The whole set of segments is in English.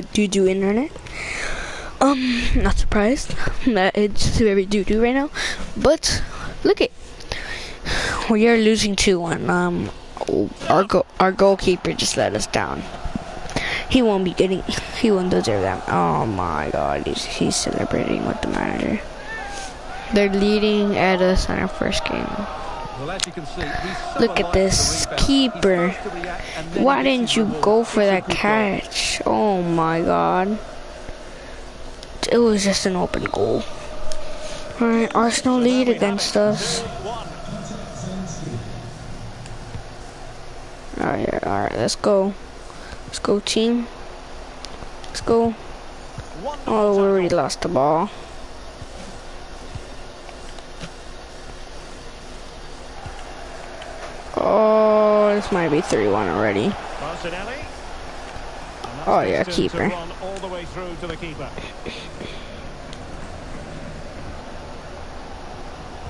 doo doo internet. Um, not surprised that it's very doo doo right now. But look it, we are losing two one. Um, our go our goalkeeper just let us down. He won't be getting. He won't deserve that. Oh my God, he's he's celebrating with the manager. They're leading at us on our first game. Well, see, Look at this keeper. Why didn't you go for that catch? Oh my god. It was just an open goal. Alright, Arsenal lead against us. Alright, alright, let's go. Let's go, team. Let's go. Oh, we already lost the ball. Oh, this might be 3-1 already. Oh yeah, keeper. All the way through to the keeper.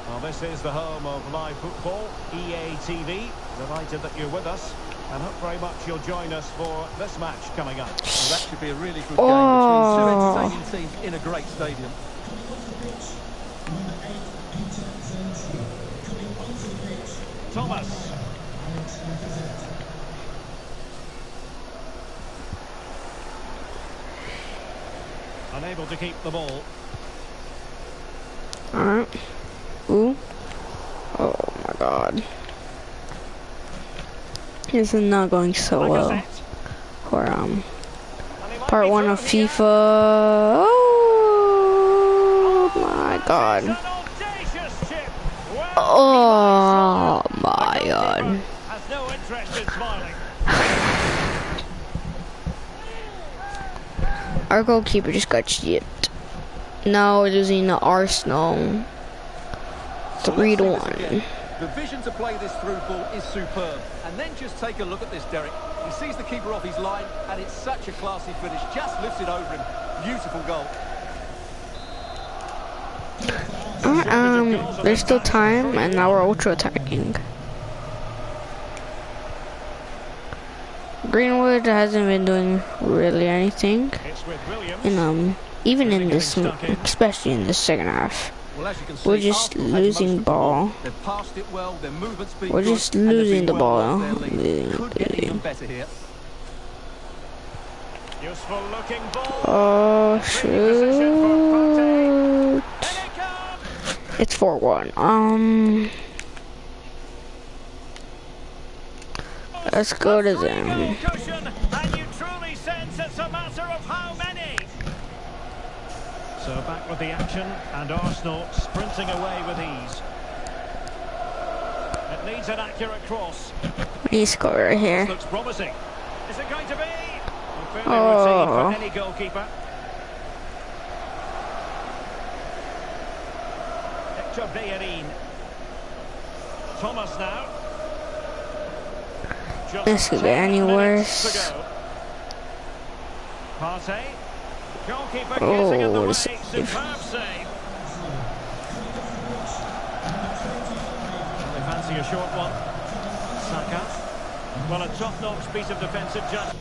well, this is the home of live football, EA TV. Delighted that you're with us. And hope very much you'll join us for this match coming up. Well, that should be a really good oh. game between two oh. entertaining teams in a great stadium. Thomas. Unable to keep the ball. Alright. Ooh. Oh my god. This is not going so well. For um part one of FIFA. Oh my god. Oh my god. Our goalkeeper just got chipped. Now we're losing to Arsenal. Three to one. The vision to play this through ball is superb. And then just take a look at this, Derek. He sees the keeper off his line, and it's such a classy finish. Just lifts it over him. Beautiful goal. Uh, um, there's still time, and now we're ultra attacking. Greenwood hasn't been doing really anything. And um, even in this, especially in the second half, we're just losing ball. We're just losing the ball. Oh shoot! It's 4-1. Um. Let's go to them. So back with the action and Arsenal sprinting away with ease. It needs an accurate cross. He score right here. Looks promising. Is it going to be? Oh. for any goalkeeper. Hector Bellerin. Thomas now. This could get any worse. Oh, what a save. fancy a short one. Saka. Well, a top-notch piece of defensive judgment.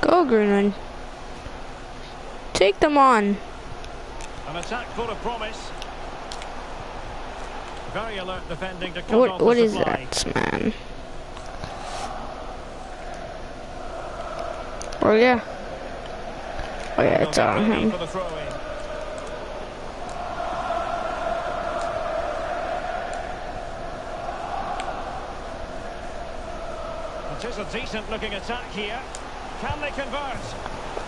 Go, Greenwood. Take them on. An attack full of promise. Very alert defending to cut what, off What is that, man? Oh yeah. Oh yeah, it's on uh, him. It is a decent looking attack here. Can they convert?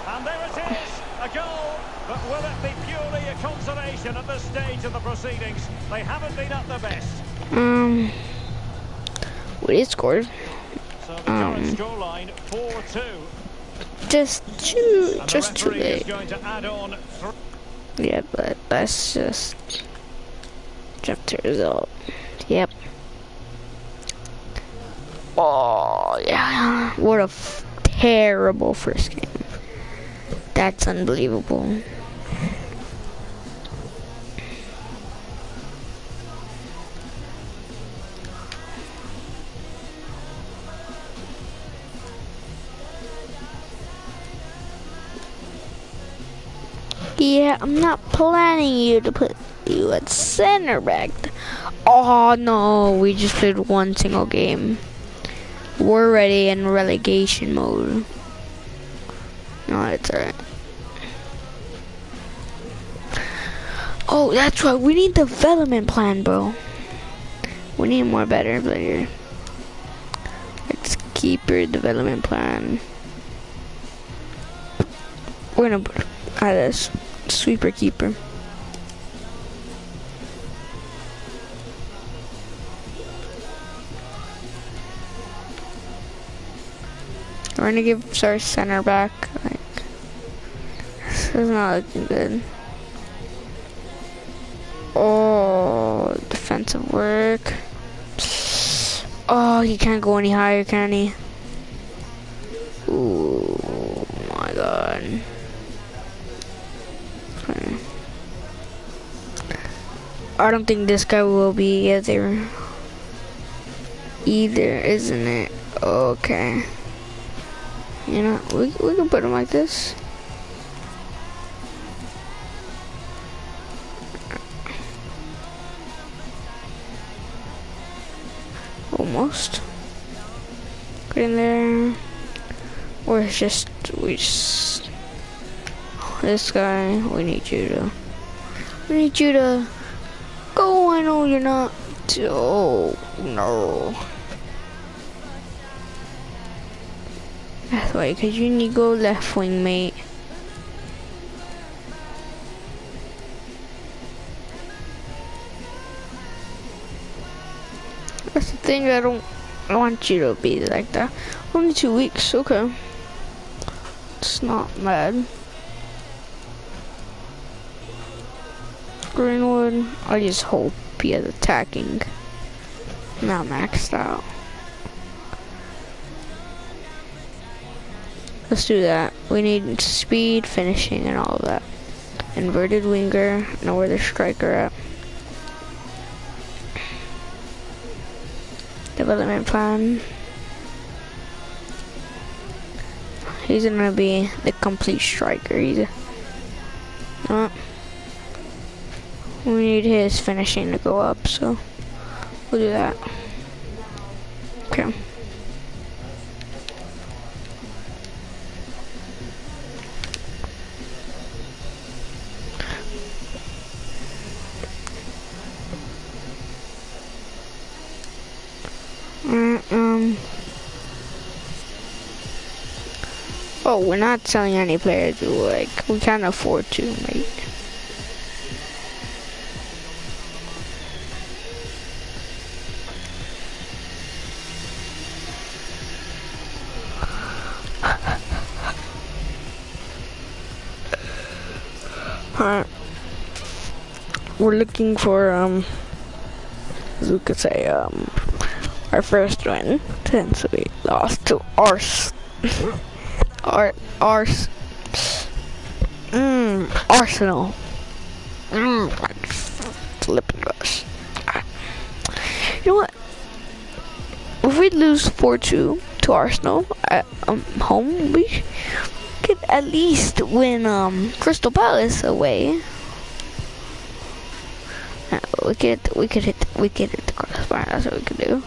And there it is, a goal. But will it be purely a consolation at this stage of the proceedings? They haven't been at their best. Um, what is scored? So the um, scoreline 4-2. Just too, just too late. Yeah, but that's just jump to result. Yep. Oh yeah, what a terrible first game. That's unbelievable. Yeah, I'm not planning you to put you at center back. Oh no, we just played one single game. We're ready in relegation mode. No, it's alright. Oh, that's right. We need development plan, bro. We need more better player. Let's keep your development plan. We're gonna at this sweeper keeper. We're gonna give our center back. Like, this is not looking good. Oh, defensive work. Oh, he can't go any higher, can he? Oh my god. Okay. I don't think this guy will be either. Either, isn't it? Okay. You know, we, we can put him like this. Almost. Get in there. Or it's just, we just, this guy, we need you to, we need you to go, I know you're not, oh, no. That's why, because you need to go left wing, mate. Thing, I don't want you to be like that. Only two weeks, okay. It's not bad. Greenwood, I just hope he has attacking. Not maxed out. Let's do that. We need speed, finishing, and all of that. Inverted winger, know where the striker at. Development plan. He's gonna be the complete striker. He's we need his finishing to go up, so we'll do that. Okay. Um. Oh, we're not selling any players. Like we can't afford to, mate. Alright. We're looking for um as we could say, um our first win since we lost to Ars. Ar Ars. Mm, Arsenal. Mm, flipping gross. You know what? If we lose 4-2 to Arsenal at um, home, we could at least win um, Crystal Palace away. Uh, we could we could hit we could hit the crossbar. That's what we could do.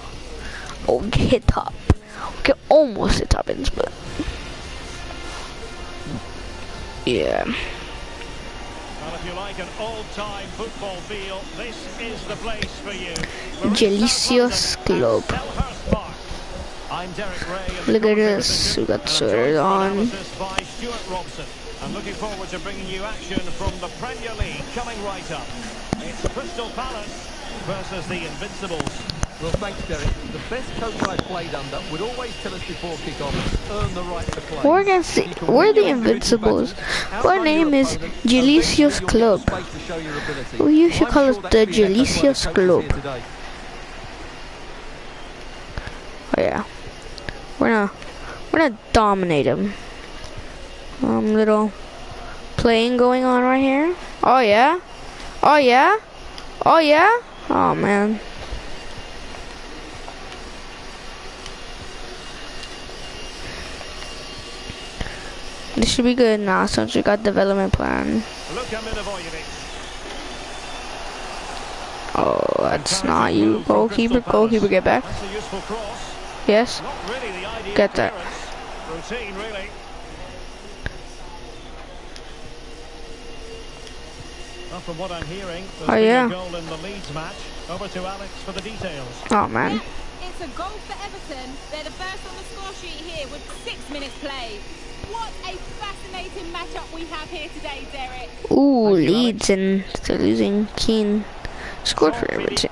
Oh, hit top. Okay, almost hit top ends, but yeah. Well, if you like an old-time football feel, this is the place for you. Delicious Club. I'm Derek Ray. Look at this, we got sorted on. Stuart Robson. I'm looking forward to bringing you action from the Premier League coming right up. It's Crystal Palace versus the Invincibles. Well, thanks, Derek. The best coach I've played under would always tell us before kick-off, earn the right to play. We're against the, we're the Invincibles. Our name is opponent, Gelisios eventually you'll get Club. the space to show your ability. Well, you should call sure us the been echoed by Gelisios coaches here Club. Oh yeah. We're gonna we're gonna dominate him. Um little playing going on right here. Oh yeah? Oh yeah? Oh yeah? Oh man. This should be good now since we got development plan. Oh, that's not you. Goalkeeper, goalkeeper, get back. That's a useful cross. Yes. Really Get that. clearance. Routine, really. Well, from what I'm hearing, there's Oh, yeah. a goal in the Leeds match. Over to Alex for the details. Oh man. It's a goal for Everton. They're the first on the score sheet here with six minutes played. What a fascinating matchup we have here today, Derek. Ooh, Leeds and they're losing. Keane scored for Everton.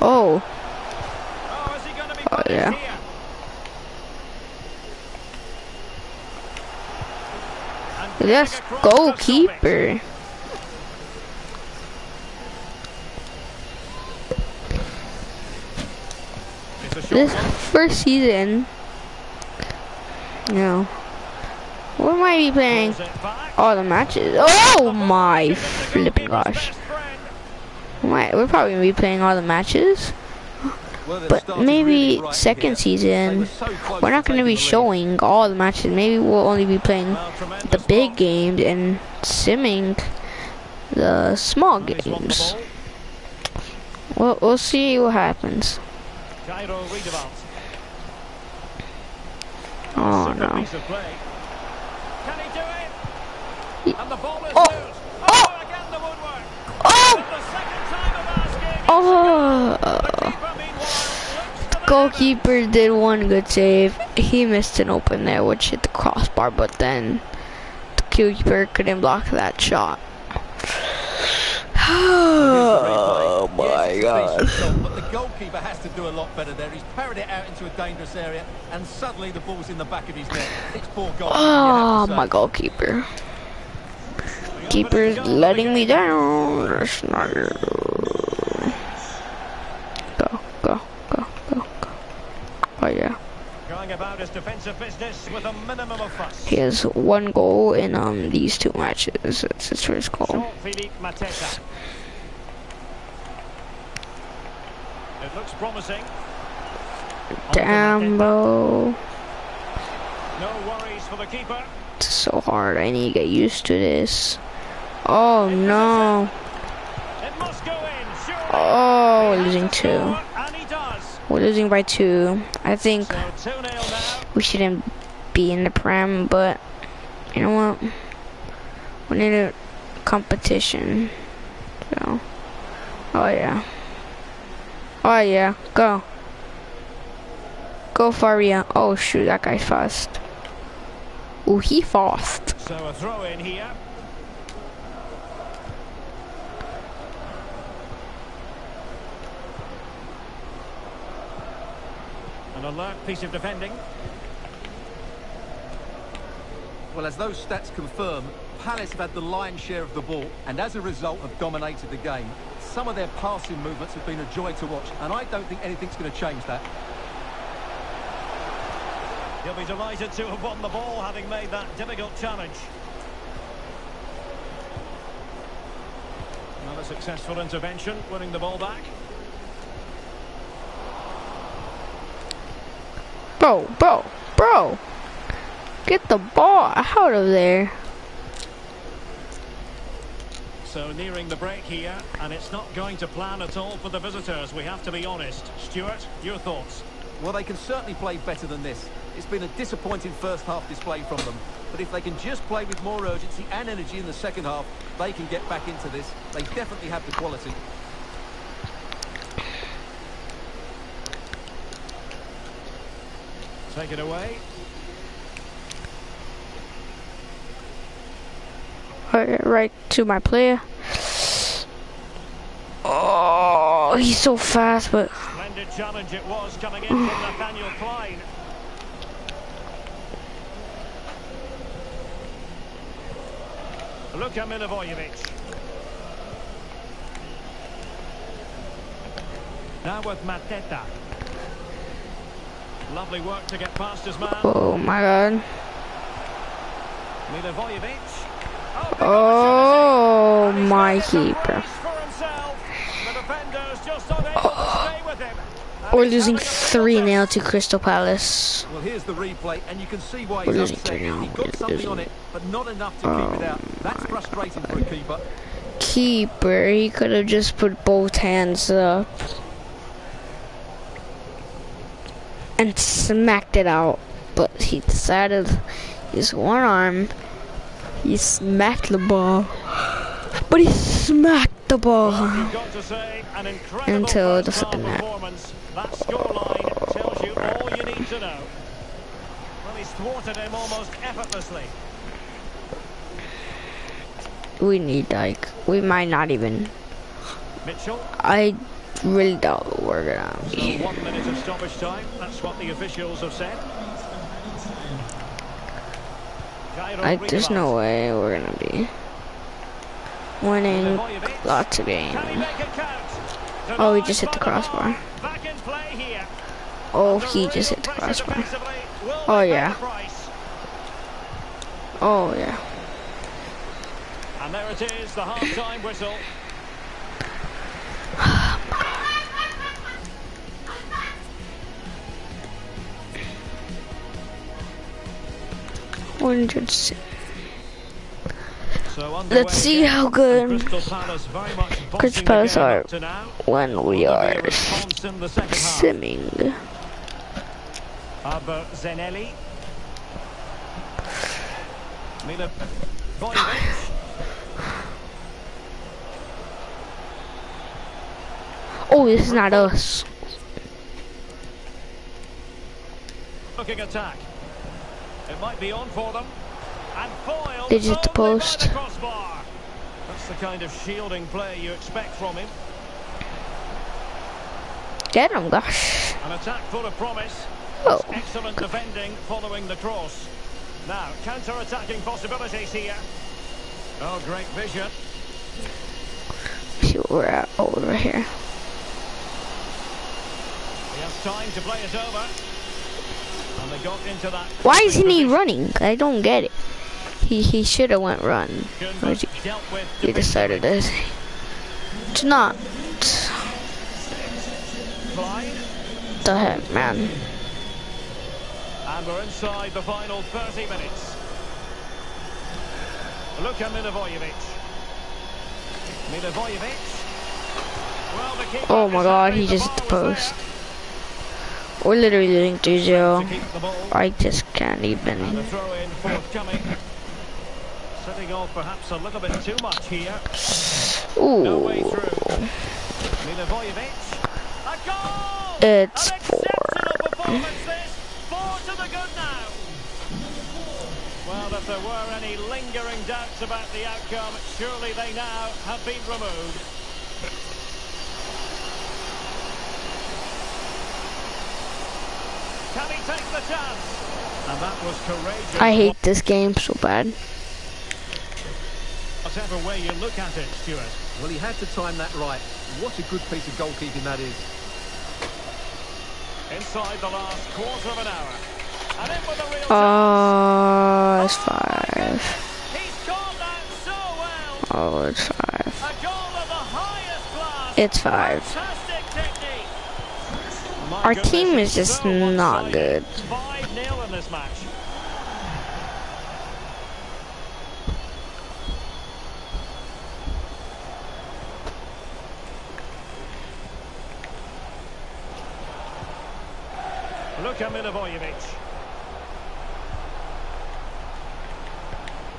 Oh, Oh, is he going to be Oh, punished yeah. here? And cutting yes, across to stop it. goalkeeper. A short This first season, No. know, we might be playing all the matches. Oh my flipping gosh. we're probably gonna be playing all the matches. But maybe second season, were so close we're not going to be taking the lead. showing all the matches. Maybe we'll only be playing the big games and simming the small And he's won the games. We'll, we'll see what happens. Oh no. piece of play. Can he do Ye- it? And the ball is oh! oh! Oh! again the woodwork. Oh! The second time of asking. Oh! The keeper, meanwhile, looks to the Goalkeeper did one good save. He missed an open there, which hit the crossbar, but then the goalkeeper couldn't block that shot. Oh my Yes, it's a god. but the goalkeeper has to do a lot better there. He's parried it out into a dangerous area, and suddenly the ball's in the back of his net. It's poor goal. Oh, my goalkeeper. Keeper's letting me down. That's not good. Go, go, go, go, go. Oh yeah. Going about his defensive business with a minimum of fuss. He has one goal in um these two matches. That's his first goal. It looks promising. On to Damn, Mateta. bro. No worries for the keeper. It's so hard. I need to get used to this. Oh no. It must go in. Oh, we're losing two. score, And he does. We're losing by two. I think So 2-0 now. we shouldn't be in the Prem, but you know what? We need a competition. So, oh yeah. Oh yeah, go. Go Faria. Oh shoot, that guy's fast. Ooh, he fast. So a throw in here. An alert piece of defending. Well, as those stats confirm, Palace have had the lion's share of the ball, and as a result have dominated the game. Some of their passing movements have been a joy to watch, and I don't think anything's going to change that. He'll be delighted to have won the ball, having made that difficult challenge. Another successful intervention, winning the ball back. Bro, bro, bro. Get the ball out of there. So nearing the break here, and it's not going to plan at all for the visitors, we have to be honest. Stuart, your thoughts? Well, they can certainly play better than this. It's been a disappointing first half display from them. But if they can just play with more urgency and energy in the second half, they can get back into this. They definitely have the quality. Take it away. Right, right to my player. Oh, he's so fast, but Splendid challenge it was coming in from Nathaniel Clyne. Luka Milivojevic. Now with Mateta. Lovely work to get past his man. oh my god. Oh, Oh opportunity. And he's my keeper. space for himself. The defender defenders just unable to oh. stay with him. And We're losing 3 blunder. 0 to Crystal Palace. Well, here's the replay, and you can see why We're he's losing upset. 3-0. He got something on it, but not enough to keep it oh out. That's frustrating for a keeper. Keeper, he could have just put both hands up and smacked it out. But he decided his one arm, he smacked the ball. But he smacked the ball. You've got to say, Into the first half performance. That scoreline tells you all you need to know. Well, he's thwarted him almost effortlessly. We need like we might not even. Mitchell, I really doubt we're gonna. so one minute of stoppage time. That's what the officials have said. Like, there's no way we're gonna be winning lots of games. it? Oh, he just hit the crossbar. bar. Back in play here. Oh, he just hit the crossbar. Oh, yeah. Oh yeah. And there it is, the half-time whistle. One hundred six. So Let's see how good Crystal Palace very much bossing Crystal the Palace game are up to now. when we Will there be are a response in the second half? simming. Aber Zenelli. Mila. Oh, this is not us. Looking attack. It might be on for them. And foiled. They just hit the post. the crossbar. That's the kind of shielding play you expect from him. Get him, gosh. An attack full of promise. Oh, Excellent defending following the cross. Now, counter-attacking possibilities here. Oh, great vision. see where we're at. Oh, here. Has time to play it over. And they got into that. Why isn't he running? I don't get it. He he should have went run. Good, But he, dealt with he decided to to not. The heck, man. And we're inside the final 30 minutes. Luka Milivojevic. Milivojevic. Well, Oh my God, he just hit the post. We're literally losing there 3-0. To keep the ball. I just can't even. throw in forthcoming. Setting off perhaps a little bit too much here. No way Ooh, through. Milivojevic. A goal! it's four. exceptional performance this. Four to the good now. Well, if there were any lingering doubts about the outcome, surely they now have been removed. Can he take the chance? And that was courageous. I hate this game so bad. Whatever way you look at it, Stuart. Well, he had to time that right. What a good piece of goalkeeping that is. Inside the last quarter of an hour. And in with a real Uh, it's chance. five. He's caught that so well. Oh, it's five. A goal of the highest class. It's five. Our team is just not good. 5-0 in this match. Luka Milivojevic.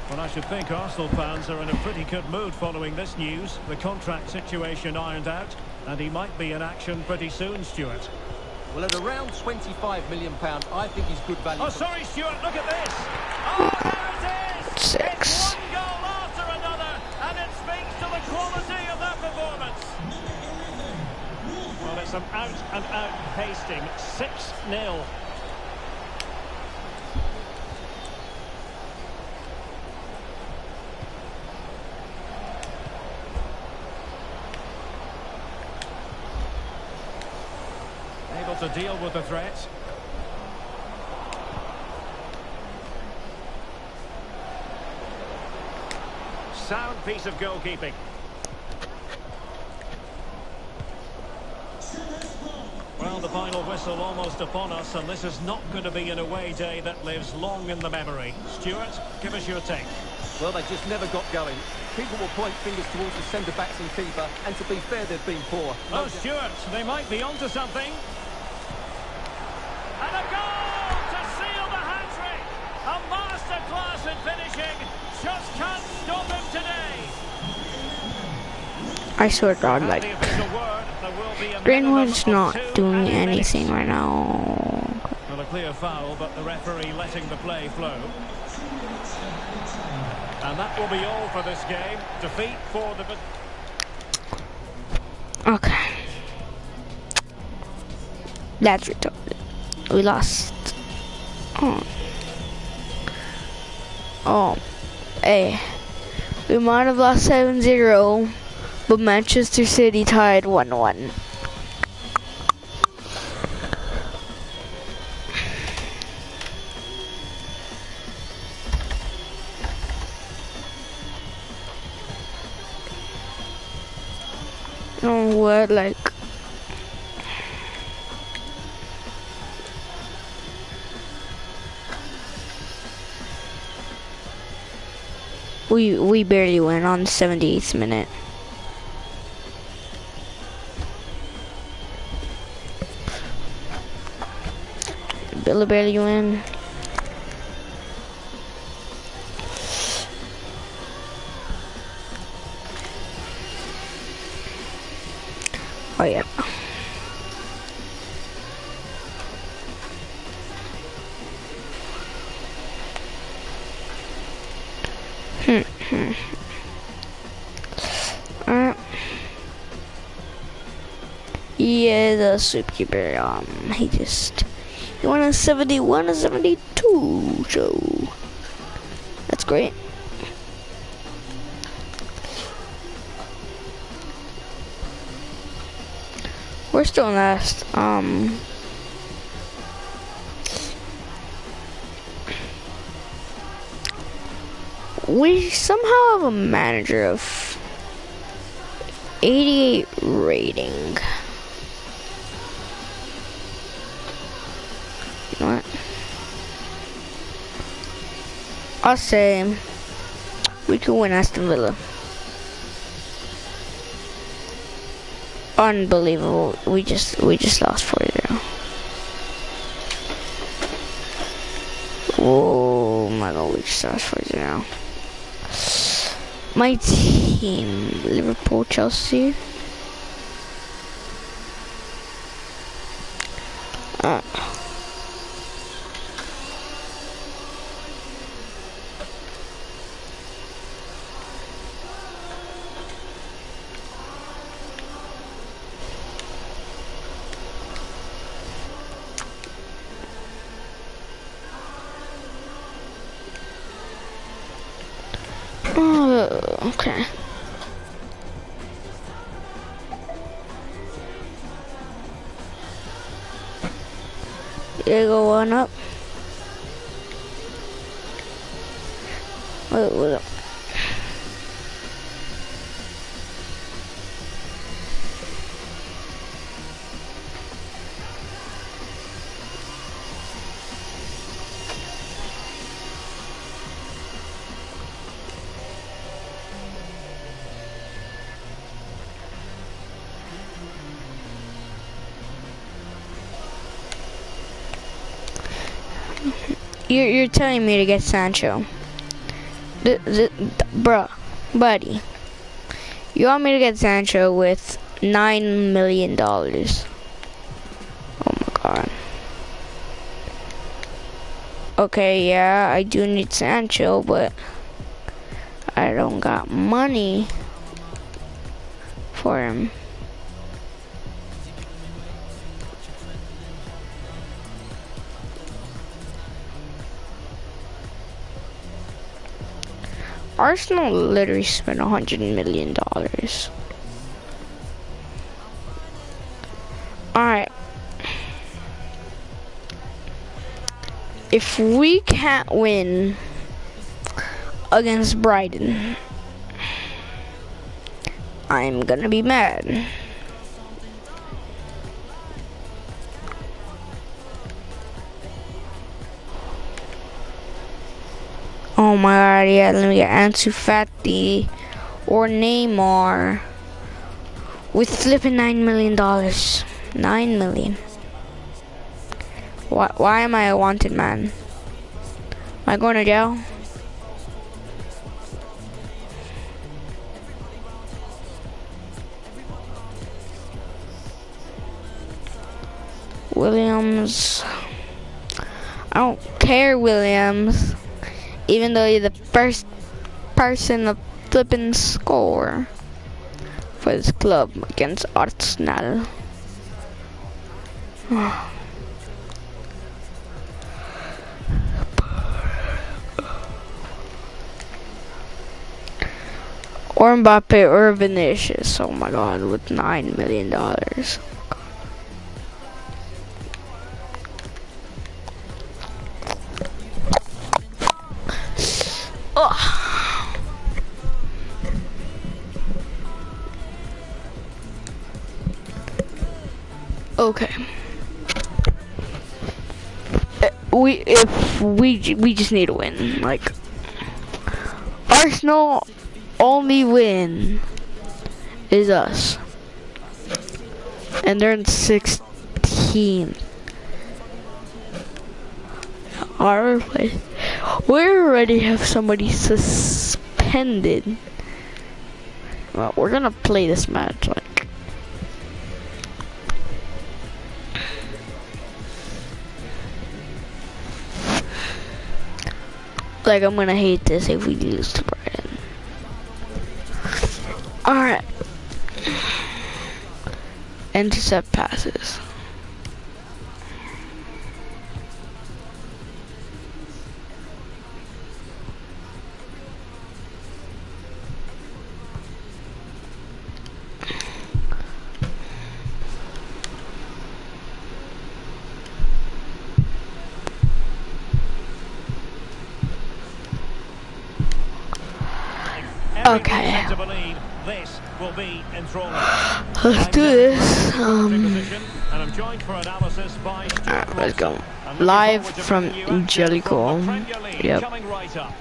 Well, I should think Arsenal fans are in a pretty good mood following this news. The contract situation ironed out, and he might be in action pretty soon, Stuart. Well, at around £25 million, I think he's good value. Oh, for- sorry, Stuart, look at this. Oh, there it is. Six. It's one goal after another, and it speaks to the quality of that performance. Well, it's an out-and-out pasting. 6-0. Able to deal with the threat. Sound piece of goalkeeping. Well, the final whistle almost upon us, and this is not going to be an away day that lives long in the memory. Stuart, give us your take. Well, they just never got going. People will point fingers towards the centre-backs and keeper, and to be fair, they've been poor. Oh, Stuart, they might be onto something. And a goal to seal the hat-trick! A masterclass in finishing. Just can't stop him today. I swear to God, like, the official word, there will be a Greenwood's not doing anything right now. Well, a clear foul, but the referee letting the play flow. And that will be all for this game. Defeat for the... Okay. That's retarded. We lost. Oh. Oh. Hey. We might have lost 7-0, but Manchester City tied 1-1. Oh, what, like... We we barely went on the 78th minute. Billy barely win. Oh yeah. Superkeeper, um, he just, he won a 71 or 72, so, that's great. We're still last, um, we somehow have a manager of 88 rating. I'll say we could win Aston Villa. Unbelievable. We just we just lost 4-0. Oh my god, we just lost 4-0. My team, Liverpool, Chelsea. You're, you're telling me to get Sancho. The, the, the, bruh, buddy. You want me to get Sancho with nine million dollars? Oh my god. Okay, yeah, I do need Sancho, but I don't got money for him. Arsenal literally spent a hundred million dollars. Alright. If we can't win against Brighton, I'm gonna be mad. Yeah, let me get Ansu Fati or Neymar with flipping nine million dollars. Nine million. Why, why am I a wanted man? Am I going to jail? Even though you're the first person to flip and score for this club against Arsenal. or Mbappe or Vinicius. Oh my god, with nine million if we we just need to win. Like Arsenal only win is us. And they're in 16. Alright. We already have somebody suspended. Well, we're gonna play this match like like I'm gonna hate this if we lose to Brighton. Alright. Intercept passes. Let's do this. Um, Position, and I'm joined for analysis by Stuart Alright, let's go. Robson. I'm looking Live from bringing Jellicoe. from the Premier League Yep. Coming right up.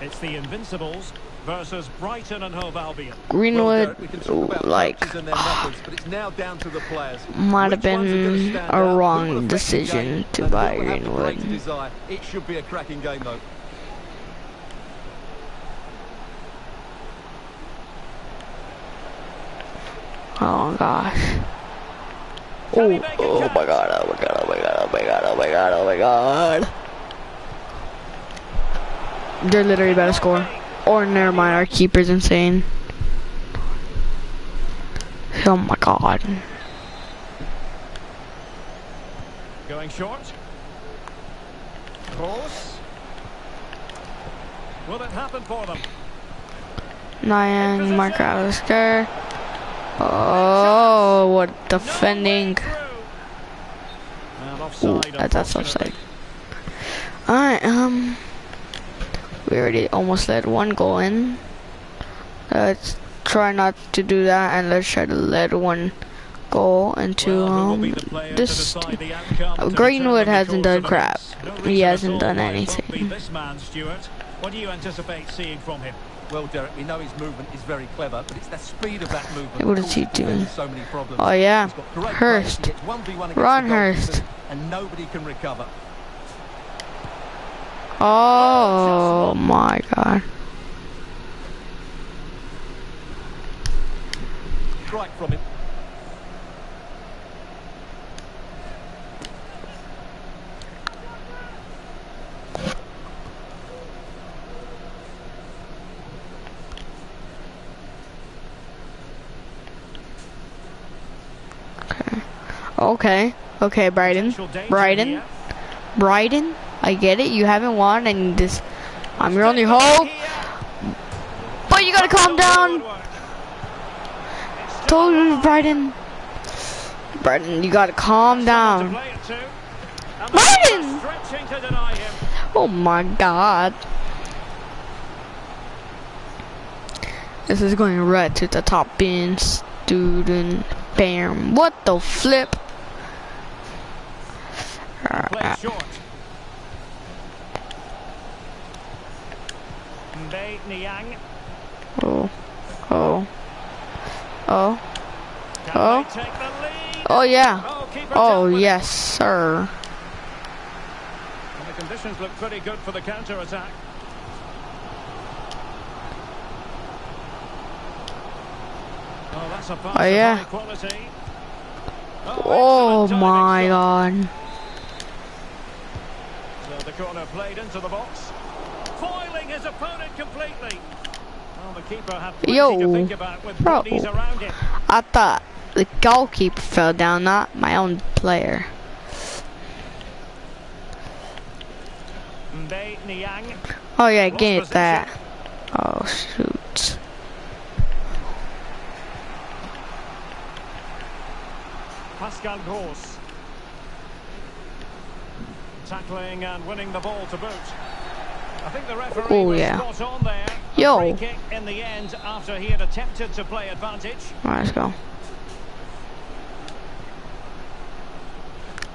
It's the Invincibles versus Brighton and Hove Albion. Well, Greenwood, Derek, we can talk about like, coaches methods, but it's now down to the players. might have Which ones are gonna been a out, who will wrong decision to buy will have Greenwood. It should be a cracking game, though. Oh gosh. Oh, oh my god, oh my god, oh my god, oh my god, oh my god, oh my god. They're literally about to score. Or never mind, our keeper's insane. Oh my god. Going short. Kroos. Will it happen for them? Nyan McAllister. Oh, what defending. Ooh, that- that's offside. Alright, um. We already almost let one goal in. Let's try not to do that and let's try to let one go into Well, who will be um this. decide the outcome, uh, Greenwood hasn't done crap. He hasn't done why it won't be anything. This man, Stuart. What do you anticipate seeing from him? Well, Derek, we know his movement is very clever, but it's the speed of that movement. Hey, what he doing? So many problems. Oh yeah, He's got great pace, Hurst. he gets 1v1 against Ron Hurst. And nobody can recover. Oh my god. Strike from him. Okay. Okay, Brighton. Brighton. danger Brighton. here. Brighton. I get it. You haven't won and this I'm your only hope. But you gotta calm down. Told you. Brighton. Brighton, you gotta calm down. play it to. And the Brighton! Stretching to deny him. Oh my god. This is going right to the top bin student. Bam. What the flip? Play short. Mbaye Niang. Oh. Oh. Oh. Oh. they take the lead? Oh yeah. Oh, Oh yes, sir. And the conditions look pretty good for the counter attack. Oh, that's a pass Oh, yeah. quality. Oh, oh my god. Shot. So the corner played into the box. Foiling his opponent completely. Well, the keeper had Yo, to think about with bro. around him. I thought the goalkeeper fell down, not my own player. Oh yeah, get that. Oh shoot. Pascal Gross. Tackling and winning the ball to boot. I think the referee Oh, was yeah. spot on there. Yo. free kick in the end after he had attempted to play advantage. Let's go.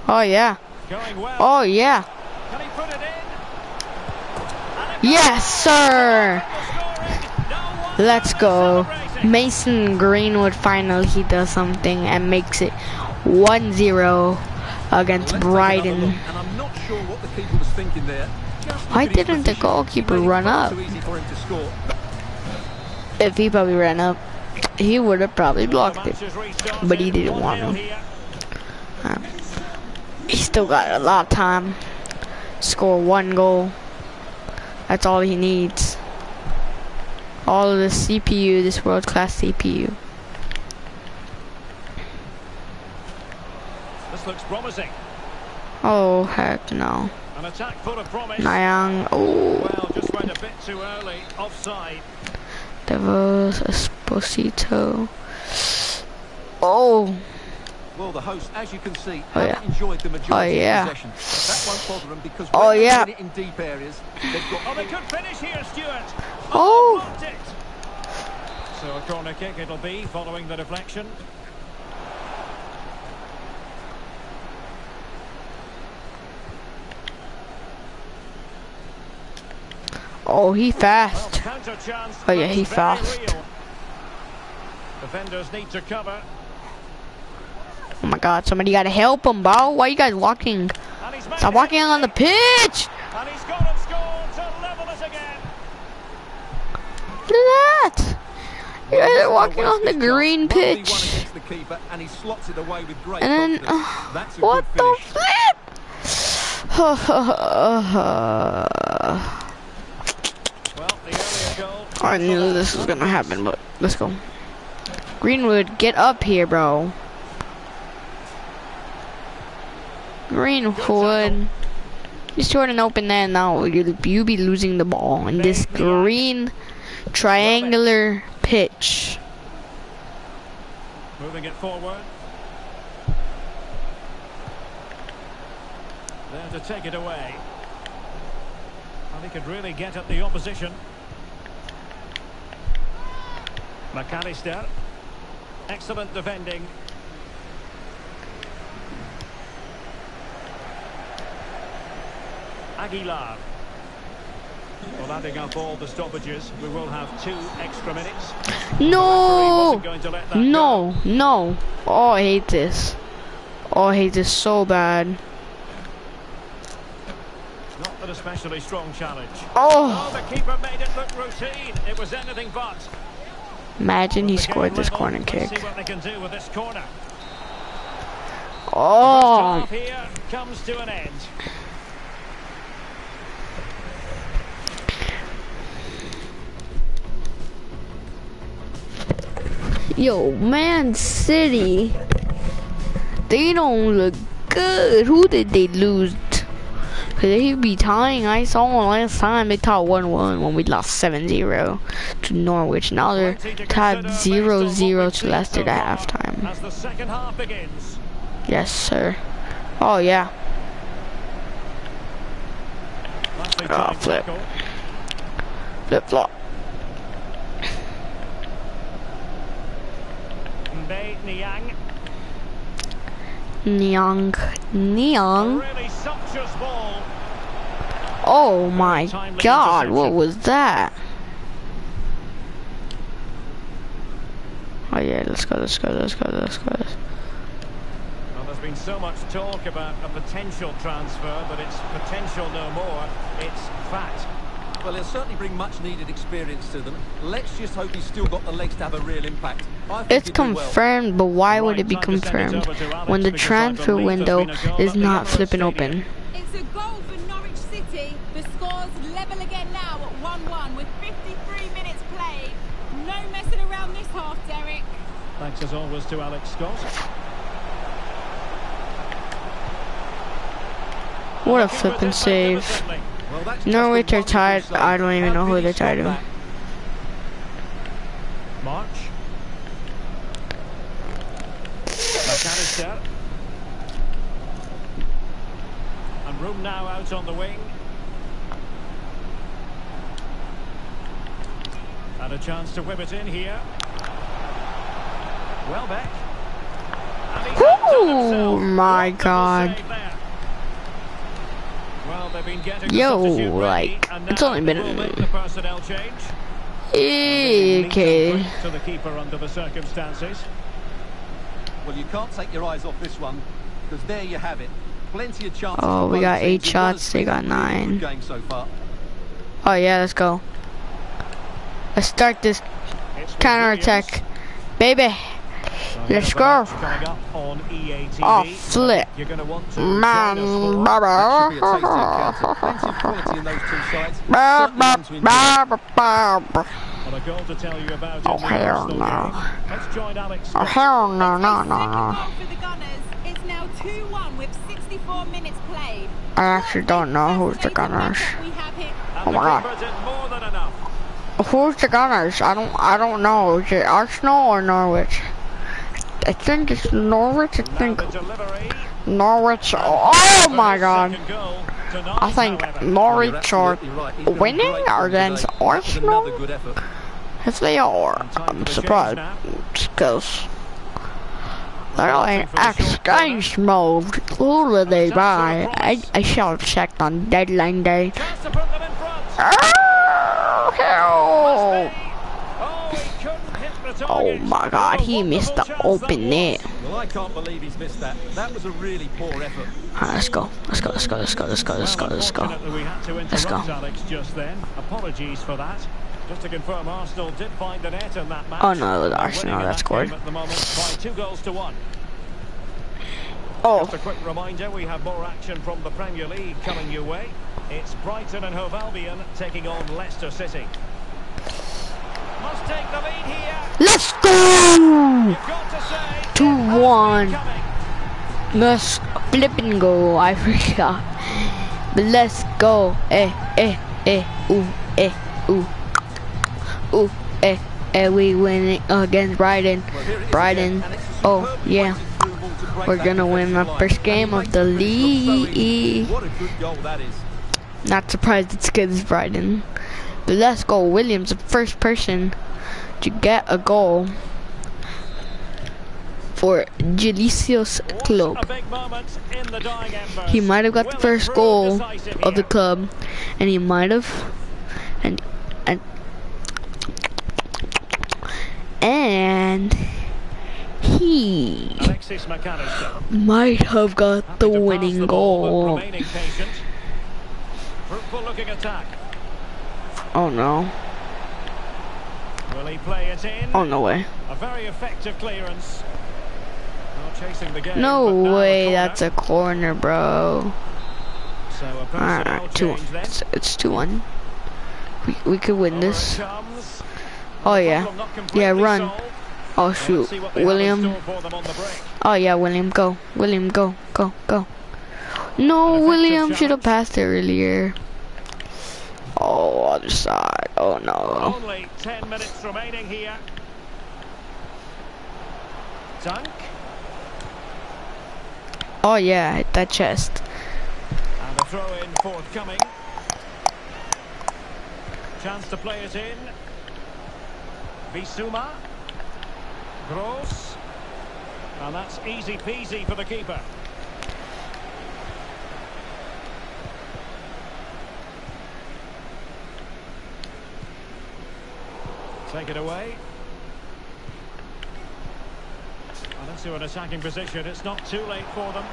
Oh yeah. Well. Oh yeah. Can he put it in? Yes, sir. goes scoring. No one Let's go. Mason Greenwood finally he does something and makes it 1-0 against Let's take another Brighton. Sure what the keeper was thinking there. Just Why look at his didn't the goalkeeper He made it run up? Too easy for him to score. If he probably ran up, he would have probably blocked match it. is restarted. But he didn't want to. here. Um, he still got a lot of time. Score one goal. That's all he needs. All of the CPU, this world class CPU. This looks promising. Oh heck no. An attack full of promise. Niang. Oh. Well, just went a bit too early. Offside. Devils Esposito. Oh. Well, the host, as you can see, Oh, yeah. enjoyed the majority Oh, yeah. of possession. That won't bother them because Oh, when they're yeah. in deep areas, they've got Oh, they could finish here, Stuart. Oh. blocked it. So a corner kick it'll be following the deflection. Oh, he fast. counter. Oh, yeah, looks he fast. Defenders need to cover. Oh my god, somebody gotta help him, bro. Why are you guys walking? And he's made Stop walking on the pitch! And he's got and scored to level it again. Look at that! You guys are walking on the green 1v1 pitch. against the keeper, and he slots it away with great And then, uh, That's what the finish. flip? Well, the earlier goal. I knew this was gonna happen, but let's go. Greenwood, get up here, bro. Greenwood. He's trying to open that now. You you be losing the ball in this green triangular pitch. Moving it forward. There to take it away. And he could really get at the opposition. McAllister. Excellent defending. Aguilar. Well, adding up all the stoppages, we will have two extra minutes. No! wasn't going to let that go. No, no. Oh, I hate this. Oh, I hate this so bad. Not an especially strong challenge. Oh, Oh, the keeper made it look routine. It was anything but. Imagine he scored this corner kick. see what they can do with this corner. Oh, comes to an end. yo, Man City. They don't look good. Who did they lose? Cause they be tying. I saw last time they tied 1-1 when we lost 7-0 to Norwich. Now they're tied consider based on what 0-0 we've to Leicester at halftime. As the second half begins. Yes, sir. Oh yeah. Ah, flip. Flip flop. Niang. Niang. Niang. Oh my god, what was that? Oh yeah, let's go, let's go, let's go, let's go. There's been so much talk about a potential transfer, but it's potential no more, it's fat. Well, he'll certainly bring much needed experience to them. Let's just hope he's still got the legs to have a real impact. It's he'll well. confirmed, but why would it be time it confirmed over to Alex when the transfer window been a goal is not flipping open? It's a goal for Norwich City. The score's level again now at 1-1 with 53 minutes played. No messing around this half, Derek. Thanks as always to Alex Scott. What a flipping save. Magnificently. Well, that's Norwich are tied. I don't even know who they're tied to. March. McAllister. And room now out on the wing. And a chance to whip it in here. Well back. Oh my god. save there. Well, they've been getting Yo, the substitute ready, like, it's only been- will make the personnel change. Okay. To the keeper under the circumstances. Well, you can't take your eyes off this one, because there you have it. Plenty of chances. Oh, we got eight shots, they got a nine. Game so far. Oh yeah, let's go. Let's start this It's with counter attack, baby. So Let's go. match Coming up on EA TV. Oh, flip. You're going to want to Man, about Oh, hell no. game. Let's join Alex. Oh hell no, no, no, no. goal for the Gunners. It's now 2-1 with 64 minutes played. I actually don't know who's the Gunners. matchup we have here. And Oh my God. keeper did more than enough. Who's the Gunners? I don't, I don't know. Is it Arsenal or Norwich? I think it's Norwich. I think. Norwich. Oh my God. I think Norwich are winning against. Arsenal. If they are, I'm surprised. Because they're in exchange mode. Who will they buy? I, I shall checked on deadline day. Oh, he couldn't hit the oh my god, he missed the open net. Well, I can't believe he's missed that. That was a really poor effort. Alright, let's go. Let's go, let's go, let's go, let's go, let's go, let's go. unfortunately, we had to Let's go. Alex just then. Apologies for that. Just to confirm, Arsenal did find the net in that match. Oh, no, it was Arsenal that scored. At the moment by two goals to one. Oh, Just a quick reminder, we have more action from the Premier League coming your way. It's Brighton and Hove Albion taking on Leicester City. Let's go! You've got to say, Two, it has been one. Let's flip and go. I forgot. But let's go. Eh, eh, eh, ooh, eh, ooh. Ooh, eh, eh, we winning against Brighton. Well, here it is Brighton. again, and it's a Oh, yeah. weighted through ball to break We're gonna win our first game of the the finish look so easy. league. What a good goal that is. Not surprised it's good as Brighton. Let's go. Williams, the first person to get a goal for Gelicios club. big moment in the dying embers. He might have got the first goal of the club, and he might have, and and and he might have got the winning the ball, but goal. Fruitful looking attack. Oh no! Will he play it in? Oh no way! A very effective clearance. Chasing the game, No but now a way! That's a corner, bro. So a personnel Alright, two. change then. It's, it's two one. We we could win Over this. Oh yeah. Yeah, run. solved. Oh shoot, see what they have in William. store for them on the break. Oh yeah, William, go. William, go, go, go. No, William should have passed it earlier. Oh, other side. Oh no. Only 10 minutes remaining here. Dunk. Oh yeah, hit that chest. And a throw in forthcoming. Chance to play it in. Bissouma. Gross. And that's easy peasy for the keeper. Take it away. into an attacking position. It's not too late for them.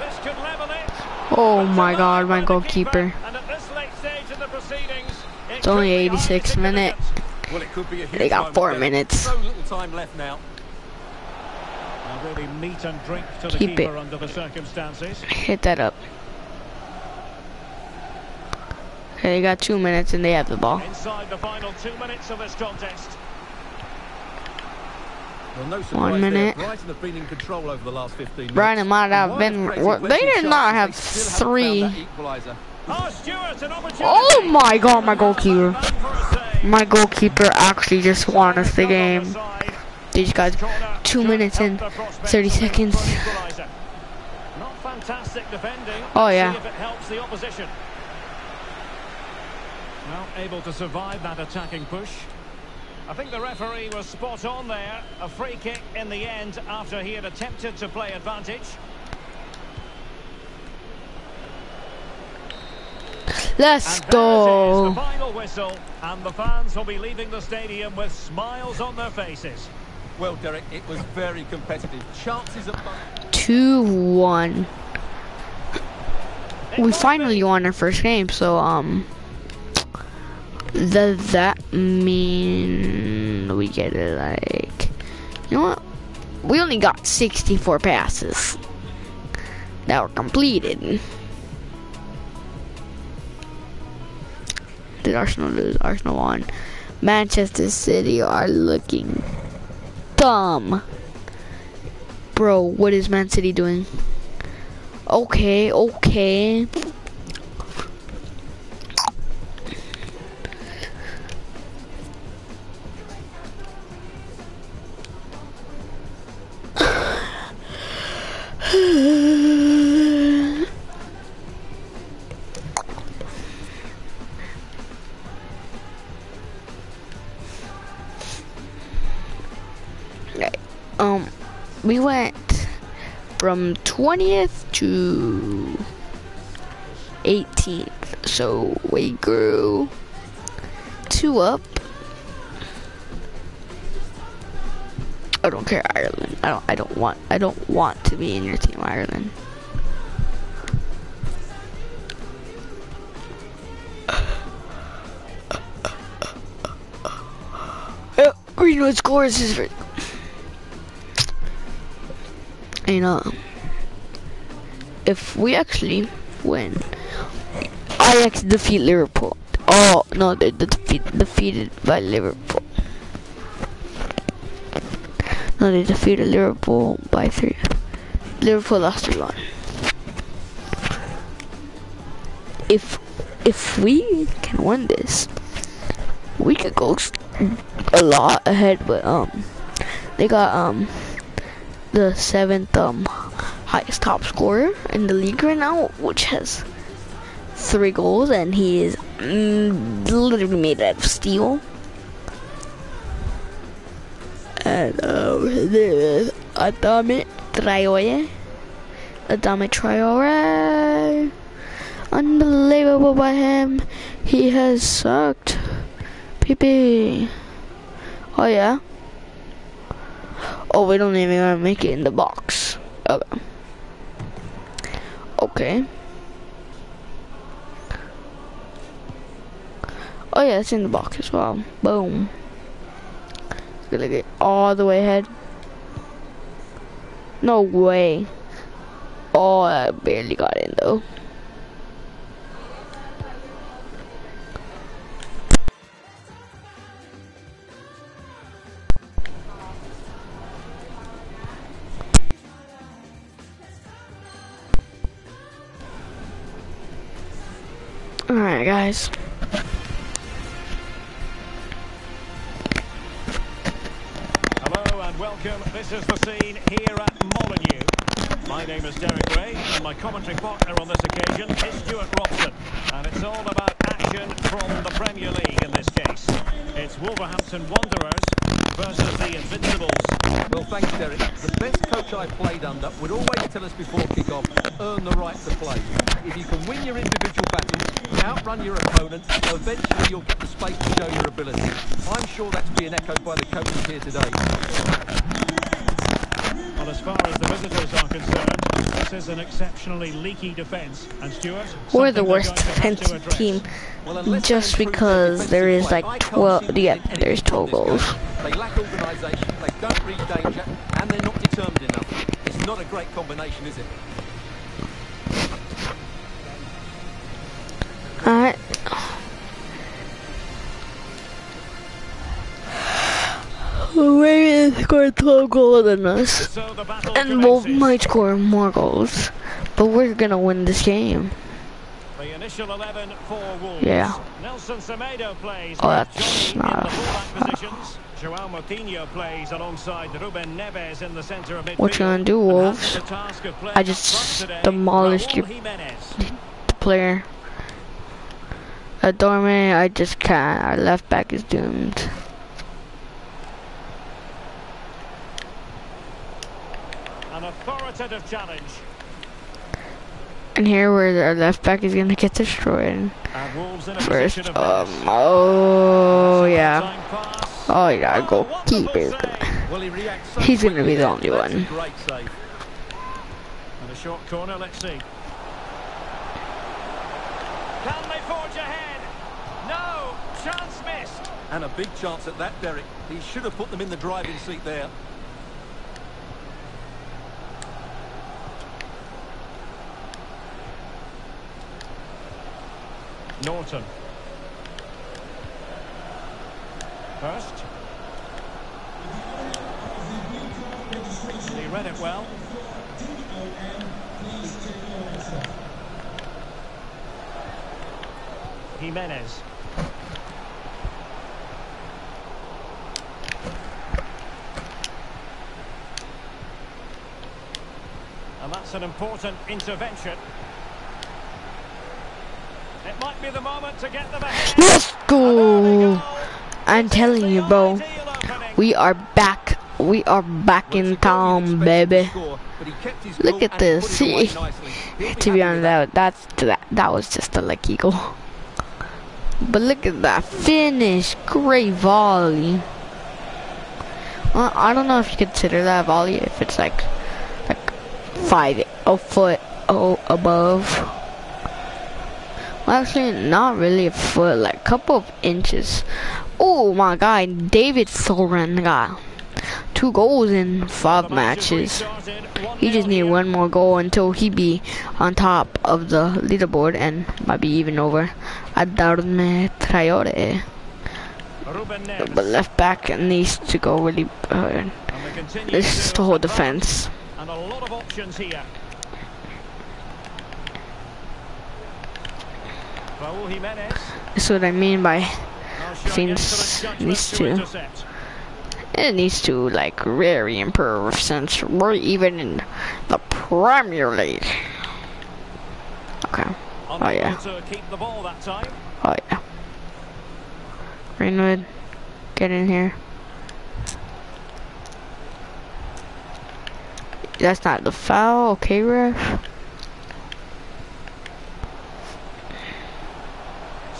This could level it. Oh my god, my goalkeeper. And at this late stage in the proceedings, it It's only 86 highly minute. Well, it could be a huge They got moment four minutes. So little time left now. Now really meat and drink to the Keep it. under the circumstances. Hit that up. Okay, they got two minutes and they have the ball. Inside the final two minutes of this contest. Well, no surprise there. minute. Brighton have been in control over the last 15 minutes. Brighton might have And been- while it's well, created they did not have they three. found that equaliser. Oh, ah, Stuart, an opportunity. Oh my god, my goalkeeper. Man for a save. My goalkeeper actually just won us the game. side. These guys, two minutes help in, the prospects 30 seconds. Not fantastic defending. Oh, yeah. See if it helps the opposition. Well, able to survive that attacking push. I think the referee was spot on there. A free kick in the end after he had attempted to play advantage. Let's And there it is, the go. final whistle, and the fans will be leaving the stadium with smiles on their faces. Well, Derek, it was very competitive. Chances at both. 2 1. It We finally be. won our first game, so, um. Does that mean we get it like. You know what? We only got 64 passes that were completed. Did Arsenal lose? Arsenal won. Manchester City are looking dumb. Bro, what is Man City doing? Okay, okay. From 20th to 18th, so we grew two up. I don't care Ireland. I don't. I don't want. I don't want to be in your team, Ireland. Greenwood scores his. You know, if we actually win, Ajax defeat Liverpool. Oh no, they defeat, defeated by Liverpool. No, they defeated Liverpool by three. Liverpool lost three one. If if we can win this, we could go a lot ahead. But um, they got um the seventh um highest top scorer in the league right now, which has three goals, and he is mm, literally made out of steel. And um, there is Adama Traore. Adama Traore. Unbelievable by him. He has sucked. PP. Oh yeah. Oh, we don't even gonna make it in the box. Okay. Okay. Oh yeah, it's in the box as well. Boom. It's gonna get all the way ahead. No way. Oh, I barely got in though. Alright, guys. Hello and welcome. This is the scene here at Molineux. My name is Derek Ray, and my commentary partner on this occasion is Stuart Robson. And it's all about action from the Premier League in this case. It's Wolverhampton Wanderers versus the Invincibles. Well, thanks, Derek. The best coach I played under would always tell us before kick-off, earn the right to play. If you can win your individual battles, outrun your opponent, eventually you'll get the space to show your ability. I'm sure that's being echoed by the coaches here today. Well, as far as the visitors are concerned, this is an exceptionally leaky defence. And Stuart, We're the worst going to have to defensive team Well, just because there is like play, I can't 12 see them yeah, there's anything 12 goals. They lack organisation, they don't read danger, and they're not determined enough. It's not a great combination, is it? Alright. Ray scored 12 goals than us. So And commences. might score more goals. But we're gonna win this game. The initial 11 for Wolves. Yeah. Nelson Semedo plays Oh, that's Johnny not in the a- fullback positions. Joao Moutinho plays alongside Ruben Neves in the centre of midfield. What you gonna do, Wolves? has the task of playing I just demolished your-. Player. Adorme, I just can't. Our left back is doomed. Authoritative challenge. And here where our left back is gonna get destroyed. And Wolves in a First, um, oh yeah. Oh yeah, Oh, wonderful goalkeeper. save. Well, he reacts so He's gonna be the only one. A great save. And a short corner, let's see. Can they forge ahead? No, chance missed. And a big chance at that, Derek. He should have put them in the driving seat there. Norton. First. He read it well. Jimenez. And that's an important intervention. Might be the moment to get them ahead. Let's go. I'm telling you, bro. We are back. We are back in town, baby. Look at this. See, to be honest, that that's that that was just a lucky goal. But look at that finish, great volley. Well, I don't know if you consider that a volley if it's like like five a foot oh above. Well, actually, not really a foot, like a couple of inches. Oh my God, David Thorin got two goals in five matches. He just 1-0 need here. one more goal until he be on top of the leaderboard and might be even over Adama Traore. But left back needs to go really hard. And they continue This is to hold the whole defense. And a lot of options here. Raul Jimenez. This is what I mean by Seems needs to it needs to like really improve since we're even in the Premier League. Okay. Unable oh, yeah. to keep the ball that time. Oh yeah. Greenwood, get in here. That's not the foul, okay, ref?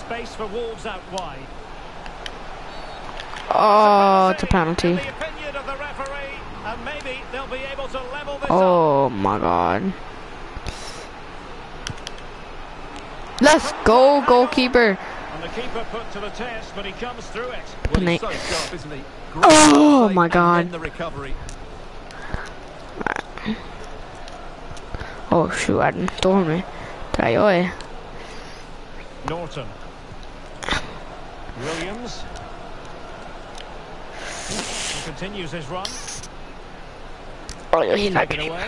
Space for Wolves out wide. Oh, it's a penalty. the opinion of the referee, and maybe they'll be able to level this up. Oh my god. Let's go, goalkeeper. And the keeper put to the test, but he comes through it. Well, he's so sharp, isn't he? Oh, my God. the recovery. Oh shoot, I didn't throw me. Traore. Norton. Williams. He continues his run. Oh, he's not getting away.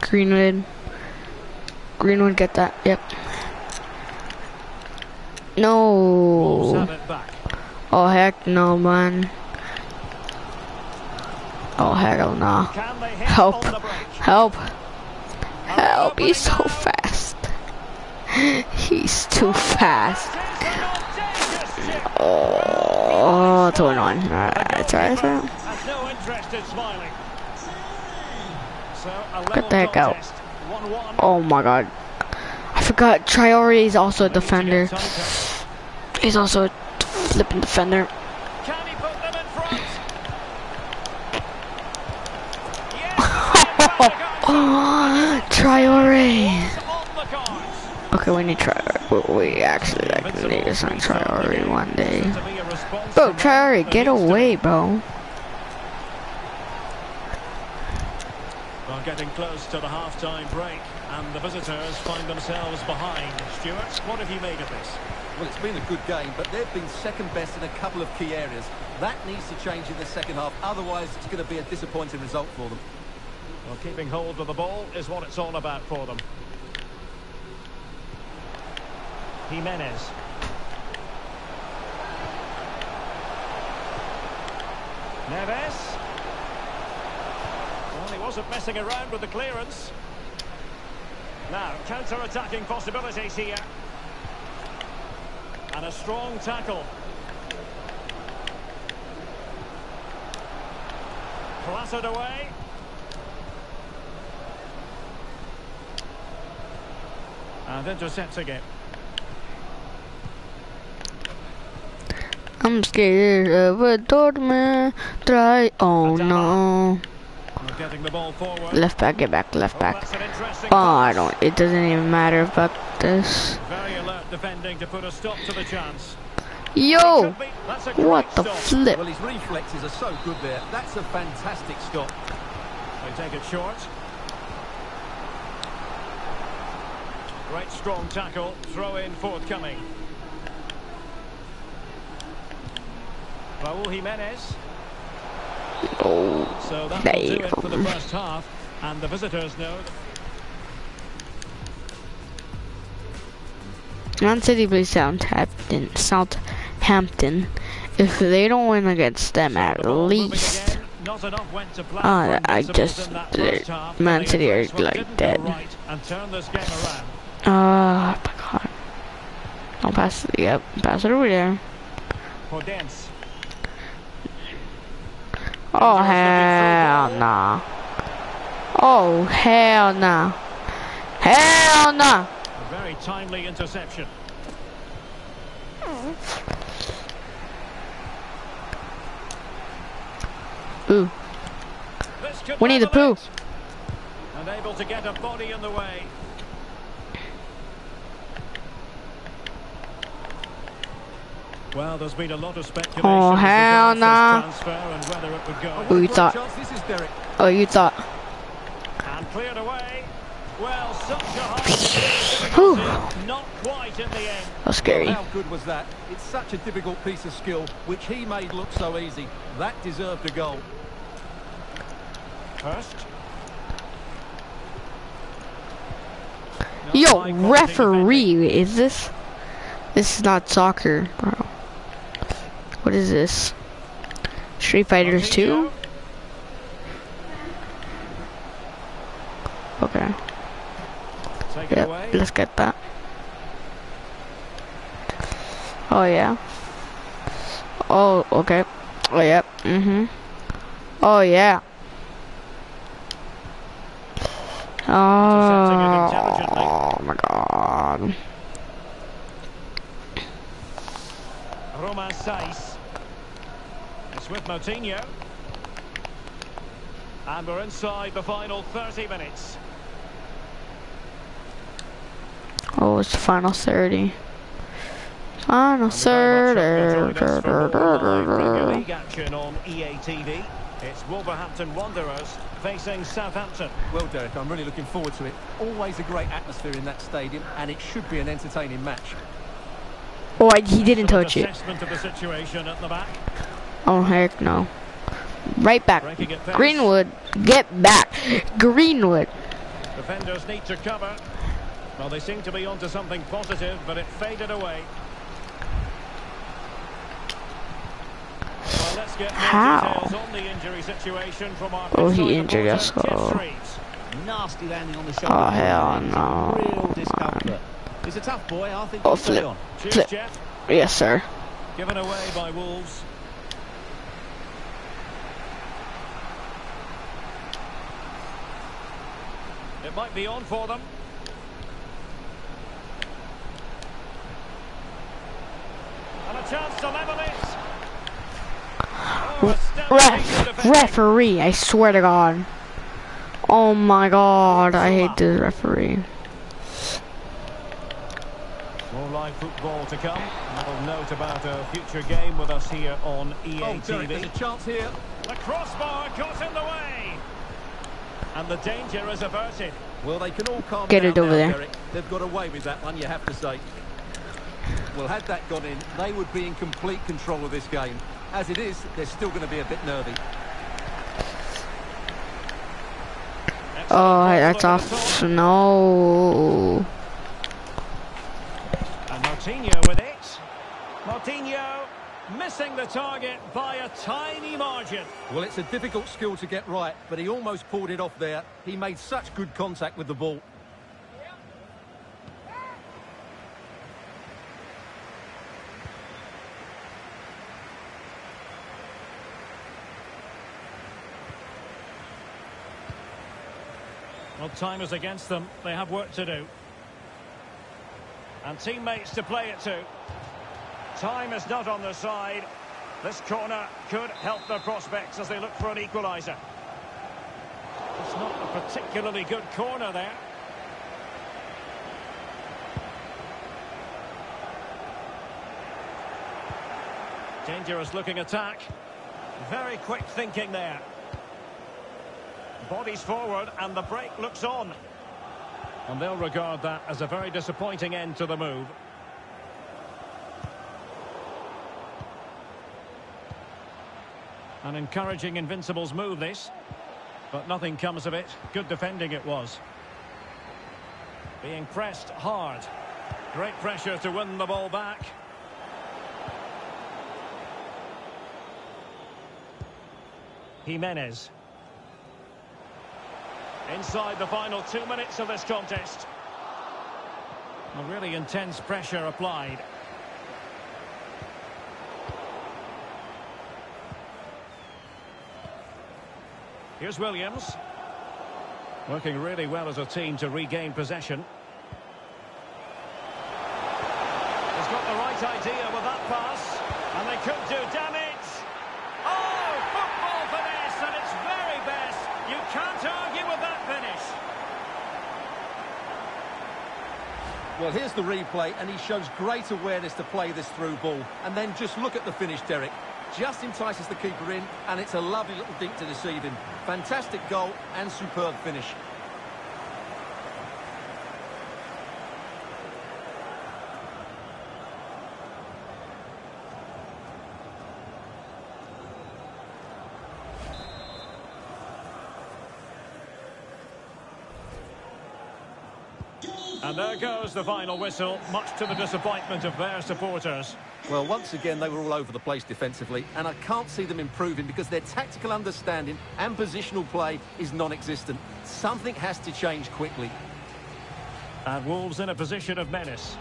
Greenwood. Greenwood, get that. Yep. No. have it back. Oh heck no, man. Oh hell no. Can Help. on the break? Help. Help. they're He's so fast. He's too fast. Oh, it's going on. Uh, alright, it's alright, alright. Has no interest in smiling. So a Get the heck out. Oh my god. I forgot Traore is also a defender. He's also a flipping defender. Can Okay, we need try. We we actually like need to sign Traore one day. To be a Bro, to Traore, that get needs to be- away, bro. Well, getting close to the half-time break, and the visitors find themselves behind. Stuart, what have you made of this? Well, it's been a good game, but they've been second best in a couple of key areas. That needs to change in the second half, otherwise it's going to be a disappointing result for them. Well, keeping hold of the ball is what it's all about for them. Jimenez. Neves. Well, he wasn't messing around with the clearance. Now, counter-attacking possibilities here. And a strong tackle. Clattered away. And intercepting it. I'm scared of a Dortmund. Try. Oh no. We're getting the ball forward. Left back, get back, left Oh, back. that's an interesting Oh, I don't. It doesn't even matter about this. Very alert defending to put a stop to the chance. Yo! Could be- that's a great What the flip? Well, his reflexes are so good there. That's a fantastic stop. They take it short. Great strong tackle. Throw in forthcoming. Raul Jimenez. Oh, So that will do it for the first half. And the visitors know Man City plays Southampton. Southampton. If they don't win against them, at least. again. Not enough went to plan Ah, for I just- in that they're- first half, Man City are, like, dead. right and turn this game around. Oh my god. Don't pass it. Yep, pass it over there. Oh, hell nah. Oh, hell nah. Hell nah. A very timely interception. Ooh. Could Winnie the level Pooh. it. And able to get a body in the way. Well, there's been a lot of speculation Oh, hell regards nah. this transfer and whether it would go. Who you thought? this is, Derek. Oh, you thought. And cleared away. Well, such a high Not quite in the end. That was scary. How good was that? It's such a difficult piece of skill, which he made look so easy. That deserved a goal. First. Yo, referee, is this? This is not soccer, bro. What is this? Street Fighters 2? Okay. Yep, let's get that. Oh, yeah. Oh, okay. Oh, yep. Mm-hmm. Oh, yeah. It. Oh, my God. Romain Saiss. It's with Moutinho. And we're inside the final 30 minutes. Oh, it's the final 30. Final Very much hope you'll join us for more live Premier 30. Action on EA TV. It's Wolverhampton Wanderers facing Southampton. Well, Derek, I'm really looking forward to it. Always a great atmosphere in that stadium, and it should be an entertaining match. Oh, I, he didn't Sort of touch it. Assessment of the situation at the back. Oh, heck no. Right back. Breaking it fast. Greenwood, get back. Greenwood. Defenders need to cover. Well, they seem to be onto something positive, but it faded away. Well, let's get How? on the injury situation from our Oh, he injured us, Jeff oh. Nasty landing on the oh, shoulder. Oh, hell no. Real discomfort. He's a tough boy. I think Oh, flip. on. Cheers, Flip. Jeff. Yes, sir. Given away by Wolves. It might be on for them. And a chance to level it. Oh, Ref, referee, I swear to God. Oh my god, I hate this referee. More live football to come. A little note about a future game with us here on EA Oh, Derek, there's a chance here. The crossbar got in the way. And the danger is averted. Well, they can all calm Get down it over now, there. Derek. They've got away with that one, you have to say. Well, had that gone in, they would be in complete control of this game. As it is, they're still going to be a bit nervy. Oh, that's ball over the off. top. No. And Moutinho with it. Moutinho missing the target by a tiny margin. Well, it's a difficult skill to get right, but he almost pulled it off there. He made such good contact with the ball. Well, time is against them. They have work to do. And teammates to play it to. Time is not on the side. This corner could help the prospects as they look for an equaliser. It's not a particularly good corner there. Dangerous looking attack. Very quick thinking there. Bodies forward and the break looks on. And they'll regard that as a very disappointing end to the move. An encouraging Invincibles move this. But nothing comes of it. Good defending it was. Being pressed hard. Great pressure to win the ball back. Jimenez. Inside the final two minutes of this contest. A really intense pressure applied. Here's Williams. Working really well as a team to regain possession. He's got the right idea with that pass. And they could do damage. Oh, football finesse at its very best. You can't argue with that finish. Well, here's the replay, and he shows great awareness to play this through ball. And then just look at the finish, Derek. Just entices the keeper in, and it's a lovely little dink to deceive him. Fantastic goal and superb finish. And there goes the final whistle, much to the disappointment of their supporters. Well, once again, they were all over the place defensively, and I can't see them improving because their tactical understanding and positional play is non-existent. Something has to change quickly. And Wolves in a position of menace.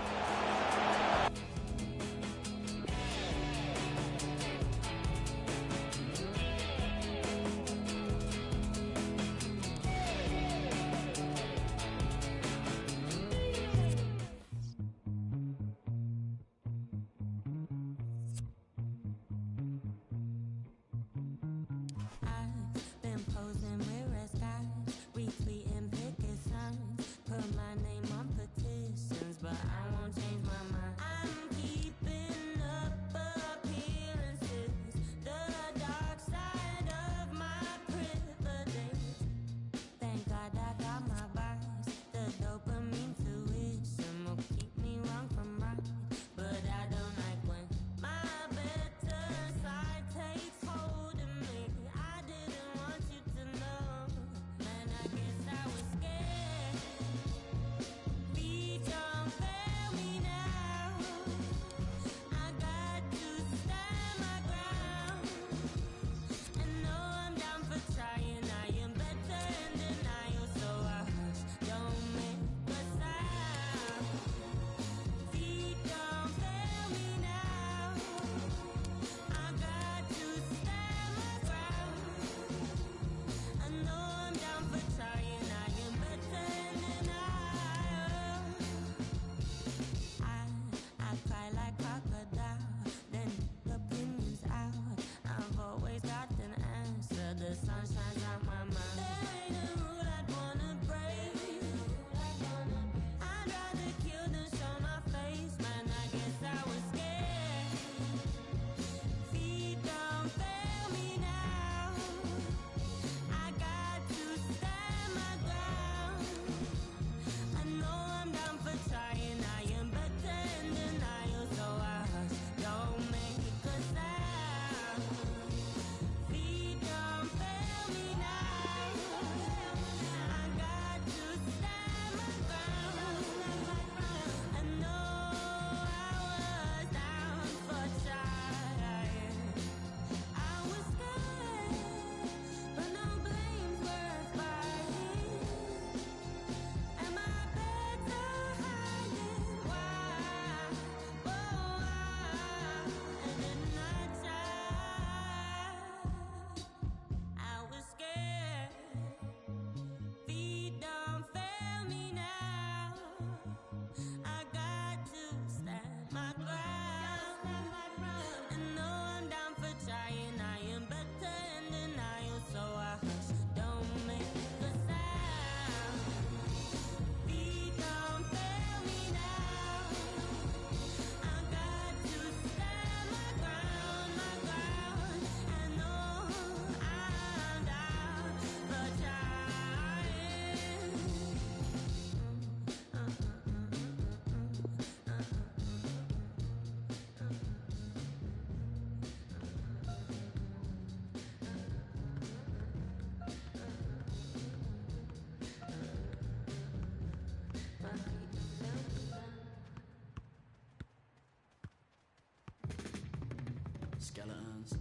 skeletons.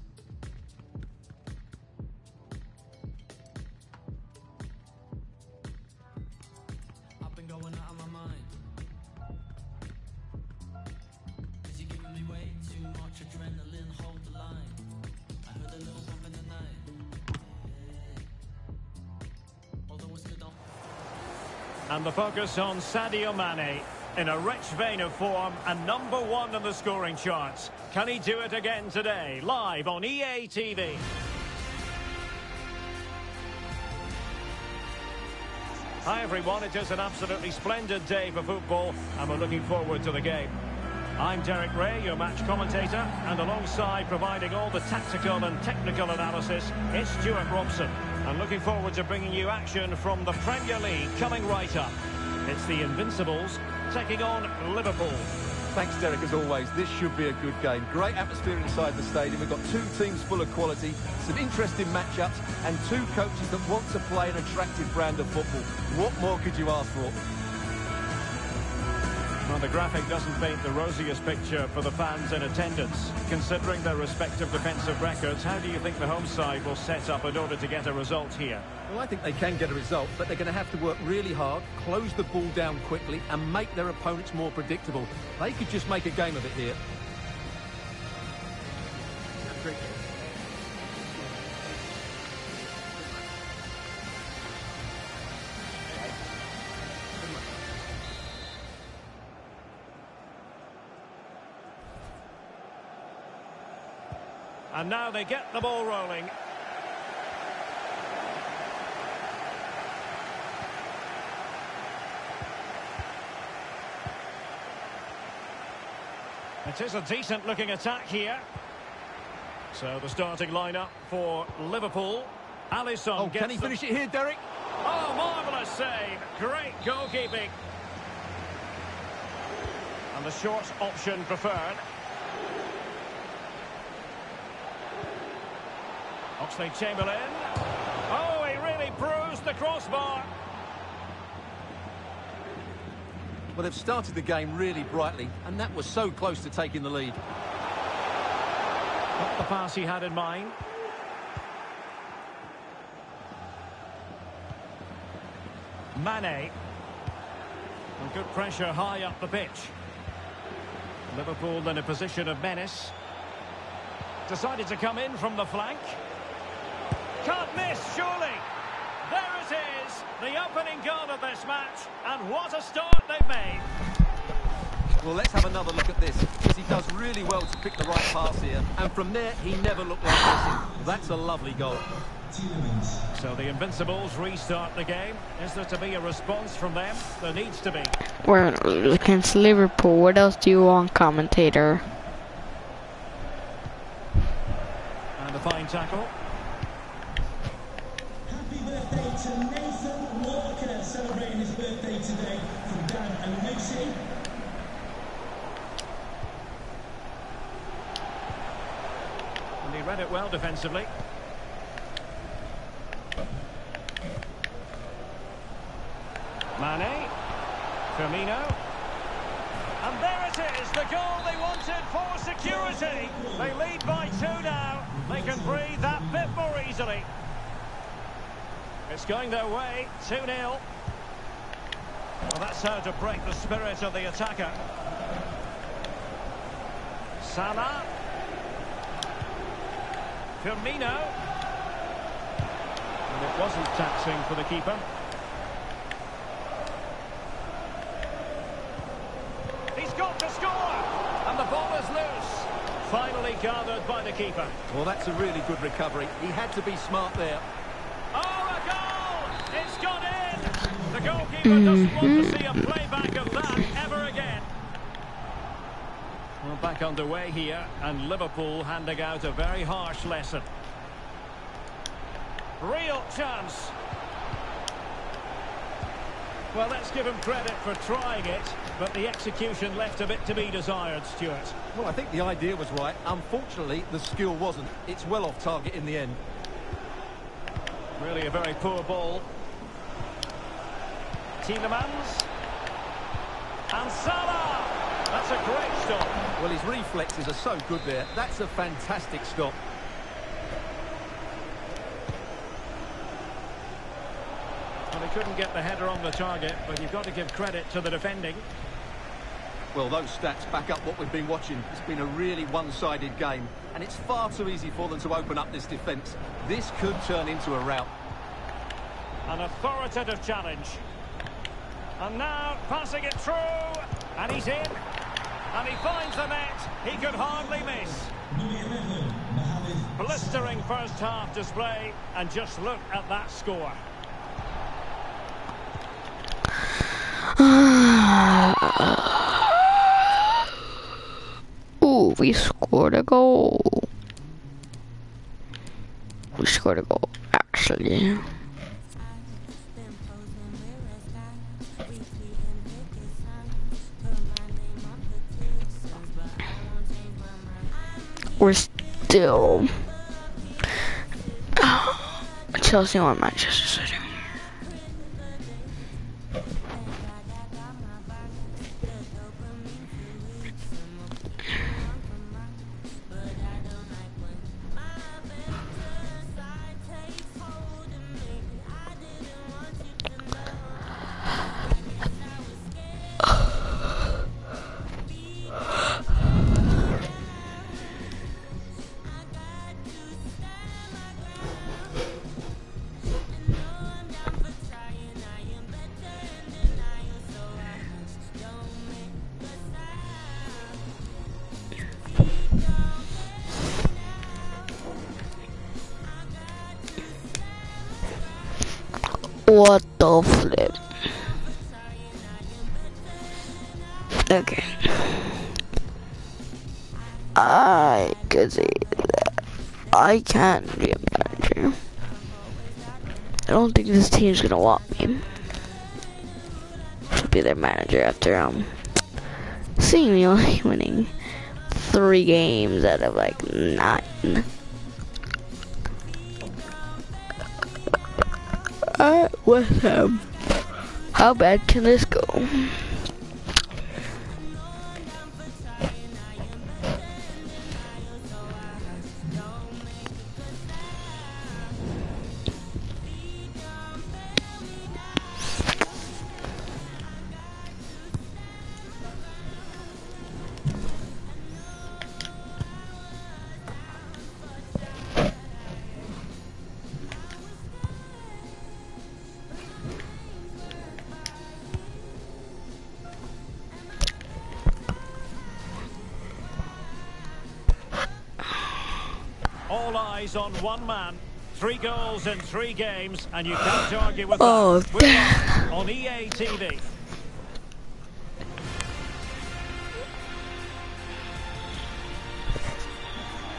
I've been going out of my mind. Cause you're giving me way too much adrenaline, hold the line. I heard a little bump in the night. And the focus on Sadio Mane. In a rich vein of form and number one on the scoring charts. Can he do it again today? Live on EA TV. Hi everyone, it is an absolutely splendid day for football and we're looking forward to the game. I'm Derek Ray, your match commentator, and alongside providing all the tactical and technical analysis, it's Stuart Robson. And looking forward to bringing you action from the Premier League coming right up. It's the Invincibles taking on Liverpool. Thanks, Derek, as always. This should be a good game. Great atmosphere inside the stadium. We've got two teams full of quality, some interesting matchups, and two coaches that want to play an attractive brand of football. What more could you ask for? Well, the graphic doesn't paint the rosiest picture for the fans in attendance. Considering their respective defensive records, how do you think the home side will set up in order to get a result here? Well, I think they can get a result, but they're going to have to work really hard, close the ball down quickly, and make their opponents more predictable. They could just make a game of it here. And now they get the ball rolling. It is a decent looking attack here. So the starting lineup for Liverpool. Alisson Oh, can he finish it here, Derek? Oh, marvellous save. Great goalkeeping. And the short option preferred. Oxlade-Chamberlain. Oh, he really bruised the crossbar. Well, they've started the game really brightly, and that was so close to taking the lead. Not the pass he had in mind. Mane. And good pressure high up the pitch. Liverpool in a position of menace. Decided to come in from the flank. Can't miss, surely. There it is, the opening goal of this match. And what a start they've made. Well, let's have another look at this, because he does really well to pick the right pass here. And from there, he never looked like missing. That's a lovely goal. So the Invincibles restart the game. Is there to be a response from them? There needs to be. We're against Liverpool. What else do you want, commentator? And a fine tackle. Happy birthday to Nathan Walker, celebrating his birthday today from Dad and Lucy. And he read it well defensively. Mane. Firmino. And there it is, the goal they wanted for security. They lead by two now. They can breathe that bit more easily. It's going their way, 2-0. Well, that's how to break the spirit of the attacker. Salah. Firmino. And it wasn't taxing for the keeper. He's got to score! And the ball is loose. Finally gathered by the keeper. Well, that's a really good recovery. He had to be smart there. Oh, a goal! It's gone in! The goalkeeper mm-hmm. doesn't want to see a playback of that ever again. Well, back underway here, and Liverpool handing out a very harsh lesson. Real chance. Well, let's give him credit for trying it, but the execution left a bit to be desired, Stuart. Well, I think the idea was right. Unfortunately, the skill wasn't. It's well off target in the end. Really a very poor ball. Tielemans. And Salah! That's a great stop. Well, his reflexes are so good there. That's a fantastic stop. Well, he couldn't get the header on the target, but you've got to give credit to the defending. Well, those stats back up what we've been watching. It's been a really one-sided game, and it's far too easy for them to open up this defence. This could turn into a rout. An authoritative challenge. And now passing it through. And he's in. And he finds the net. He could hardly miss. Number 11, Mohamed Blistering first half display. And just look at that score. Ooh, we scored a goal. We scored a goal, actually. Still Chelsea or Manchester City. I can be a manager. I don't think this team's gonna want me to be their manager after um seeing me only winning three games out of like nine. West Ham. How bad can this go? On one man. Three goals in three games, and you can't argue with Oh, that. On EA TV.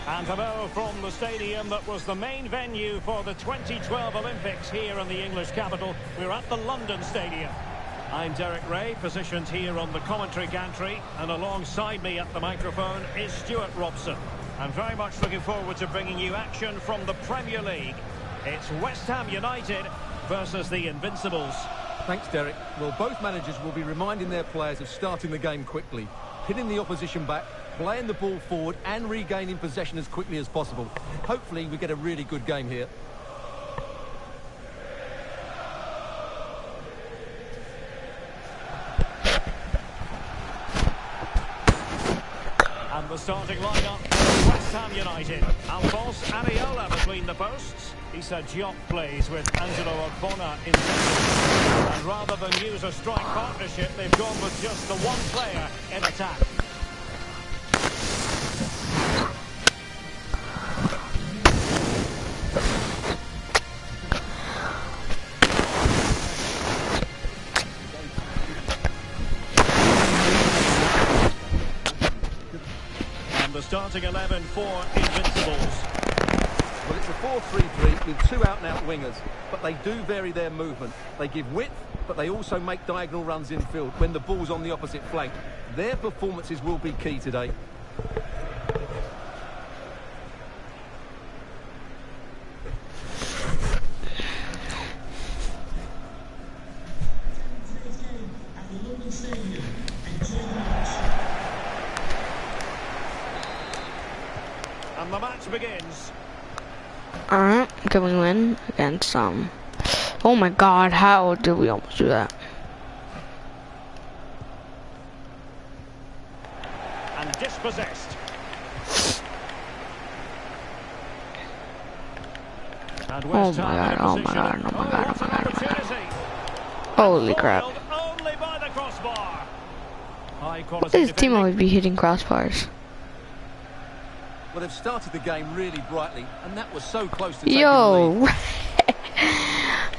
And hello from the stadium that was the main venue for the 2012 Olympics here in the English capital. We're at the London Stadium. I'm Derek Ray, positioned here on the commentary gantry, and alongside me at the microphone is Stuart Robson. I'm very much looking forward to bringing you action from the Premier League. It's West Ham United versus the Invincibles. Thanks, Derek. Well, both managers will be reminding their players of starting the game quickly, hitting the opposition back, playing the ball forward and regaining possession as quickly as possible. Hopefully we get a really good game here. And the starting lineup for West Ham United. Alphonse Areola between the posts. Issa Diop plays with Angelo Ogbonna in. And rather than use a strike partnership, they've gone with just the one player in attack. Starting 11 for Invincibles. Well, it's a 4-3-3 with two out-and-out wingers, but they do vary their movement. They give width, but they also make diagonal runs infield when the ball's on the opposite flank. Their performances will be key today. today's game at the London Stadium. Enjoy the match. And the match begins. Alright, can we win against um Oh my god, how did we almost do that? and dispossessed. And Oh my God, oh my. God, oh my God, oh my God, oh my God. Holy crap. Foiled only crossbar. High quality This team always be hitting crossbars. Well, they've started the game really brightly, and that was so close to the lead. Yo,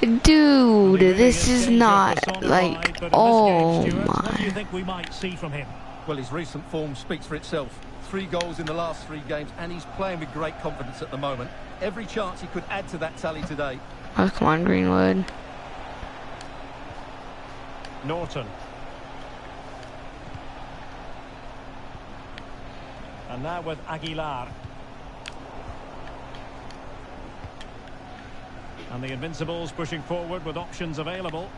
dude, this is not like. but in this Oh game, What do you my. think we might see from him? Well, his recent form speaks for itself. Three goals in the last three games, and he's playing with great confidence at the moment. Every chance he could add to that tally today. Oh, come on, Greenwood. Norton. And now with Aguilar. And the Invincibles pushing forward with options available.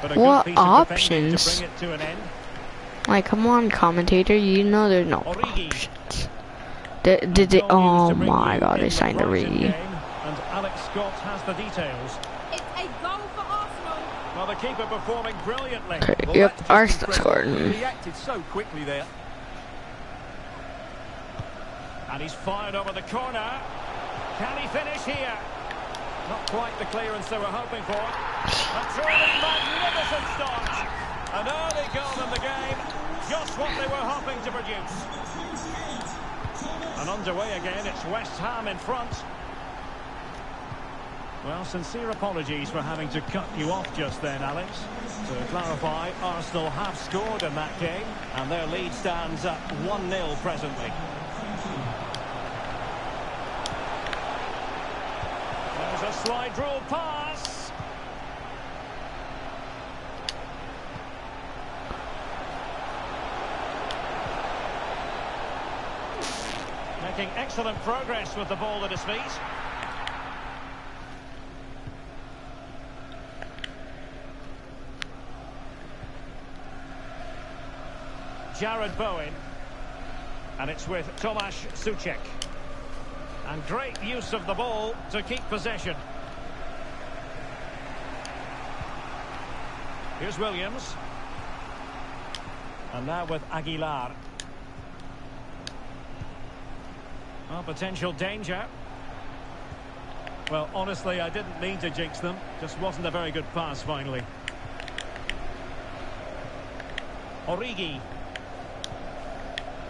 But a What good piece of options? to bring it to an end. Like, come on, commentator. You know there's no Origi. options. Did, did they? Oh used to bring my god, they the signed Brighton Origi. game, And Alex Scott has the details. It's a goal for Arsenal. Well, the keeper performing brilliantly. Okay, Well, yep, Arsenal scored. Reacted so quickly there. And he's fired over the corner. Can he finish here? Not quite the clearance they were hoping for. A truly magnificent start. An early goal in the game. Just what they were hoping to produce. And underway again, it's West Ham in front. Well, sincere apologies for having to cut you off just then, Alex. To clarify, Arsenal have scored in that game, and their lead stands at 1-0 presently. There's a slide rule pass. Making excellent progress with the ball at his feet. Jarrod Bowen. And it's with Tomáš Souček. And great use of the ball to keep possession. Here's Williams. And now with Aguilar. Well, potential danger. Well, honestly, I didn't mean to jinx them. Just wasn't a very good pass, finally. Origi.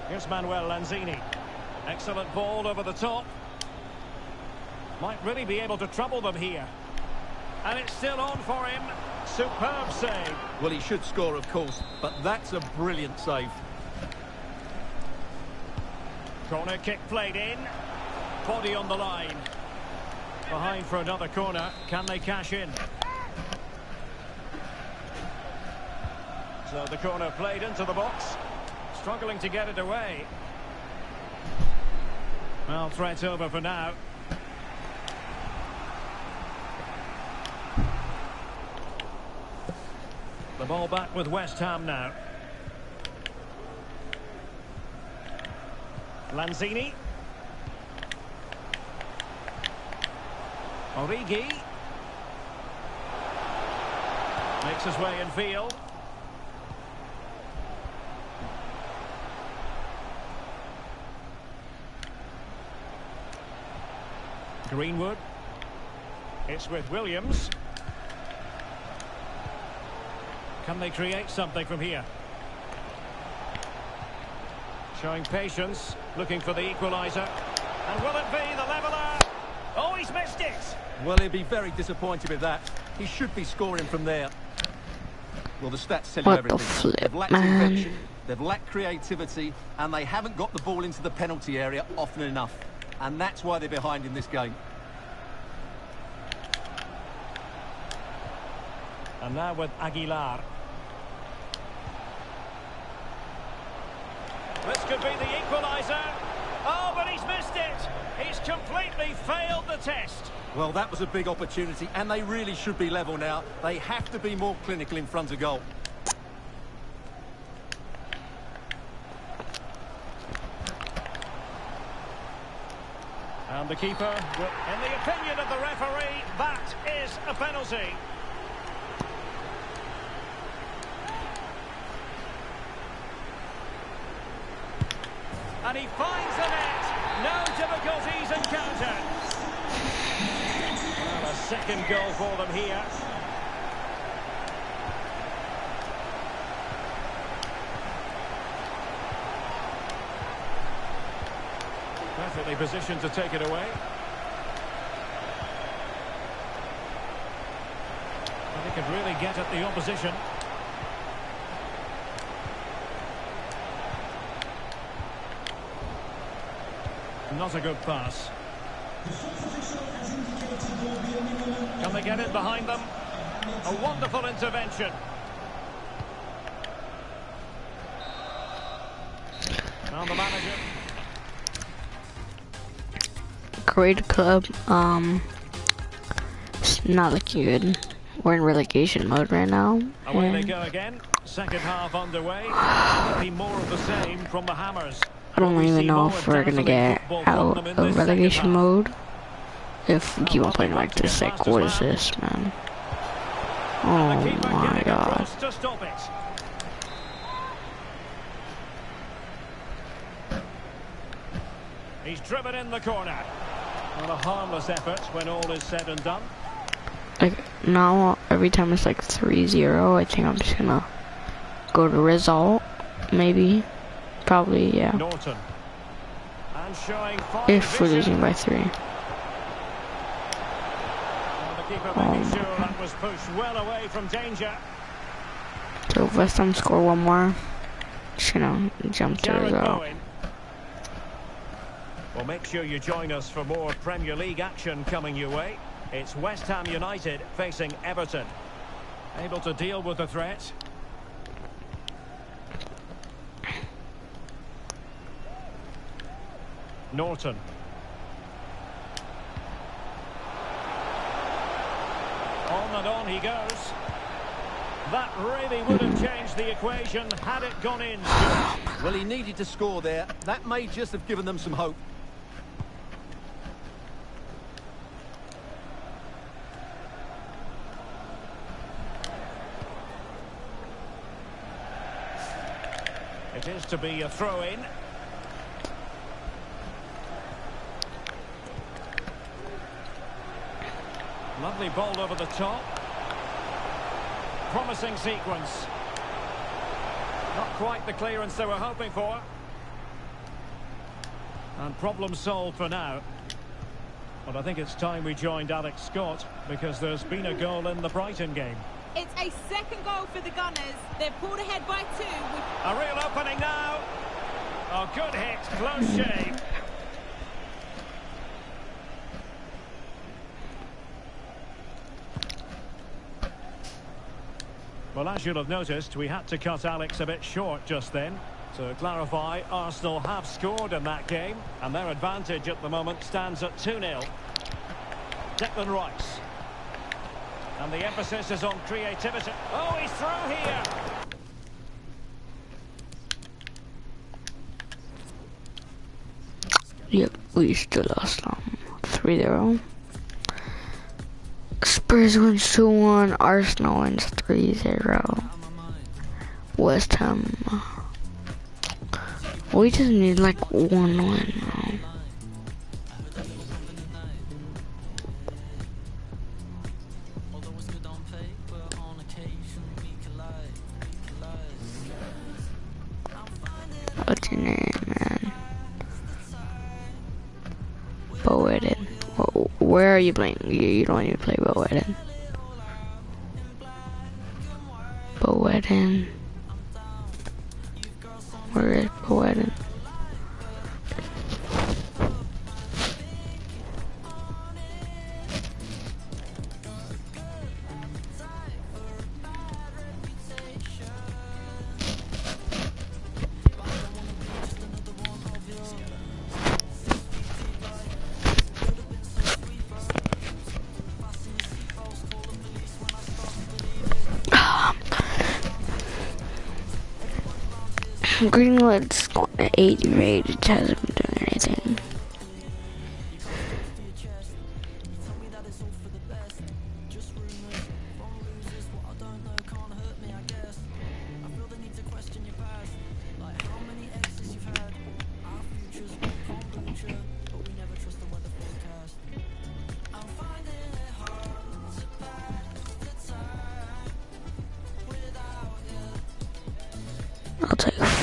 Here's Manuel Lanzini. Excellent ball over the top. Might really be able to trouble them here. And it's still on for him. Superb save. Well, he should score, of course, but that's a brilliant save. Corner kick played in. Body on the line. Behind for another corner. Can they cash in? So the corner played into the box. Struggling to get it away. Well, threat over for now. The ball back with West Ham now. Lanzini. Origi. Makes his way in field. Greenwood. It's with Williams. Can they create something from here? Showing patience, looking for the equaliser. And will it be the leveller? Oh, he's missed it! Well, he'll be very disappointed with that. He should be scoring from there. Well, the stats tell you What the everything. flip, they've lacked man. invention, they've lacked creativity, and they haven't got the ball into the penalty area often enough. And that's why they're behind in this game. And now with Aguilar. This could be the equaliser. Oh, but he's missed it. He's completely failed the test. Well, that was a big opportunity, and they really should be level now. They have to be more clinical in front of goal. And the keeper, in the opinion of the referee, that is a penalty. and he finds the net. No difficulties encountered. Well, a second goal for them here. Perfectly positioned to take it away. And he could really get at the opposition. Not a good pass. Can they get it behind them? A wonderful intervention. Now the manager. Great club. Um, it's not looking good. We're in relegation mode right now. Away they go again. Second half underway. More of the same from the Hammers. I don't even know if we're gonna get out of relegation mode. If we keep on playing like this, like, what is this, man? Oh my god. across to stop it. He's driven in the corner. Well, a harmless effort when all is said and done. Like, now, every time it's like 3-0, I think I'm just gonna go to result, maybe. Probably, yeah. Norton. And showing If we're losing by 3. Well, the keeper Oh making um, sure that was pushed well away from danger. So West Ham score one more, just gonna jump to result. Bowen. Well, make sure you join us for more Premier League action coming your way. It's West Ham United facing Everton. Able to deal with the threat. Norton. On and on he goes. That really would have changed the equation had it gone in. Well, he needed to score there. That may just have given them some hope. It is to be a throw-in. Lovely ball over the top. Promising sequence. Not quite the clearance they were hoping for. And problem solved for now. But I think it's time we joined Alex Scott because there's been a goal in the Brighton game. It's a second goal for the Gunners. They're pulled ahead by two A real opening now. Oh, good hit, close shave. Well, as you'll have noticed, we had to cut Alex a bit short just then. To clarify, Arsenal have scored in that game, and their advantage at the moment stands at 2-0. Declan Rice. And the emphasis is on creativity. Oh, he's through here. Yep, we still lost um 3-0. Spurs wins 2-1, Arsenal wins 3-0. West Ham. We just need like one win. What's your name, man? Where are you playing? You, you don't even play Bowen. Bowen. Where is Bowen? Greenwood's got an 80 rated, it hasn't been doing anything. I'll take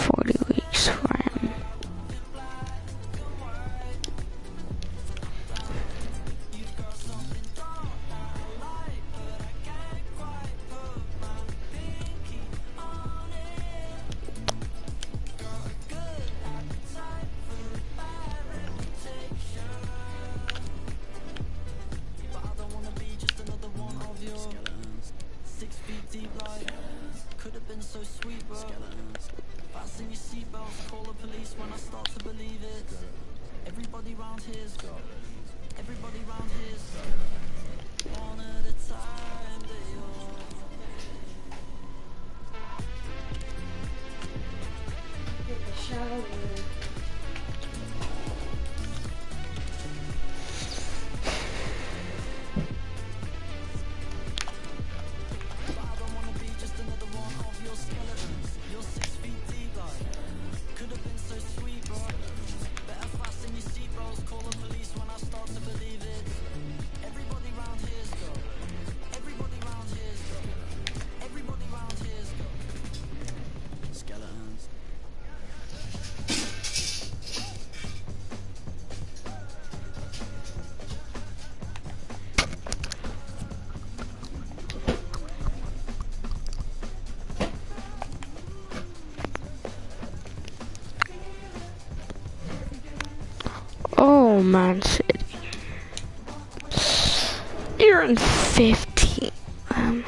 Man City. You're in 15. Um,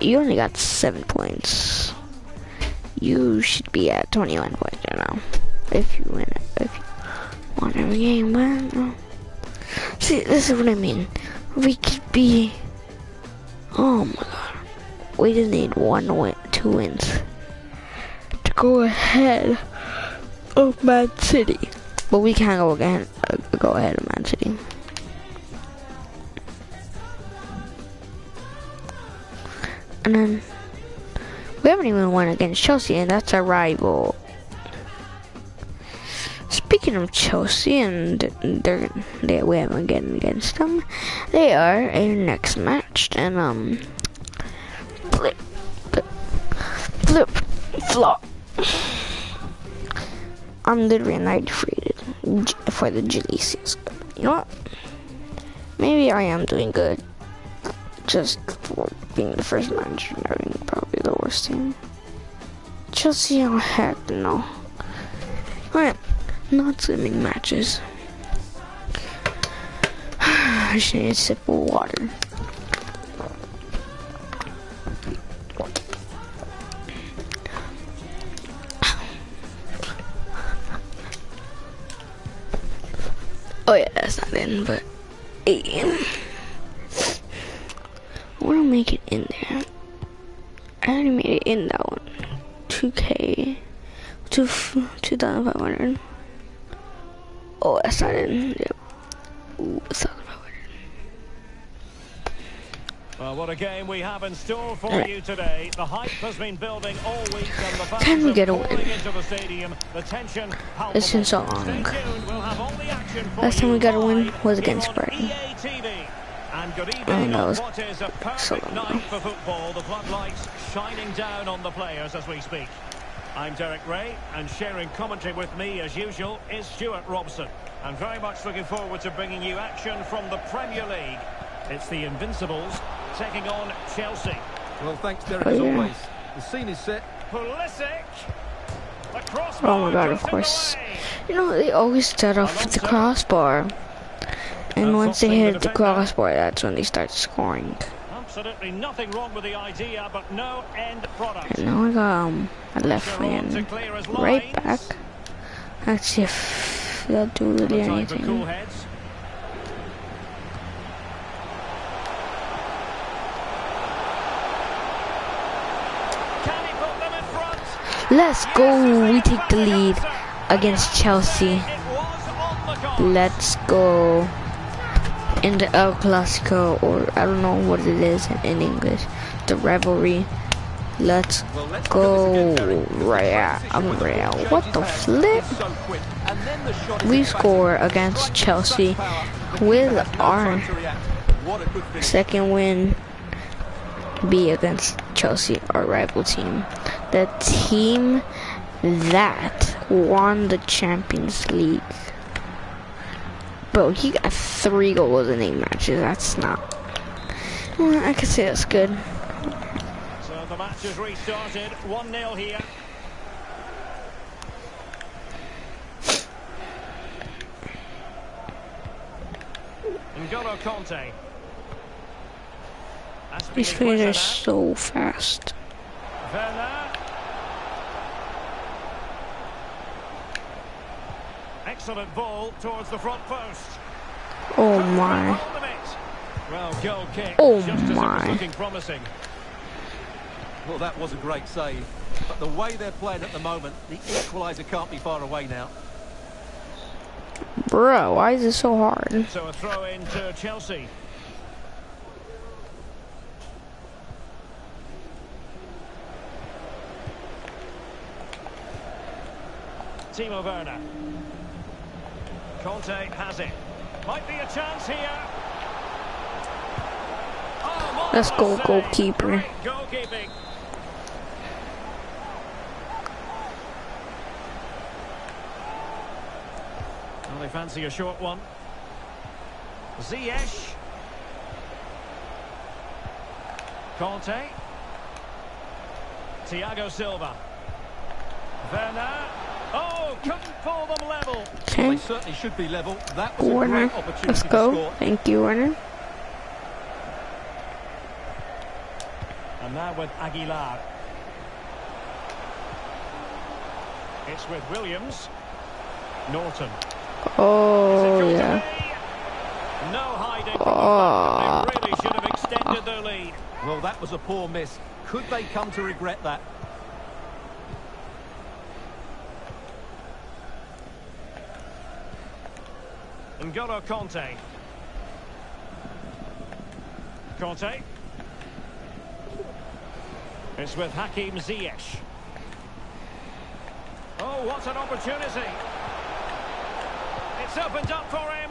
you only got 7 points. You should be at 21 points right now. If you win it. If you won every game, but. See, this is what I mean. We could be. Oh my god. We just need one win, two wins to go ahead of Man City. But we can't go again. Uh, go ahead of Man City. And then we haven't even won against Chelsea, and that's our rival. Speaking of Chelsea, and they're they we haven't gotten against them. They are our next match, and um, flip, flip, flop. I'm literally 90 rated J- for the Jaleesius. You know what? Maybe I am doing good. Just for being the first manager and having probably the worst team. Chelsea, oh heck no. Alright, not swimming matches. I just need a sip of water. Oh yeah, that's not in, but. I want to make it in there. I already made it in that one. 2K, two, 2,500. Oh, that's not in. Yep. Well, what a game we have in store for you today. The hype has been building all week, and the fans Can we get a win? into the stadium. The tension. It's been so long. We'll have all the action for Last time we got a win was against on Brighton. And good evening what is a so perfect long night for football. The floodlights shining down on the players as we speak. I'm Derek Ray, and sharing commentary with me, as usual, is Stuart Robson. And very much looking forward to bringing you action from the Premier League. It's the Invincibles taking on Chelsea. Well, thanks, Derek, Oh, as yeah. always. The scene is set. Pulisic. The Oh my god, of just in the course. You know, they always start off with the crossbar. And once they hit the the crossbar, that's when they start scoring. Absolutely nothing wrong with the idea, but no end product. And now I got um, a left Pressure wing, right back. lines. Let's see if they'll do really Time cool anything. heads. Can he put them in front? Let's go. We take the lead against Chelsea. Let's go. In the El Clasico, or I don't know what it is in, English, the rivalry. Let's go. Real. I'm Real. What the flip? We score against Chelsea with our second win be against Chelsea, our rival team. The team that won the Champions League. Bro, he got three goals in eight matches. That's not. Well, I could say that's good. So the match has restarted. 1-0 here. N'Golo Kanté. These players are so fast. Werner. Excellent ball towards the front post. Oh my. Hold of it. Well, goal kick. Oh just as it was my. looking promising. Well, that was a great save. But the way they're playing at the moment, the equaliser can't be far away now. Bro, why is it so hard? So a throw in to Chelsea. Timo Werner. Kanté has it. Might be a chance here. Oh, Let's go, goalkeeper. Goalkeeping. Well, they fancy a short one. Ziyech. Kanté. Thiago Silva. Werner. Okay. certainly should be level. That was a Warner. great opportunity Let's go. Thank you, Warner. And now with Aguilar. It's with Williams. Norton. Oh, yeah. going to be? No hiding Oh. the fact that they really should have extended their lead. Well, that was a poor miss. Could they come to regret that? N'Golo Kanté. Kanté. It's with Hakim Ziyech. Oh, what an opportunity. It's opened up for him.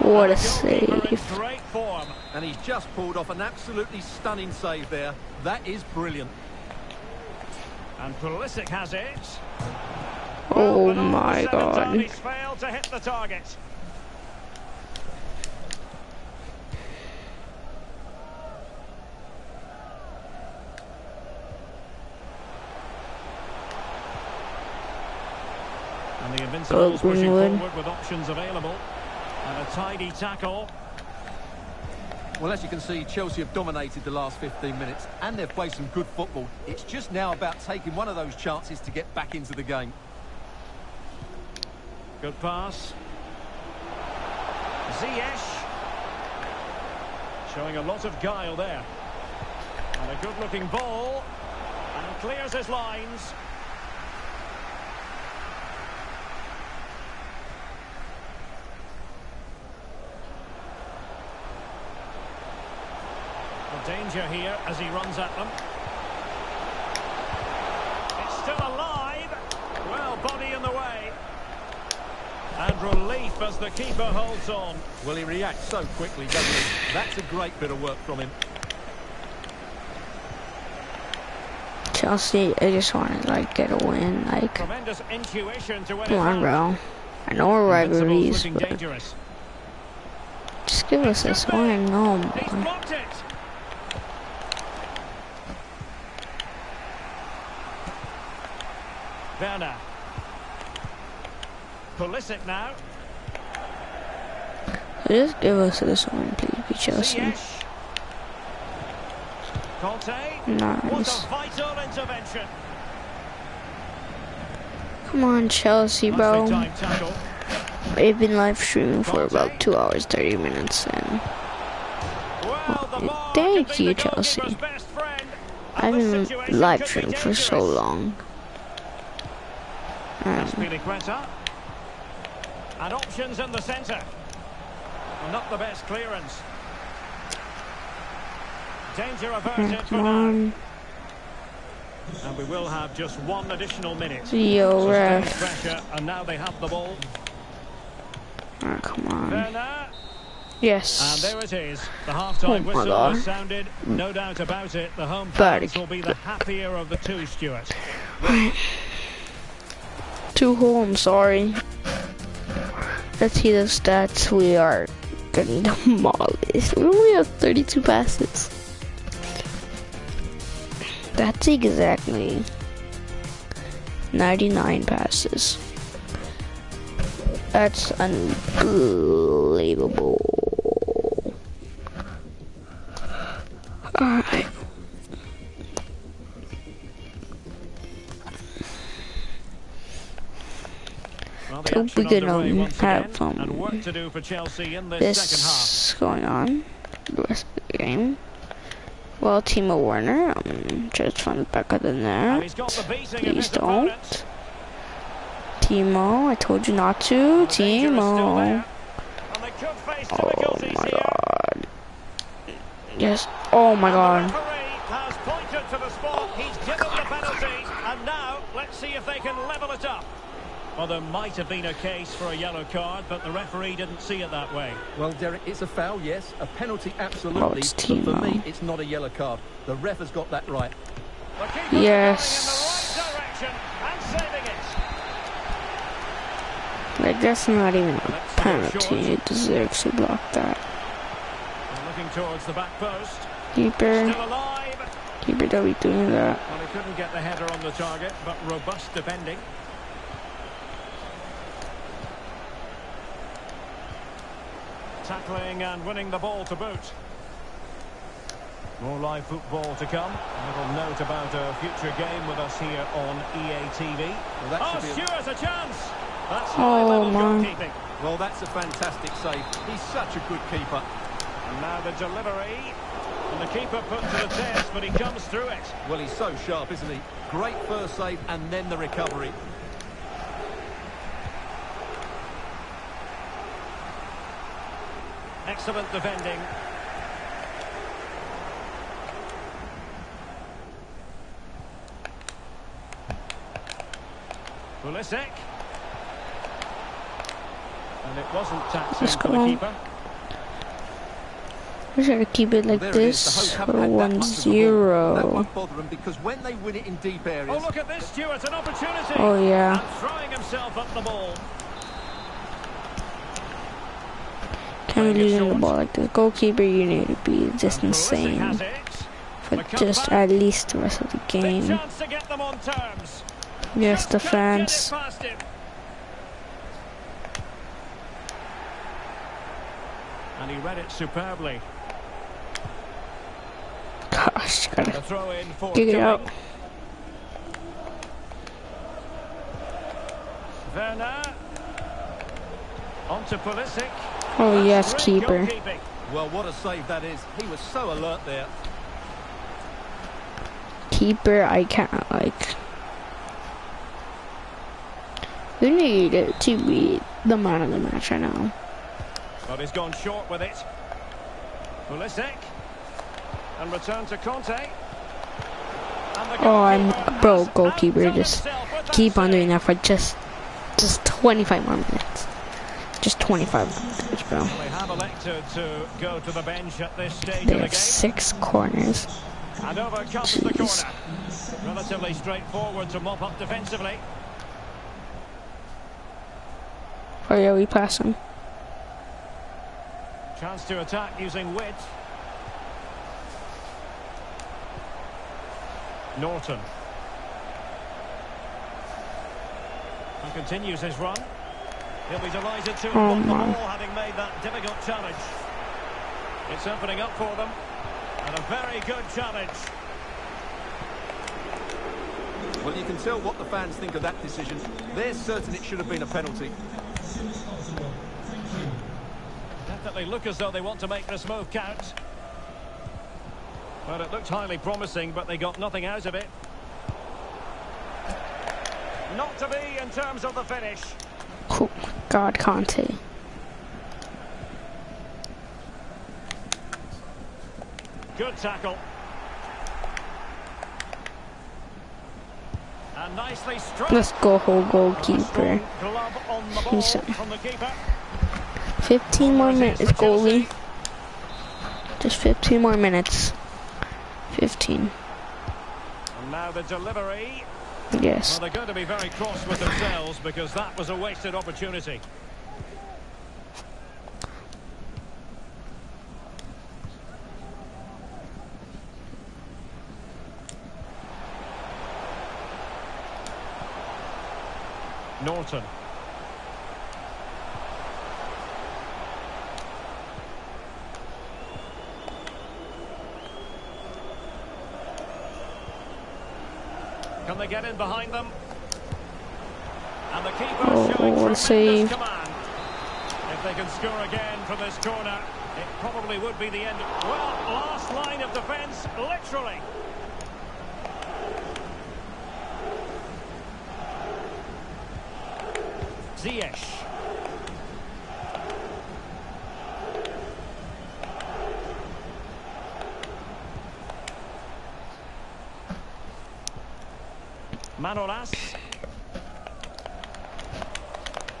What a Goalkeeper in save. great form. And he's just pulled off an absolutely stunning save there. That is brilliant. And Pulisic has it. Oh Well, but all my said and done, god. He's failed to hit the target. And the Invincibles Go, pushing forward with options available. And a tidy tackle. Well, as you can see, Chelsea have dominated the last 15 minutes and they've played some good football. It's just now about taking one of those chances to get back into the game. Good pass. Ziyech. Showing a lot of guile there. And a good-looking ball. And clears his lines. Danger here as he runs at them. It's still alive. Well, body in the way. And relief as the keeper holds on. Well, he reacts so quickly, doesn't he? That's a great bit of work from him. Chelsea, I just want to like get a win. Like, Tremendous intuition to win come on, bro. I know we're Invincibles rivalries, but dangerous. just give us this win. No He's more. blocked it. Werner. Pulisic now. Just give us this win, please, be Chelsea. Ziyech. Kanté. What Nice. a vital intervention. Come on, Chelsea, bro. be time tackle. We've been live streaming for about two hours, 30 minutes, and Well, Thank you, Chelsea. goalkeeper's best friend, I and the haven't live streaming for so long. Azpilicueta. And options in the centre. Not the best clearance. Danger averted for now. And we will have just one additional minute. Yo, Sustained ref. pressure, and now they have the ball. Ah, come on. Werner, and there it is. The half-time Oh whistle God. has sounded. No doubt about it. The home fans will be the happier of the two, Stuart. Two home, sorry. Let's see the stats. We are getting demolished. We only have 32 passes. That's exactly 99 passes. That's unbelievable. Alright. Well, the So we action can, underway um, have, um, work to do for Chelsea in this, going on the rest of the game. Well, Timo Werner, um, just find the back of the net. he's got the beating of Please don't. Timo, I told you not to. The danger is still Timo. there. And they could face Oh my god. Yes. Oh my god. The referee has pointed to the spot. He's given the penalty. And now, let's see if they can level it up. Well, there might have been a case for a yellow card, but the referee didn't see it that way. Well, Derek, it's a foul, yes. A penalty, absolutely. Oh, it's but for me, it's not a yellow card. The ref has got that right. The Yes. going in the right direction and saving it. Like, that's not even a Let's penalty. short. It deserves to block that. And looking towards the back post. Keeper. Still alive. Keeper, don't be doing that. Well, he couldn't get the header on the target, but robust defending. Tackling and winning the ball to boot. More live football to come. A little note about a future game with us here on EA TV. Well, that Oh, should a- Stuart, a chance! That's Oh, high-level man. goalkeeping. Well, that's a fantastic save. He's such a good keeper. And now the delivery. And the keeper put to the test, but he comes through it. Well, he's so sharp, isn't he? Great first save and then the recovery. Excellent defending. Pulisic. And it wasn't taxing Let's for go the on. keeper. We should keep it like Well, there it is. The this host for haven't had that one much of the ball. That zero. won't bother him because when they win it in deep areas, Oh, look at this, Stuart, an opportunity. Oh, yeah. And throwing himself up the ball. Can't be losing the ball like this. Goalkeeper, you need to be just And Pulisic has insane for just at least the rest of the game. chance to get them on terms. Yes, Just can't defense. it past him. And he read it superbly. Gosh, gotta The throw in for dig it out. Werner. On to Pulisic. Oh yes, keeper. well, what a save that is. He was so alert there. Keeper, I can't like. You need it to be the man of the match right now. But he's gone short with it. Pulisic. And return to Kanté. Oh, I'm bro, goalkeeper. Just himself with that keep on doing that for just, just 25 more minutes. Just 25 more minutes, bro. They have elected to go to the bench at this stage They of the have game. six corners. And over comes the corner. Relatively straightforward to mop up defensively. Oh yeah, we pass him. Chance to attack using width. Norton. And continues his run. He'll be delighted to have Oh, won the ball having made that difficult challenge. It's opening up for them. And a very good challenge. Well, you can tell what the fans think of that decision. They're certain it should have been a penalty. Definitely look as though they want to make this move count. Well, it looked highly promising, but they got nothing out of it. Not to be in terms of the finish. Cool. God, Kanté. Good tackle. And nicely struck. Let's go, whole goalkeeper. He's- from the keeper. 15 more minutes, goalie. Just 15 more minutes. 15. And now the delivery. Yes. Well, they're going to be very cross with themselves because that was a wasted opportunity. Norton. Can they get in behind them? And the keeper Oh, showing oh, a tremendous save. command. If they can score again from this corner, it probably would be the end. Well, last line of defence, literally. Ziyech. Manolas.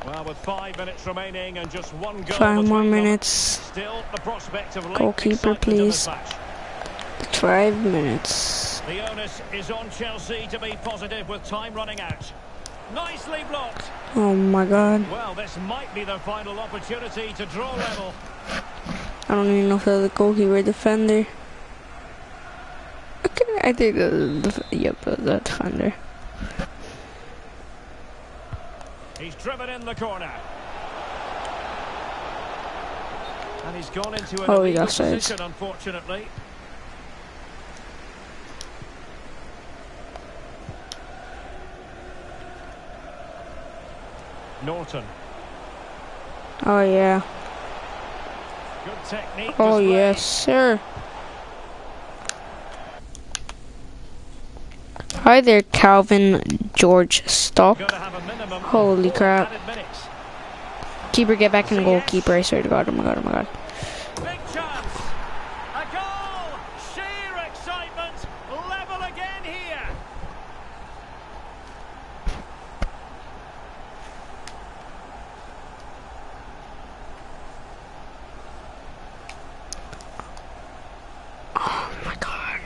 Well, with five minutes remaining and just one goal. Five more them, minutes. Still the prospect of Goalkeeper, excitement in this please. Five minutes. The onus is on Chelsea to be positive with time running out. Nicely blocked. Oh my god. Well, this might be their final opportunity to draw level. I don't even know if they're the goalkeeper or defender. Okay, I think the, the yep, the, the defender. He's driven in the corner. And he's gone into an Oh, illegal position, unfortunately. Norton. Oh yeah. Good technique. Oh yes, sir. Hi there, Calvin George Stock. Gotta have a minimum of Holy crap. Keeper, get back in the goalkeeper. I swear to God. Oh my God. Oh my God. Big chance. A goal. Sheer excitement. Level again here. Oh my God.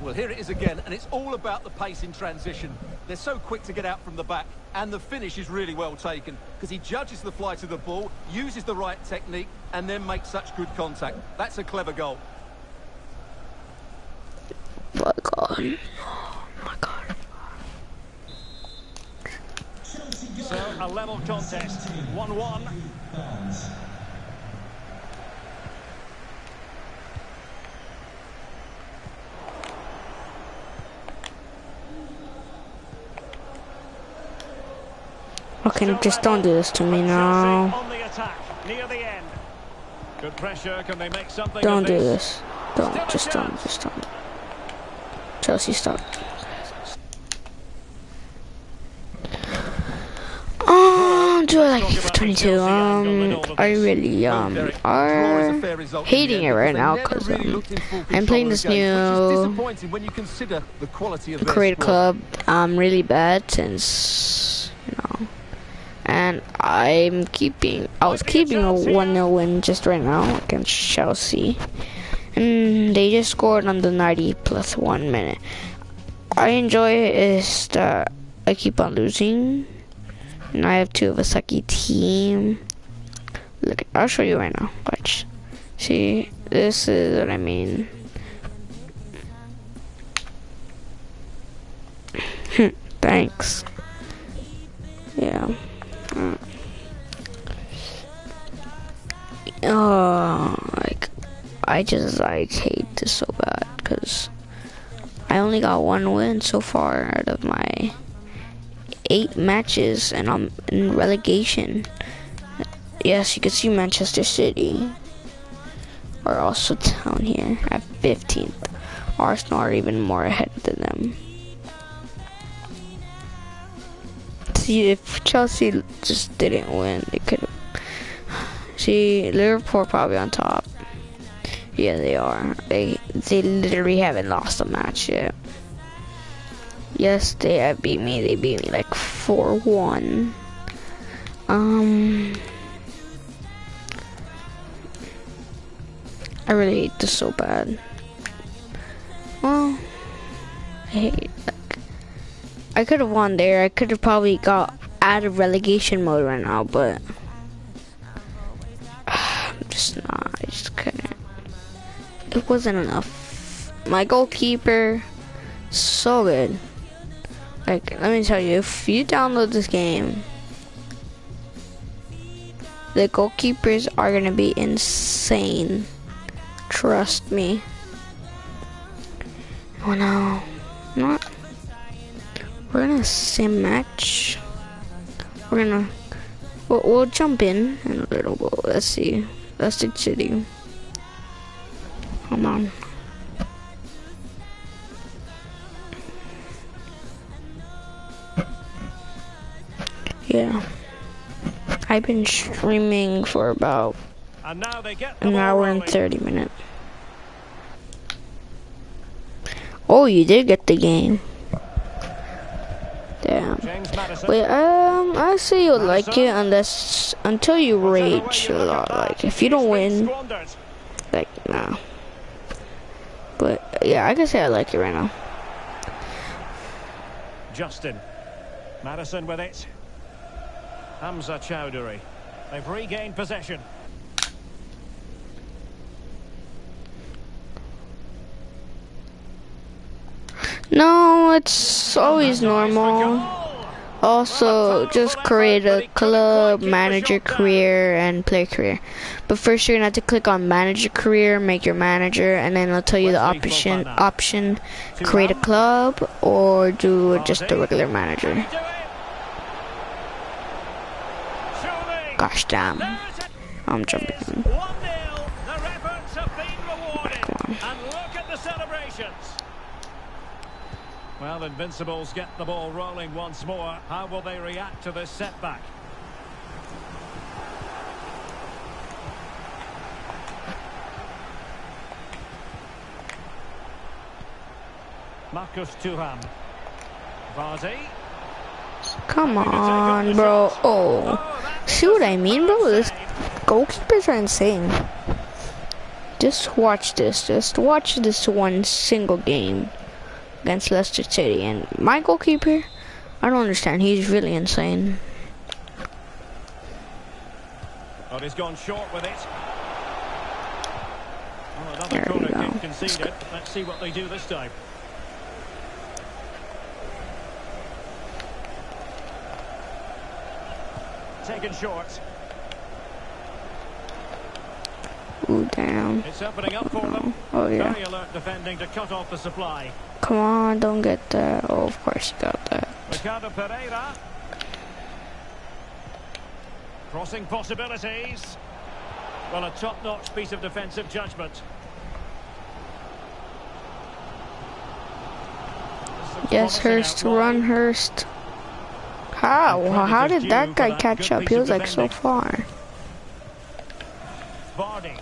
Well, here it is again, and it's all about the pace in transition. They're so quick to get out from the back, and the finish is really well taken because he judges the flight of the ball, uses the right technique, and then makes such good contact. That's a clever goal. My God. Oh my God. So a level contest. 1-1. Okay, just don't do this to me now. on the attack near the end. Good pressure. Can they make something Don't do this? Don't. Just don't. Just don't. Chelsea, stop. Um, do I like FIFA 22? Um, I really um is a are fair result in the hating it right now because um, looked in full I'm playing this the game, which is new disappointing when you consider the quality of the their Creator. Club um really bad since you know, and I'm keeping I was keeping a one 0 win just right now against Chelsea, and they just scored on the 90 plus one minute. I enjoy it is that I keep on losing, and I have two of a sucky team. Look, I'll show you right now. Watch. See, this is what I mean. Thanks. Yeah. Mm. Oh, like, I just like hate this so bad because I only got one win so far out of my eight matches, and I'm in relegation. Yes, you can see Manchester City are also down here at 15th. Arsenal are even more ahead than them. If Chelsea just didn't win, they could have. See, Liverpool probably on top. Yeah, they are. They they literally haven't lost a match yet. Yes, they have beat me. They beat me like four one. Um, I really hate this so bad. Well, I hate I could have won there. I could have probably got out of relegation mode right now, but I'm just not. I just couldn't. It wasn't enough. My goalkeeper, so good. Like, let me tell you, if you download this game, the goalkeepers are gonna be insane. Trust me. Oh no, not. We're gonna sim match. We're gonna we'll, we'll jump in in a little bit. Let's see. Leicester City. Come on. Yeah. I've been streaming for about And now they get an hour and 30 minutes. Oh, you did get the game. Damn. James Maddison. Wait, um, I say you'll like it unless until you rage a lot. Like if you don't win, like nah. But yeah, I can say I like it right now. Justin. Maddison with it. Hamza Choudhury. They've regained possession. No, it's always normal. Also, just create a club, manager career, and player career. But first, you're gonna have to click on manager career, make your manager, and then it'll tell you the option option create a club or do just a regular manager. Gosh damn, I'm jumping. It's in. 1-0. Their efforts have been rewarded. Come And look at the celebrations. Well, Invincibles get the ball rolling once more. How will they react to this setback? Marcus Thuram. Vardy. Come on, bro. Oh, oh see what I mean, bro? This goalkeepers are insane. Just watch this. Just watch this one single game against Leicester City, and my goalkeeper, I don't understand. He's really insane. But he's gone short with it. Oh, another There we corner go. kick conceded. Let's see what they do this time. Taken short. Ooh, damn. It's opening up for oh, them. Oh yeah. Very alert defending to cut off the supply. Come on, don't get that. Oh, of course you got that. Ricardo Pereira. Crossing possibilities. Well, a top-notch piece of defensive judgment. Yes, Hurst, run, Hurst. How? How did that guy catch up? He was like so far. Vardy.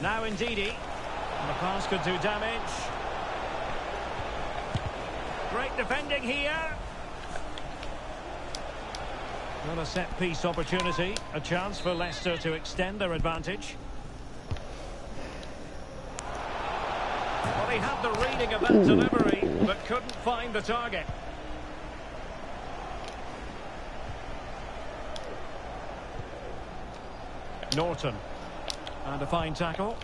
Now Ndidi. The pass could do damage. Great defending here. Not a set piece opportunity. A chance for Leicester to extend their advantage. Well, he had the reading of that hmm. delivery, but couldn't find the target. Norton. And a fine tackle.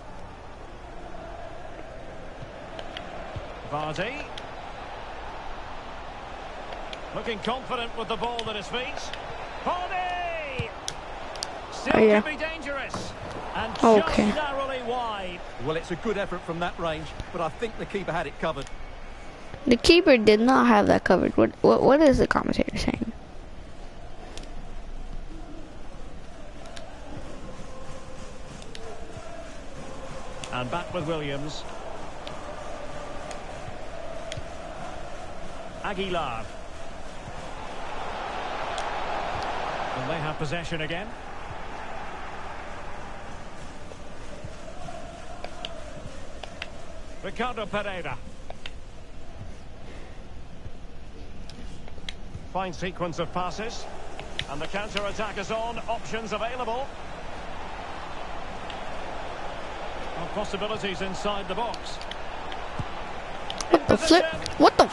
Vardy. Looking confident with the ball at his feet. Vardy! Still Oh, yeah. could be dangerous. And oh, Okay. just narrowly wide. Well, it's a good effort from that range, but I think the keeper had it covered. The keeper did not have that covered. What what what is the commentator saying? And back with Williams. Aguilar. And they have possession again. Ricardo Pereira. Fine sequence of passes. And the counter-attack is on. Options available. Possibilities inside the box. The flip. What the?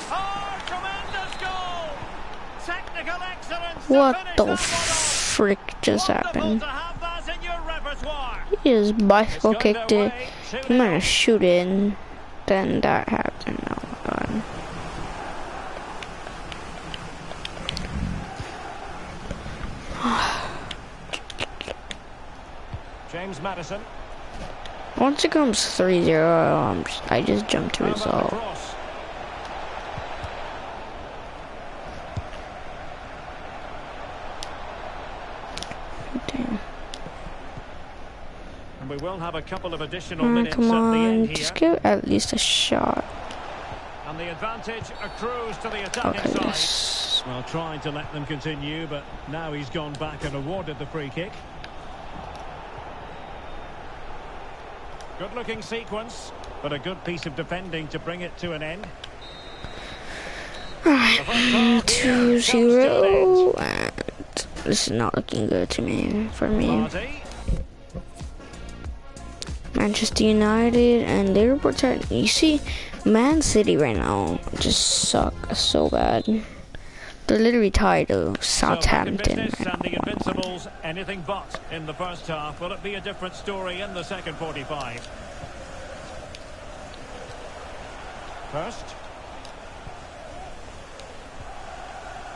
What the frick just happened? in. He just bicycle kicked it. He 2-0. might have shoot and then that happened. Oh my god. James Maddison. Once it comes 3-0, um, I just jump to resolve. Damn. And we will have a couple of additional hmm, minutes come on, just give at least a shot. And the advantage accrues to the attacking okay, side. Yes. Well, trying to let them continue, but now he's gone back and awarded the free kick. Good looking sequence, but a good piece of defending to bring it to an end. Alright, The first half two here comes to an zero, and this is not looking good to me. For me, Manchester United and Liverpool. are- You see, Man City right now just suck so bad. They're literally tied to So back in Southampton business, right now. Invincibles, anything but in the first half. Will it be a different story in the second 45? First.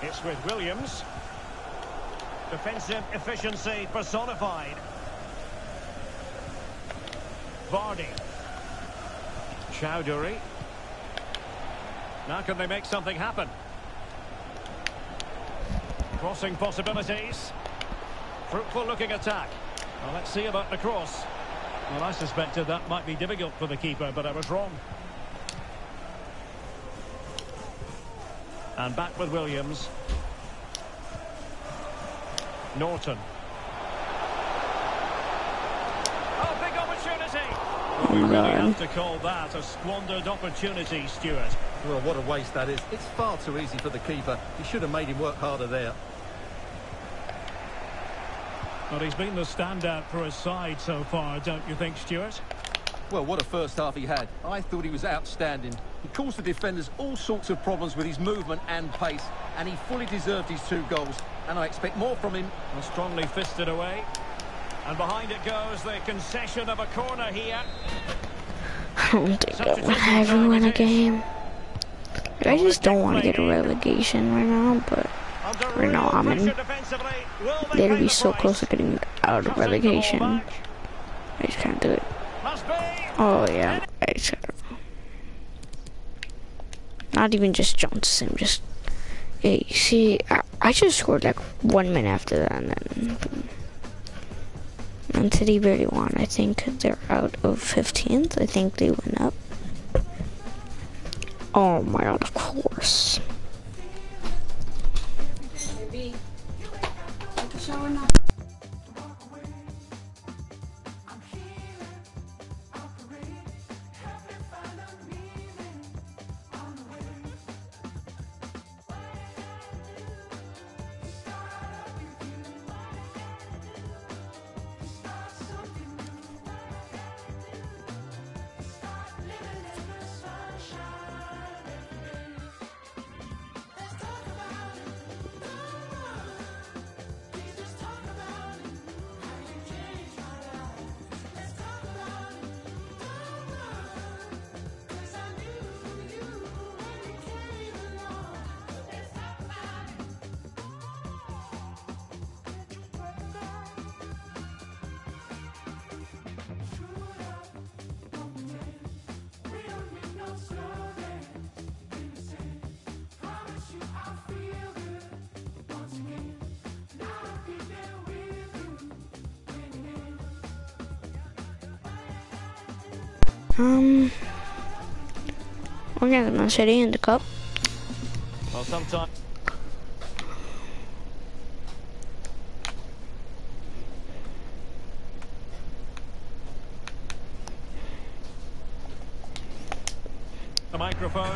It's with Williams. Defensive efficiency personified. Vardy. Choudhury. Now can they make something happen? Crossing possibilities. Fruitful looking attack. Well, let's see about the cross. Well, I suspected that might be difficult for the keeper, but I was wrong. And back with Williams. Norton. Oh, big opportunity. Well, we really have to call that a squandered opportunity, Stuart. Well, what a waste that is. It's far too easy for the keeper. He should have made him work harder there. But he's been the standout for his side so far, don't you think, Stuart? Well, what a first half he had. I thought he was outstanding. He caused the defenders all sorts of problems with his movement and pace, and he fully deserved his two goals. And I expect more from him. And strongly fisted away. And behind it goes the concession of a corner here. I don't think I would ever win a game. I just don't want to get a relegation right now, but Under Right now, I'm in. they they'd be so close to getting out of relegation. I just can't do it. Oh yeah, I just. Not even just Johnson, just. Hey, see, I, I just scored like one minute after that, and then. Man City barely won. I think they're out of 15th. I think they went up. Oh my god, of course. shower now. Um. We're gonna Man City in the cup. Well, sometimes.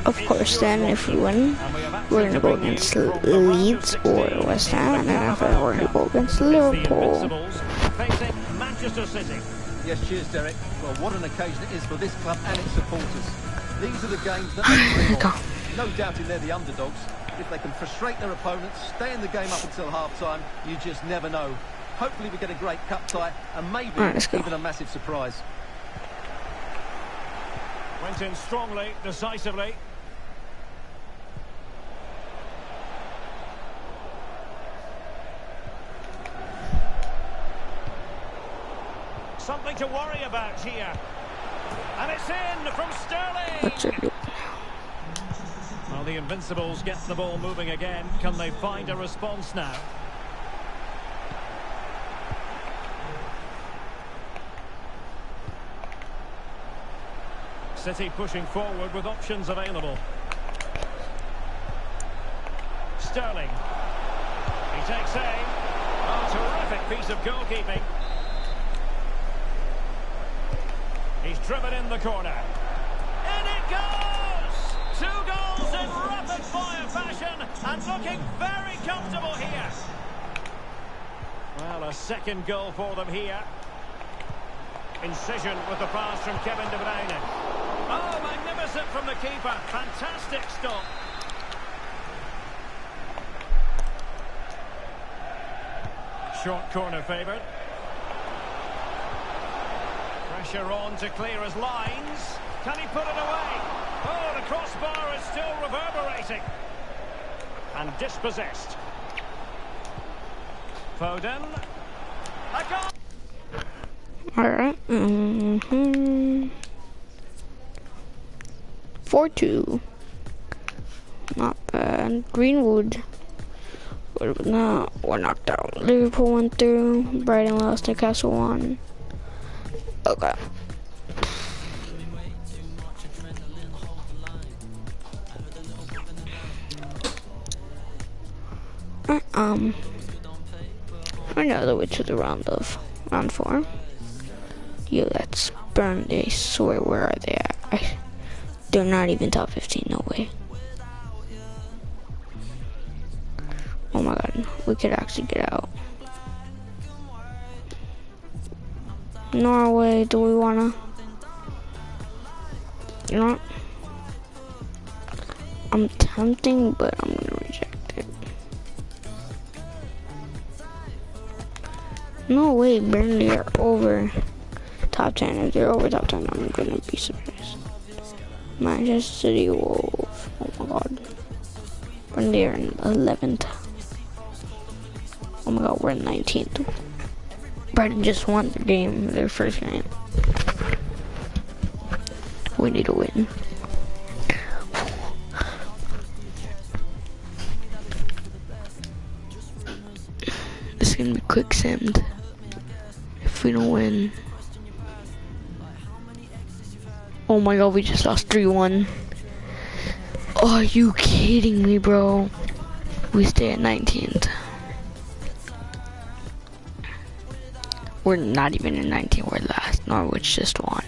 Of course, then if we win, we have access we're gonna to go against from the round of Leeds or West Ham, and then after that we're gonna go against It's the Liverpool. Invincibles facing Manchester City. Yes, cheers, Derek. Well, what an occasion it is for this club and its supporters. These are the games that oh they dream Go. of. No doubting they're the underdogs. If they can frustrate their opponents, stay in the game up until half-time, you just never know. Hopefully we get a great cup tie and maybe All right, even a massive surprise. Went in strongly, decisively. Something to worry about here. And it's in from Sterling. What's it? Well, the Get the ball moving again. Can they find a response now? City pushing forward with options available. Sterling. He takes aim. Oh, terrific piece of goalkeeping. He's driven in the corner. In it goes! Two goals fire fashion and looking very comfortable here. Well, a second goal for them here. Incision with the pass from Kevin De Bruyne. Oh, magnificent from the keeper. Fantastic stop. Short corner favoured. Pressure on to clear his lines. Can he put it away? Oh, the crossbar is still reverberating. And dispossessed. Foden. A goal! Alright. Mm-hmm. 4-2. Not bad. Greenwood. But now we're knocked out. Liverpool went through. Brighton lost. Newcastle won. Okay. Um, I know the way to the round of round four. Yeah, let's burn I swear, where are they at? I, they're not even top 15, no way. Oh my god, we could actually get out. Norway, do we wanna? You know what? I'm tempting, but I'm gonna No way, Burnley are over top 10. If they're over top 10, I'm gonna be surprised. Manchester City Wolves. Oh my god. Burnley are in 11th. Oh my god, we're in 19th. Brighton just won their game, their first game. We need to win. This is gonna be quicksand we don't win. Oh my god, we just lost 3-1. Oh, are you kidding me, bro? We stay at 19th. We're not even in 19th, we're last. Norwich just won.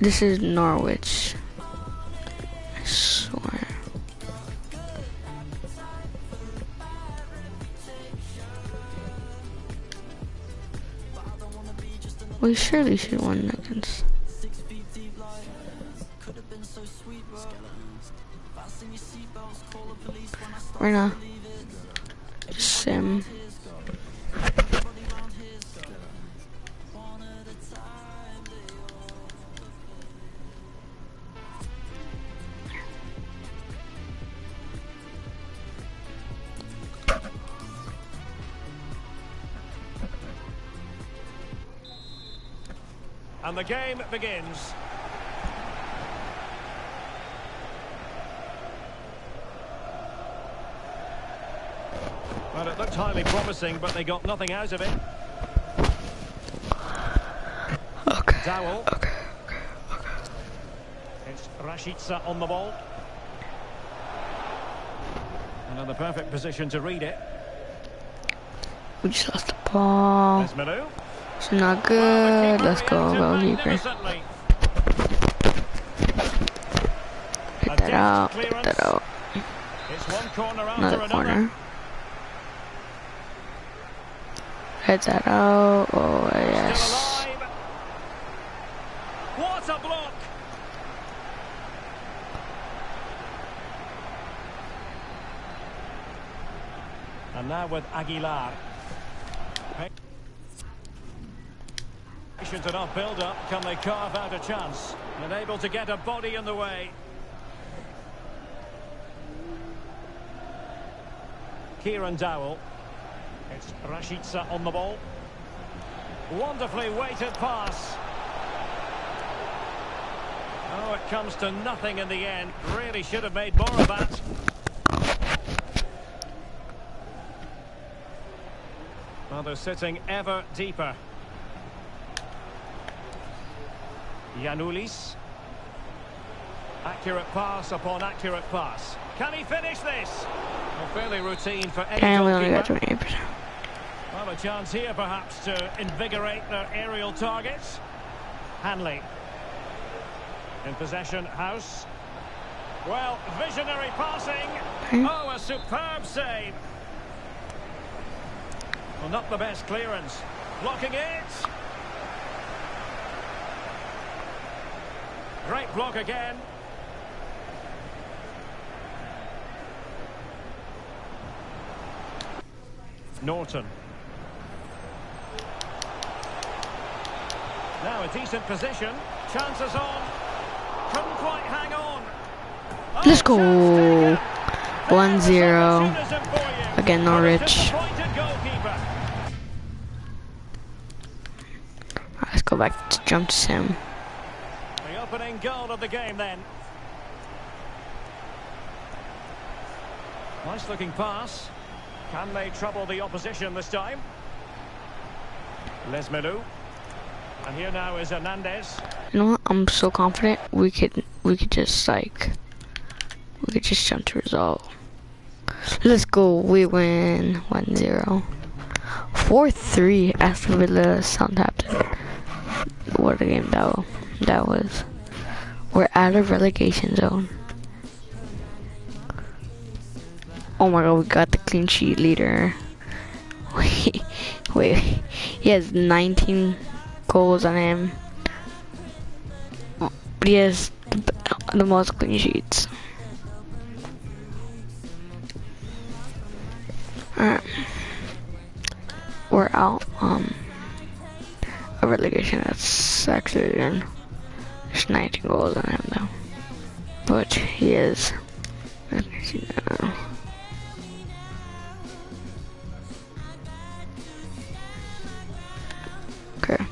This is Norwich. We surely should win against. We're not. Sim. And the game begins. Well, it looked highly promising, but they got nothing out of it. Okay. Dowell. Okay. It's Rashica on the ball. Another perfect position to read it. We just lost the ball. There's. It's not good. Let's go, goalkeeper. Hit that out. Hit that out. Another corner. Hit that out. Oh, yes. What a block! And now with Aguilar. Patient enough build-up. Can they carve out a chance? And able to get a body in the way. Kieran Dowell. It's Rashica on the ball. Wonderfully weighted pass. Oh, it comes to nothing in the end. Really should have made more of that. Well, they're sitting ever deeper. Giannoulis. Accurate pass upon accurate pass. Can he finish this? Well, fairly routine for any And we only got 28%. Well, a chance here perhaps to invigorate their aerial targets. Hanley. In possession, House. Well, visionary passing. Hmm. Oh, a superb save. Well, not the best clearance. Blocking it. Great block again. Norton. Now a decent position. Chances on. Couldn't quite hang on. Oh, Let's go. chance 1-0. There's opportunism for you. Again, Norwich. Let's go back to jump to Sam. Opening goal of the game then. Nice looking pass. Can they trouble the opposition this time? Les Lees-Melou. And here now is Hernandez. You know what? I'm so confident we could we could just like we could just jump to result. Let's go. We win 1-0. 4-3 Aston Villa Southampton. What a game that that was. We're out of relegation zone. Oh my god, we got the clean sheet leader. Wait, wait, he has 19 goals on him. But he has the, most clean sheets. Alright. We're out, um, of relegation. That's actually good. There's 19 goals on him though. But he is. Okay.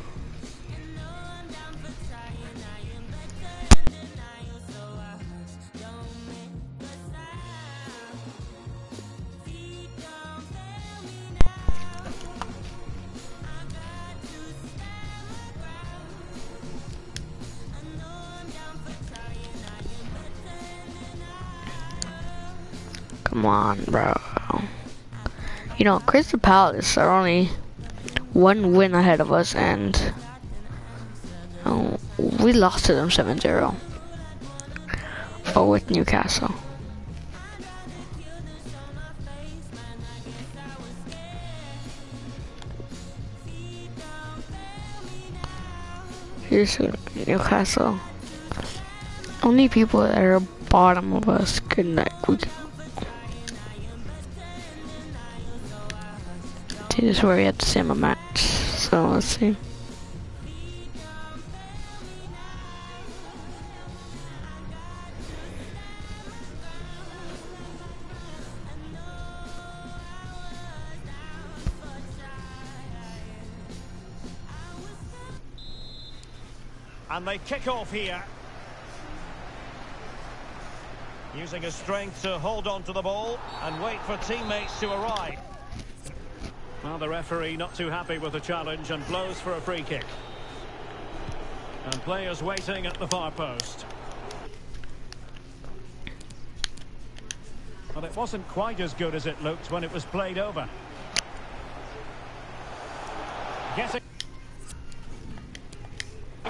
Come on, bro. You know, Crystal Palace are only one win ahead of us, and we lost to them 7-0. Oh, with Newcastle. Here's Newcastle. Only people that are bottom of us could like we This is where we have the same amount. So let's see. And they kick off here. Using his strength to hold on to the ball and wait for teammates to arrive. Well, the referee not too happy with the challenge and blows for a free kick. And players waiting at the far post. Well, it wasn't quite as good as it looked when it was played over. Getting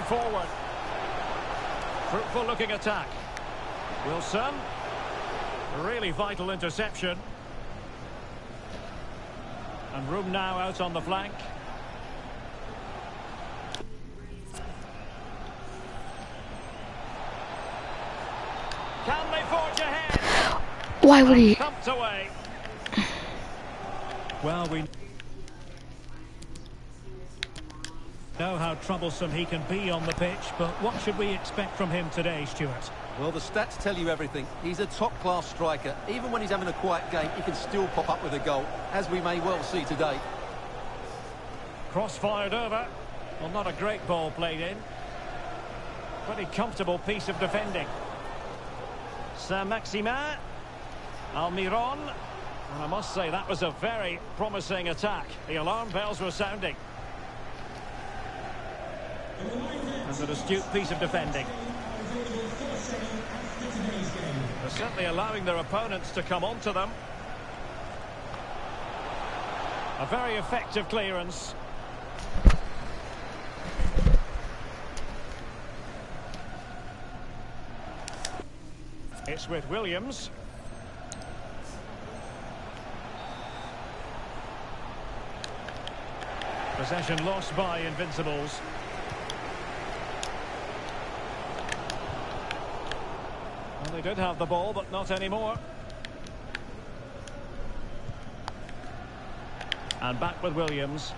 forward. Fruitful looking attack. Wilson. Really vital interception. And room now out on the flank. Can they forge ahead? Why would he? Well, we know how troublesome he can be on the pitch, but what should we expect from him today, Stuart? Well, the stats tell you everything. He's a top-class striker. Even when he's having a quiet game, he can still pop up with a goal, as we may well see today. Cross fired over. Well, not a great ball played in. Pretty comfortable piece of defending. Saint-Maximin. Almiron. And I must say, that was a very promising attack. The alarm bells were sounding. And an astute piece of defending. They're certainly allowing their opponents to come onto them. A very effective clearance. It's with Williams. Possession lost by Invincibles. They did have the ball, but not anymore. And back with Williams.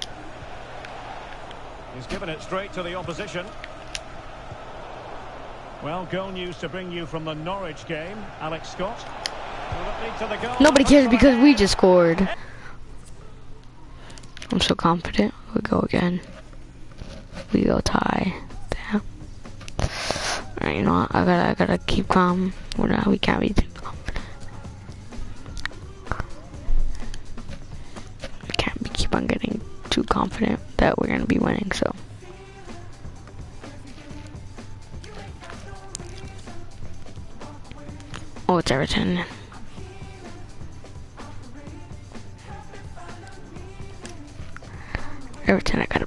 He's given it straight to the opposition. Well, goal news to bring you from the Norwich game. Alex Scott. Nobody cares because we just scored. I'm so confident. We go again. We go tie. Damn. You know what? I gotta, I gotta keep calm. We're not, we can't be too confident. We can't keep on getting too confident that we're gonna be winning. So. Oh, it's Everton. Everton, I gotta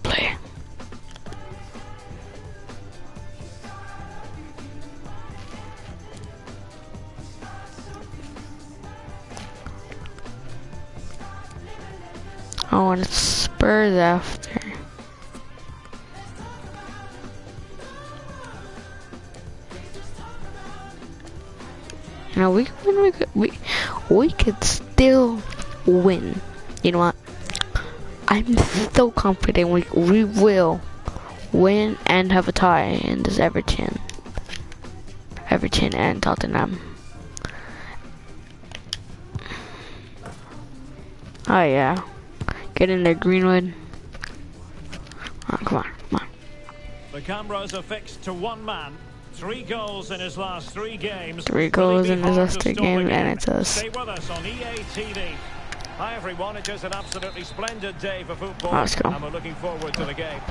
after. Know, we can, we could, we we could still win. You know what? I'm so confident we we will win and have a tie in this Everton. Everton and Tottenham. Oh yeah. Get in there, Greenwood. The cameras are fixed to one man. Three goals in his last three games. Three goals in his last three games, and it's us. Stay with us on EA TV. Hi everyone, it is an absolutely splendid day for football. Let's go. And we're looking forward to the game.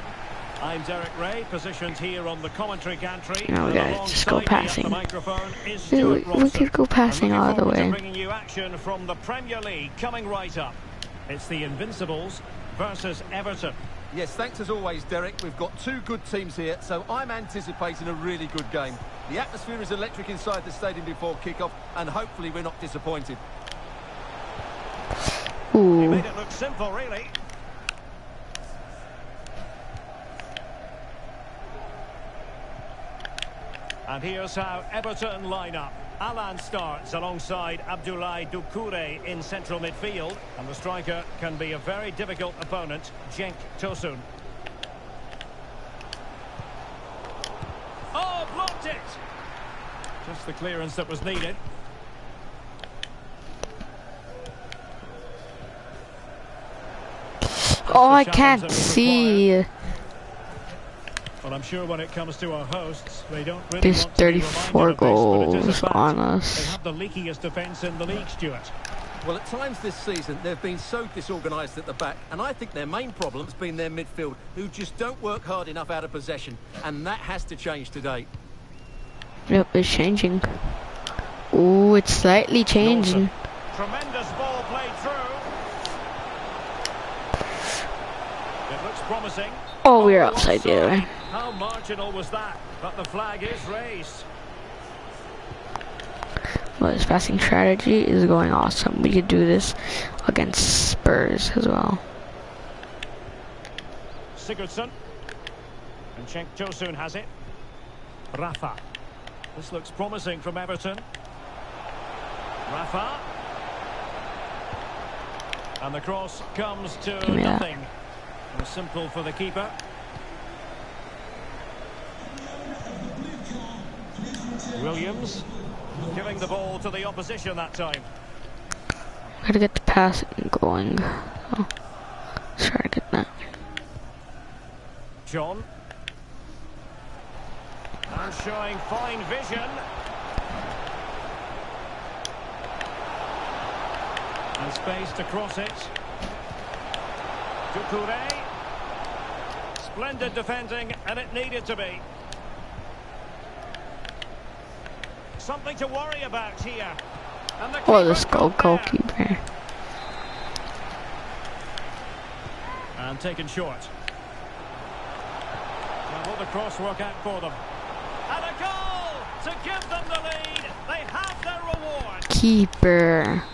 I'm Derek Ray, positioned here on the commentary gantry. No, we gotta just go alongside me at passing. The microphone is We- we- we could go passing all the way. bringing you action from the Premier League coming right up. It's the Invincibles versus Everton. Yes, thanks as always, Derek. We've got two good teams here, so I'm anticipating a really good game. The atmosphere is electric inside the stadium before kick-off, and hopefully we're not disappointed. He made it look simple, really. And here's how Everton line up. Allan starts alongside Abdoulaye Doucouré in central midfield. And the striker can be a very difficult opponent, Cenk Tosun. Oh, blocked it! Just the clearance that was needed. Oh, I can't challenge that was see. Well, I'm sure when it comes to our hosts, they don't really There's want to be 34 reminded of this, but it is a goals on They us. have the leakiest defence in the league, Stuart. Well, at times this season, they've been so disorganised at the back, and I think their main problem's been their midfield, who just don't work hard enough out of possession, and that has to change today. Yep, it's changing. Ooh, it's slightly changing. Tremendous ball played through. It looks promising. Oh, we're outside the other way. How marginal was that? But the flag is raised. Well, his passing strategy is going awesome. We could do this against Spurs as well. Sigurdsson. And Cenk Tosun has it. Rafa. This looks promising from Everton. Rafa. And the cross comes to Give me that. nothing. And simple for the keeper. Williams giving the ball to the opposition that time. Gotta get the passing going. Oh, let's try to get that. John. And showing fine vision. And space to cross it. Doucouré. Splendid defending, and it needed to be. Something to worry about here. And the goal caught there. goalkeeper. And taken short. Now will the cross work out for them? And a goal to give them the lead. They have their reward. Keeper.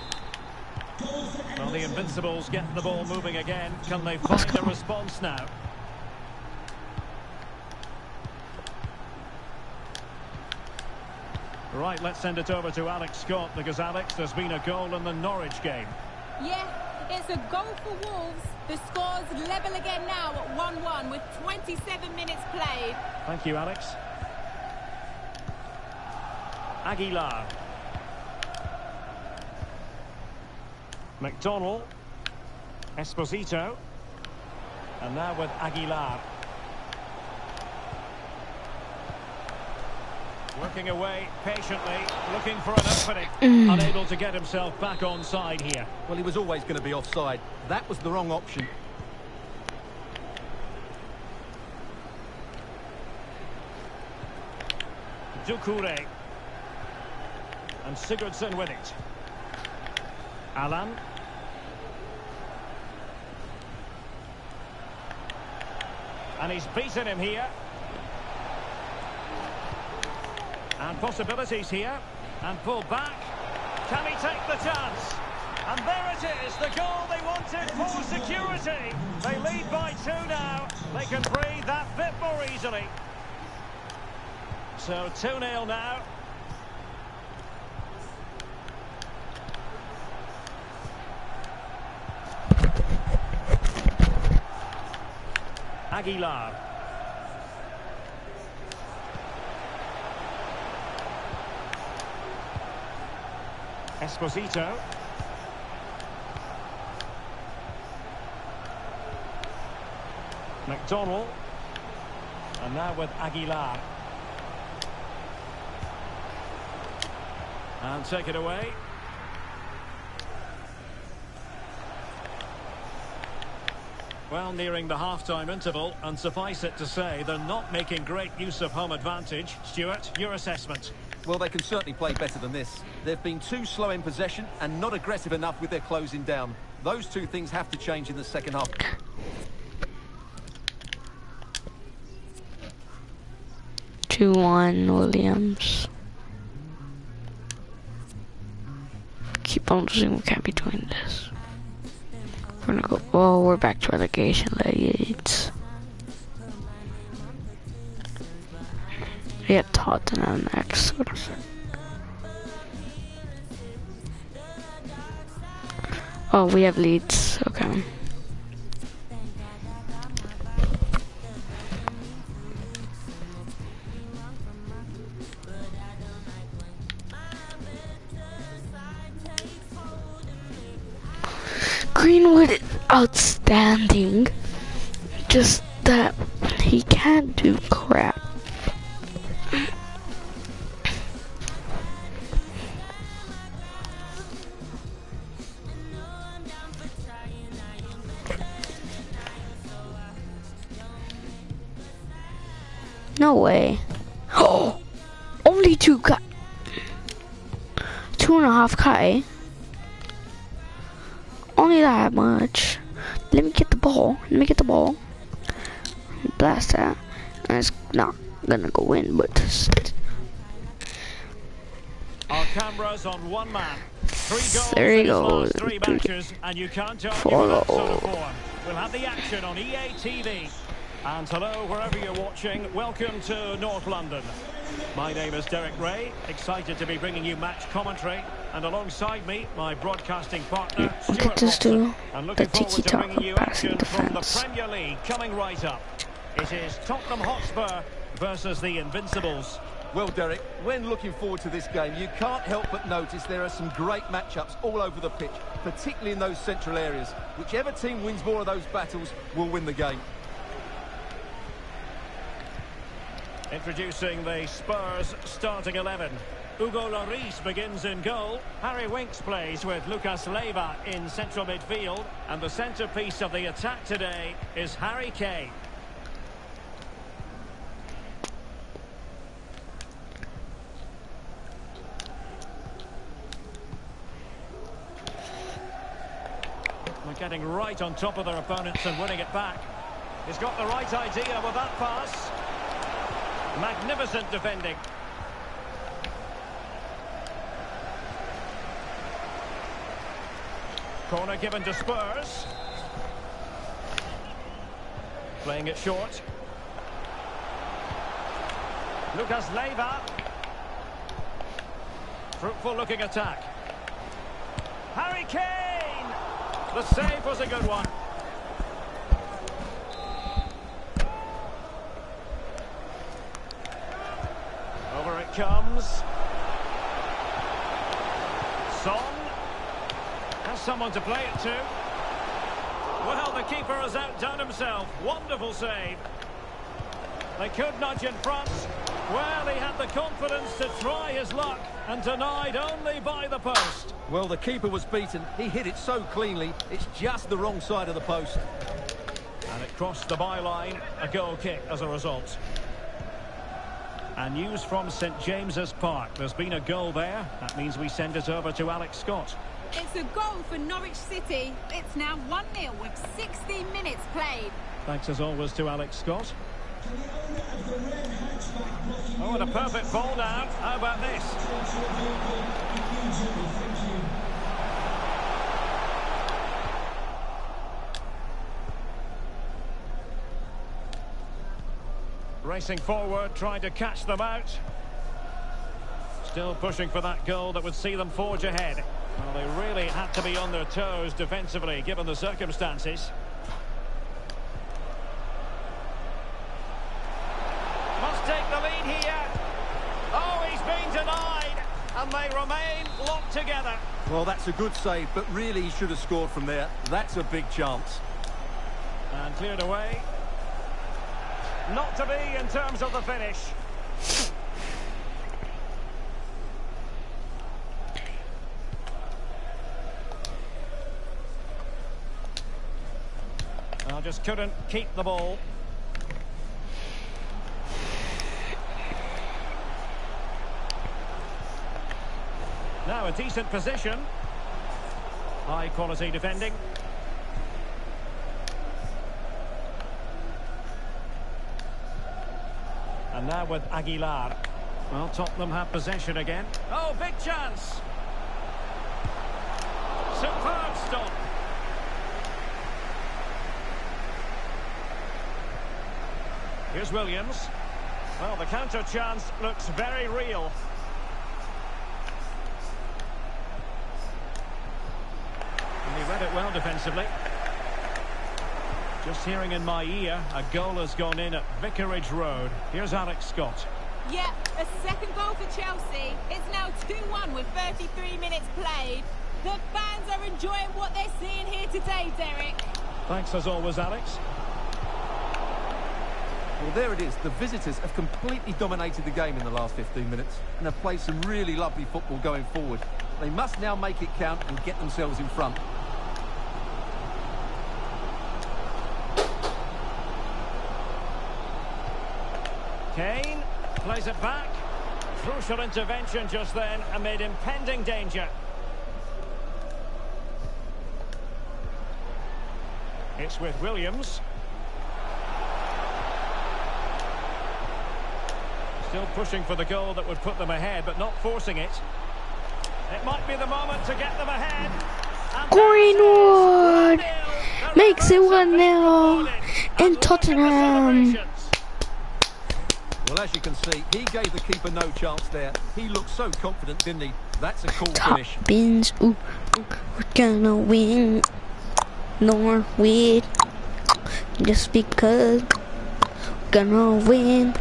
Well, the Invincibles get the ball moving again. Can they find a response now? Right, let's send it over to Alex Scott because, Alex, there's been a goal in the Norwich game. Yeah, it's a goal for Wolves. The score's level again now at 1-1 with 27 minutes played. Thank you, Alex. Aguilar. McDonald. Esposito. And now with Aguilar. Working away patiently, looking for an opening. Mm. Unable to get himself back on side here. Well, he was always going to be offside. That was the wrong option. Doucouré. And Sigurdsson with it. Allan. And he's beaten him here. And possibilities here. And pulled back. Can he take the chance? And there it is, the goal they wanted for security. They lead by two now. They can breathe that bit more easily. So 2-0 now. Aguilar. Esposito. McDonald. And now with Aguilar. And take it away. Well, nearing the half-time interval, and suffice it to say, they're not making great use of home advantage. Stuart, your assessment. Well, they can certainly play better than this. They've been too slow in possession and not aggressive enough with their closing down. Those two things have to change in the second half. Two one Williams. Keep on losing. We can't be doing this. We're gonna go. Oh, we're back to relegation leads. Have Tottenham next. Is? Oh, we have Leeds. Okay. Greenwood, outstanding. Just that he can't do crap. Three he Three in his goals, last three matches, and you can't argue four that sort of form. We'll have the action on EA TV. And hello, wherever you're watching, welcome to North London. My name is Derek Ray, excited to be bringing you match commentary. And alongside me, my broadcasting partner, Look Stuart at this dude. And looking The forward to bringing you passing action from the. Premier League coming right up. It is Tottenham Hotspur versus the Invincibles. Well, Derek, when looking forward to this game, you can't help but notice there are some great matchups all over the pitch, particularly in those central areas. Whichever team wins more of those battles will win the game. Introducing the Spurs starting 11. Hugo Lloris begins in goal. Harry Winks plays with Lucas Leiva in central midfield. And the centrepiece of the attack today is Harry Kane. Getting right on top of their opponents and winning it back. He's got the right idea with that pass. Magnificent defending. Corner given to Spurs. Playing it short. Lucas Leiva. Fruitful looking attack. Harry Kane! The save was a good one. Over it comes. Son has someone to play it to. Well, the keeper has outdone himself. Wonderful save. They could nudge in front. Well, he had the confidence to try his luck and denied only by the post. Well, the keeper was beaten. He hit it so cleanly, it's just the wrong side of the post. And it crossed the byline, a goal kick as a result. And news from St James's Park. There's been a goal there. That means we send it over to Alex Scott. It's a goal for Norwich City. It's now 1-0 with 60 minutes played. Thanks as always to Alex Scott. To the owner of the red hatchback blocking Oh, and a perfect ball now. How about this? into a vehicle immediately. Thank you. Racing forward, trying to catch them out. Still pushing for that goal that would see them forge ahead. Well, they really had to be on their toes defensively, given the circumstances. Must take the lead here. Oh, he's been denied. And they remain locked together. Well, that's a good save, but really he should have scored from there. That's a big chance. And cleared away. Not to be in terms of the finish. I just couldn't keep the ball. Now a decent position. High quality defending. And now with Aguilar. Well, Tottenham have possession again. Oh, big chance. Superb stop. Here's Williams. Well, the counter chance looks very real. And he read it well defensively. Just hearing in my ear, a goal has gone in at Vicarage Road. Here's Alex Scott. Yeah, a second goal for Chelsea. It's now 2-1 with 33 minutes played. The fans are enjoying what they're seeing here today, Derek. Thanks as always, Alex. Well, there it is. The visitors have completely dominated the game in the last 15 minutes and have played some really lovely football going forward. They must now make it count and get themselves in front. Kane plays it back. Crucial intervention just then amid impending danger. It's with Williams. Still pushing for the goal that would put them ahead, but not forcing it. It might be the moment to get them ahead. Greenwood there it is. 1-0. makes it The Reds have 1-0 in And Tottenham. Well, as you can see, he gave the keeper no chance there. He looked so confident, didn't he? That's a cool Top finish. bins, ooh, we're gonna win. Norwich, just because we're gonna win.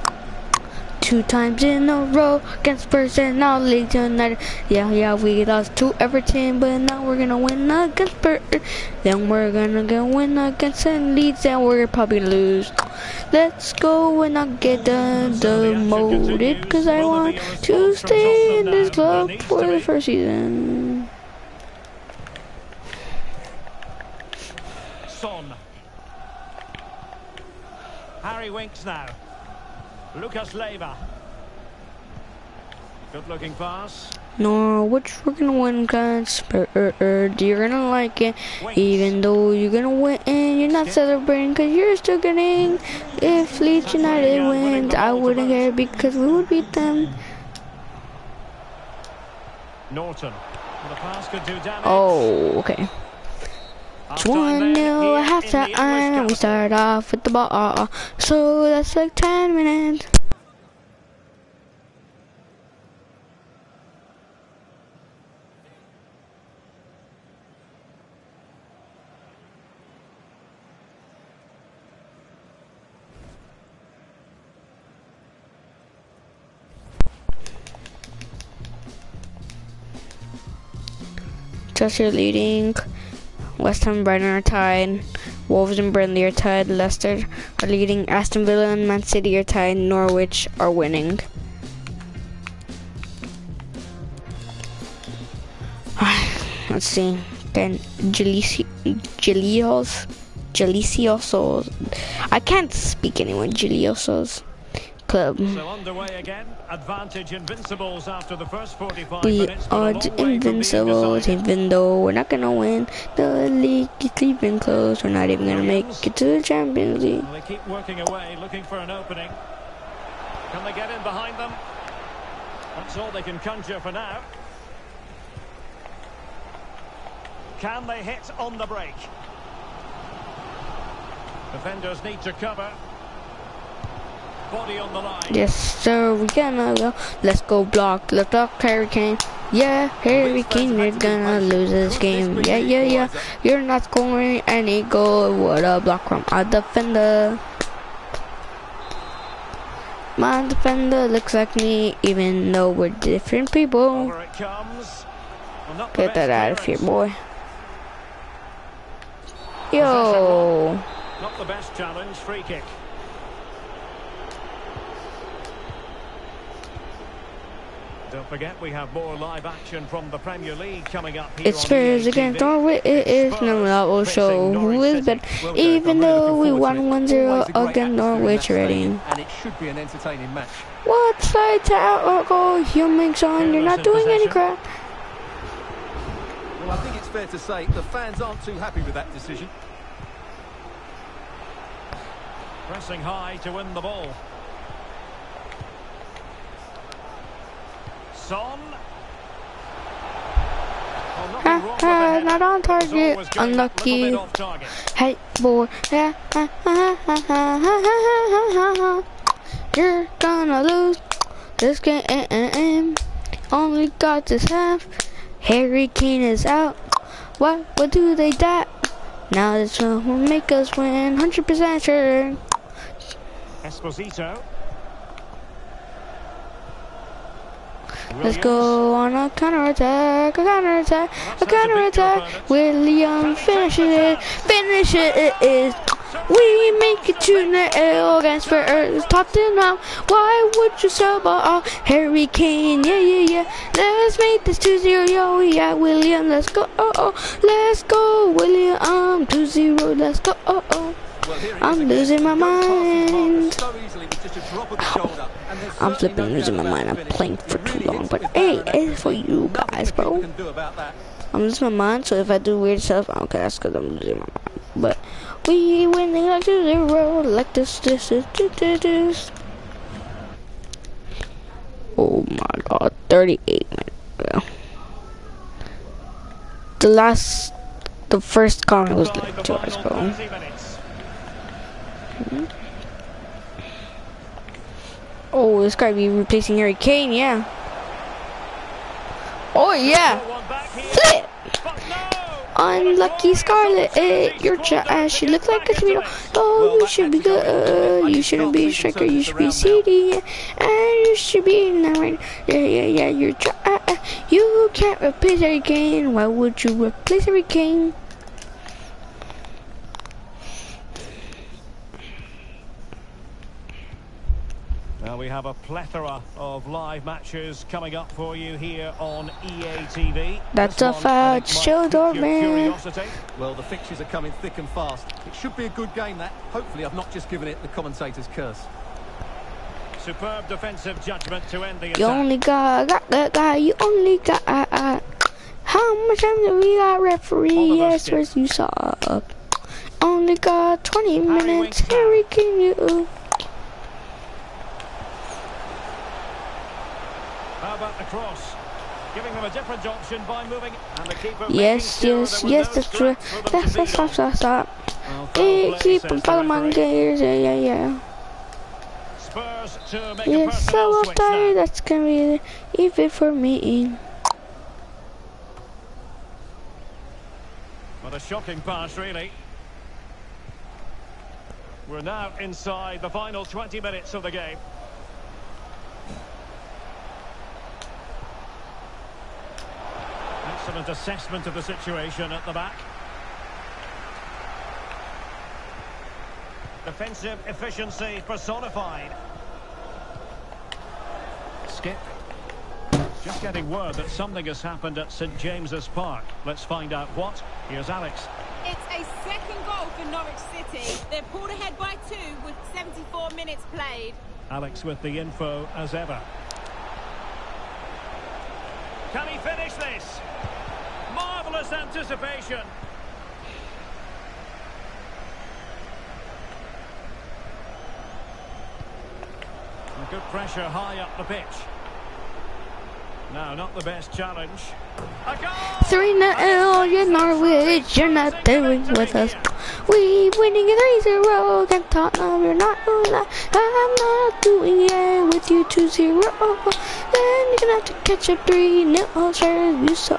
Two times in a row against Spurs and now Leeds United. Yeah, yeah, we lost to Everton, but now we're gonna win against Spurs. Then we're gonna go win against St. Leeds, and we're probably lose. Let's go and not get demoted, cause I want to stay in this club for the first season. Son. Harry Winks now. Lucas Leiva. Good looking pass. Norwich, we're gonna win against Spurs. You're gonna like it, even though you're gonna win and you're not celebrating because you're still getting. If Leeds United wins, I wouldn't care because we would beat them. Norton. The pass could do damage. Oh, okay. It's one in the halftime, and we start off with the ball. So that's like 10 minutes. Chelsea leading. West Ham and Brighton are tied. Wolves and Burnley are tied. Leicester are leading. Aston Villa and Man City are tied. Norwich are winning. Let's see. Then Jalios, Jaliciosos. I can't speak anymore. Jaliosos club. So underway again. Advantage invincibles after the first 45 We minutes. but are long way from being invincibles, even though we're not gonna win the league. It's even close. We're not even gonna make it to the Champions League. They keep working away, looking for an opening. Can they get in behind them? That's all they can conjure for now. Can they hit on the break? Defenders need to cover. Body on the line. Yes, sir. We gonna go. Let's go block. Let's block Harry Kane. Yeah, Harry Kane, you're gonna lose this game. Yeah, yeah, yeah. You're not scoring any goal. What a block from a defender. My defender looks like me, even though we're different people. Over it comes. Well, not the Get that out of here, boy. Yo. Not the best challenge. Free kick. Don't forget we have more live action from the Premier League coming up here It's on Spurs against Norwich. It is no, that will show who is better. Even though we won 1-0 it. Always a great against Norwich already. And it should be an entertaining match. What side to out oh, goal? Heung-min Son, you're not doing any crap. Well, I think it's fair to say the fans aren't too happy with that decision. Pressing high to win the ball. Son. Ha, ha, not on target. Unlucky. Hey, boy. Yeah, ha, ha, ha, ha, ha, ha, ha. You're gonna lose this game. Only got this half. Harry Kane is out. What? What do they got? Now this one will make us win. 100% sure. Esposito. Let's go on a counter attack, a counter attack, a counter attack. William finishes it, finish it. It is. We make it to the L against Spurs, now. Why would you sub out Harry Kane? Yeah, yeah, yeah. Let's make this 2-0, yo, yeah, William. Let's go, oh, oh. Let's go, William. 2-0, let's go, oh, oh. I'm losing my mind. I'm flipping losing my mind. I'm playing for too long. But hey, it's for you guys, bro. I'm losing my mind, so if I do weird stuff, okay, that's because I'm losing my mind. But we winning like to zero, like this, this, this, this, this. Oh my god, 38 minutes ago. The last, the first comment was like two hours ago. 30 minutes. Oh, this guy be replacing Harry Kane, yeah. Oh yeah, flip. Unlucky Scarlett, eh, you're trash. You look like a tomato. Oh, you should be good. You shouldn't be a striker. You should be CD. And you should be right. Yeah, yeah, yeah. You're trash. You can't replace Harry Kane. Why would you replace Harry Kane? Now we have a plethora of live matches coming up for you here on EA TV. That's This a one, foul. I think, might Show pique door, your man. Well, the fixtures are coming thick and fast. It should be a good game, that. Hopefully, I've not just given it the commentator's curse. Superb defensive judgment to end the You attack. only got, got, got, got, you only got, uh, uh, how much time do we got referee? Yes, where's you saw? Only got 20 minutes, winks back. Harry, can you? How about the cross? Giving them a different option by moving and the keeper Yes, yes, yes, that's true. scraps for them That's, to that's, stop, stop, stop. Well, foul Hey, play, keep says on the following my referee. gears, yeah, yeah, yeah. Spurs to make a Yes, personnel so now. that's gonna be even for me. In. What a shocking pass, really. We're now inside the final 20 minutes of the game. Excellent assessment of the situation at the back. Defensive efficiency personified. Skip. Just getting word that something has happened at St James's Park. Let's find out what. Here's Alex. It's a second goal for Norwich City. They're pulled ahead by two with 74 minutes played. Alex with the info as ever. Can he finish this? Marvellous anticipation. And Good pressure high up the pitch. No, not the best challenge. A goal! 3 0, you're Norwich, you're not doing with us. We winning a 3 0 against Tottenham, you're not doing that. I'm not doing it with you 2 0. Then you're gonna have to catch a 3 0, sure you saw.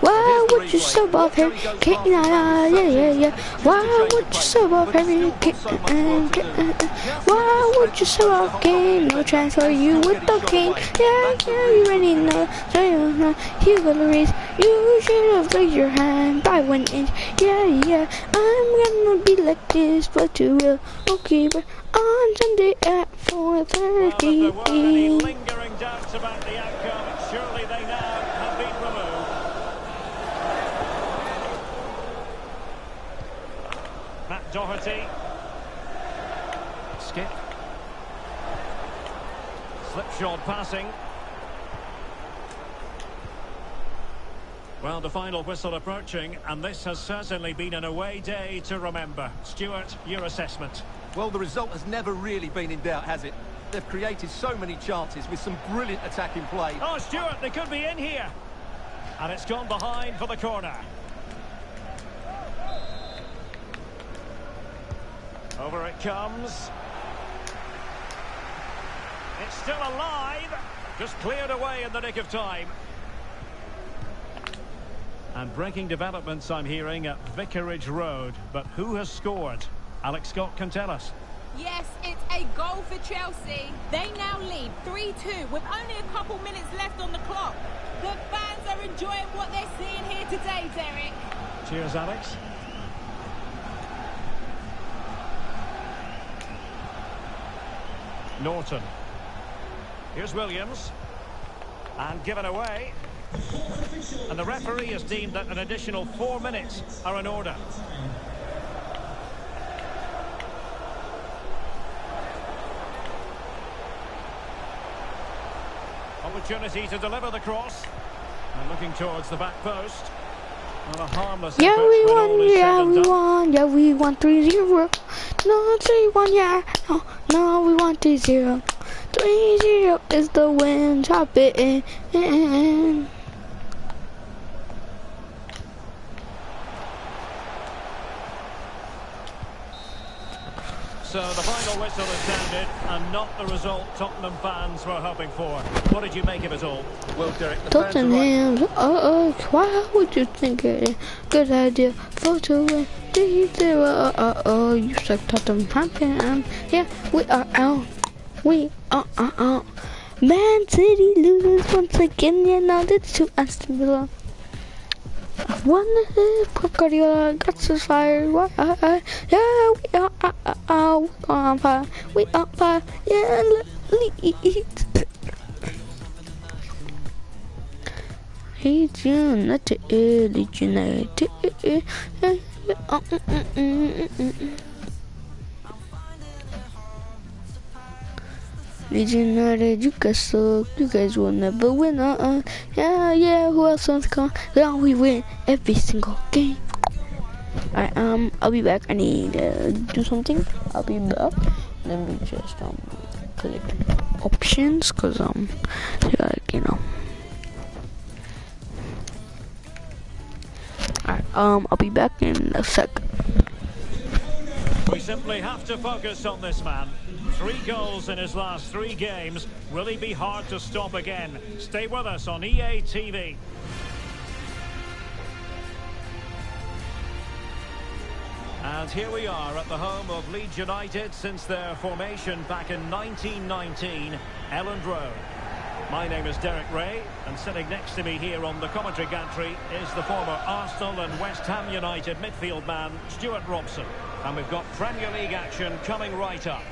Why would you sub off Harry Kane? Yeah, yeah, yeah, yeah. Why would you sub off Harry Why would you sub off Kane? No chance for you with the Kane. Yeah, yeah, you already know. So you know, Hugo Lloris, you should have raised your hand by one inch. Yeah, yeah, I'm gonna be like this, but you will. Okay, but on Sunday at Well, there were any 4.30. lingering doubts about the outcome, surely they now have been removed. Matt Doherty. Skip. Slipshod passing. Well, the final whistle approaching, and this has certainly been an away day to remember. Stuart, your assessment. Well, the result has never really been in doubt, has it? They've created so many chances with some brilliant attacking play. Oh, Stuart, they could be in here. And it's gone behind for the corner. Over it comes. It's still alive. Just cleared away in the nick of time. And breaking developments I'm hearing at Vicarage Road. But who has scored? Alex Scott can tell us. Yes, it's a goal for Chelsea. They now lead 3-2 with only a couple minutes left on the clock. The fans are enjoying what they're seeing here today, Derek. Cheers, Alex. Norton. Here's Williams. And given away. And the referee has deemed that an additional four minutes are in order. Opportunity to deliver the cross. And looking towards the back post. Well, a harmless Yeah, we won, yeah, we won, yeah, we won 3 0. No, 3 1, yeah, no, no, we won 3 0. 3 0 is the win, drop it in. So the final whistle has sounded, and not the result Tottenham fans were hoping for. What did you make of it all? Well, Derek, the fans are right. Tottenham, uh-oh, why would you think it? Good idea, photo win, zero, uh-oh, oh you suck Tottenham, um, yeah, we are out, we are out. Man City loses once again, United to Aston Villa. One Pep Guardiola got us fired. Why? Yeah, we are, uh, uh, uh, we are on fire. We are on fire. Yeah, Leeds. Leeds United, Leeds United. Leeds United, you guys suck. You guys will never win. Uh uh. Yeah, yeah. Who else wants to come? Yeah, we win every single game. Alright, um, I'll be back. I need to do something. I'll be back. Let me just um click options, cause um, like you know. Alright, um, I'll be back in a sec. We simply have to focus on this man. Three goals in his last three games. Will he be hard to stop again? Stay with us on EA TV. And here we are at the home of Leeds United since their formation back in 1919, Elland Road. My name is Derek Ray, and sitting next to me here on the commentary gantry is the former Arsenal and West Ham United midfield man, Stuart Robson. And we've got Premier League action coming right up.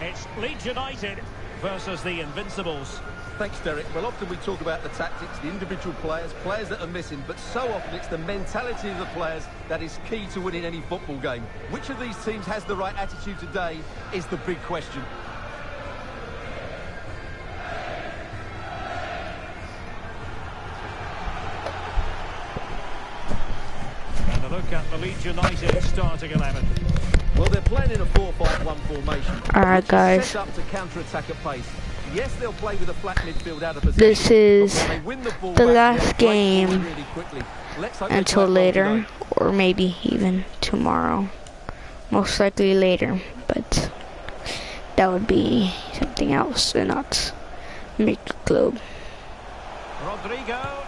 It's Leeds United versus the Invincibles. Thanks, Derek. Well, often we talk about the tactics, the individual players, players that are missing, but so often it's the mentality of the players that is key to winning any football game. Which of these teams has the right attitude today is the big question. Leeds United starting 11. Well, they're playing in a 4-5-1 formation. All right, guys. Set up to counter-attack at pace. Yes, they'll play with a flat midfield out of position. This is but when they win the, the last game really. Let's hope until later, or maybe even tomorrow. Most likely later, but that would be something else and not make the club. Rodrigo.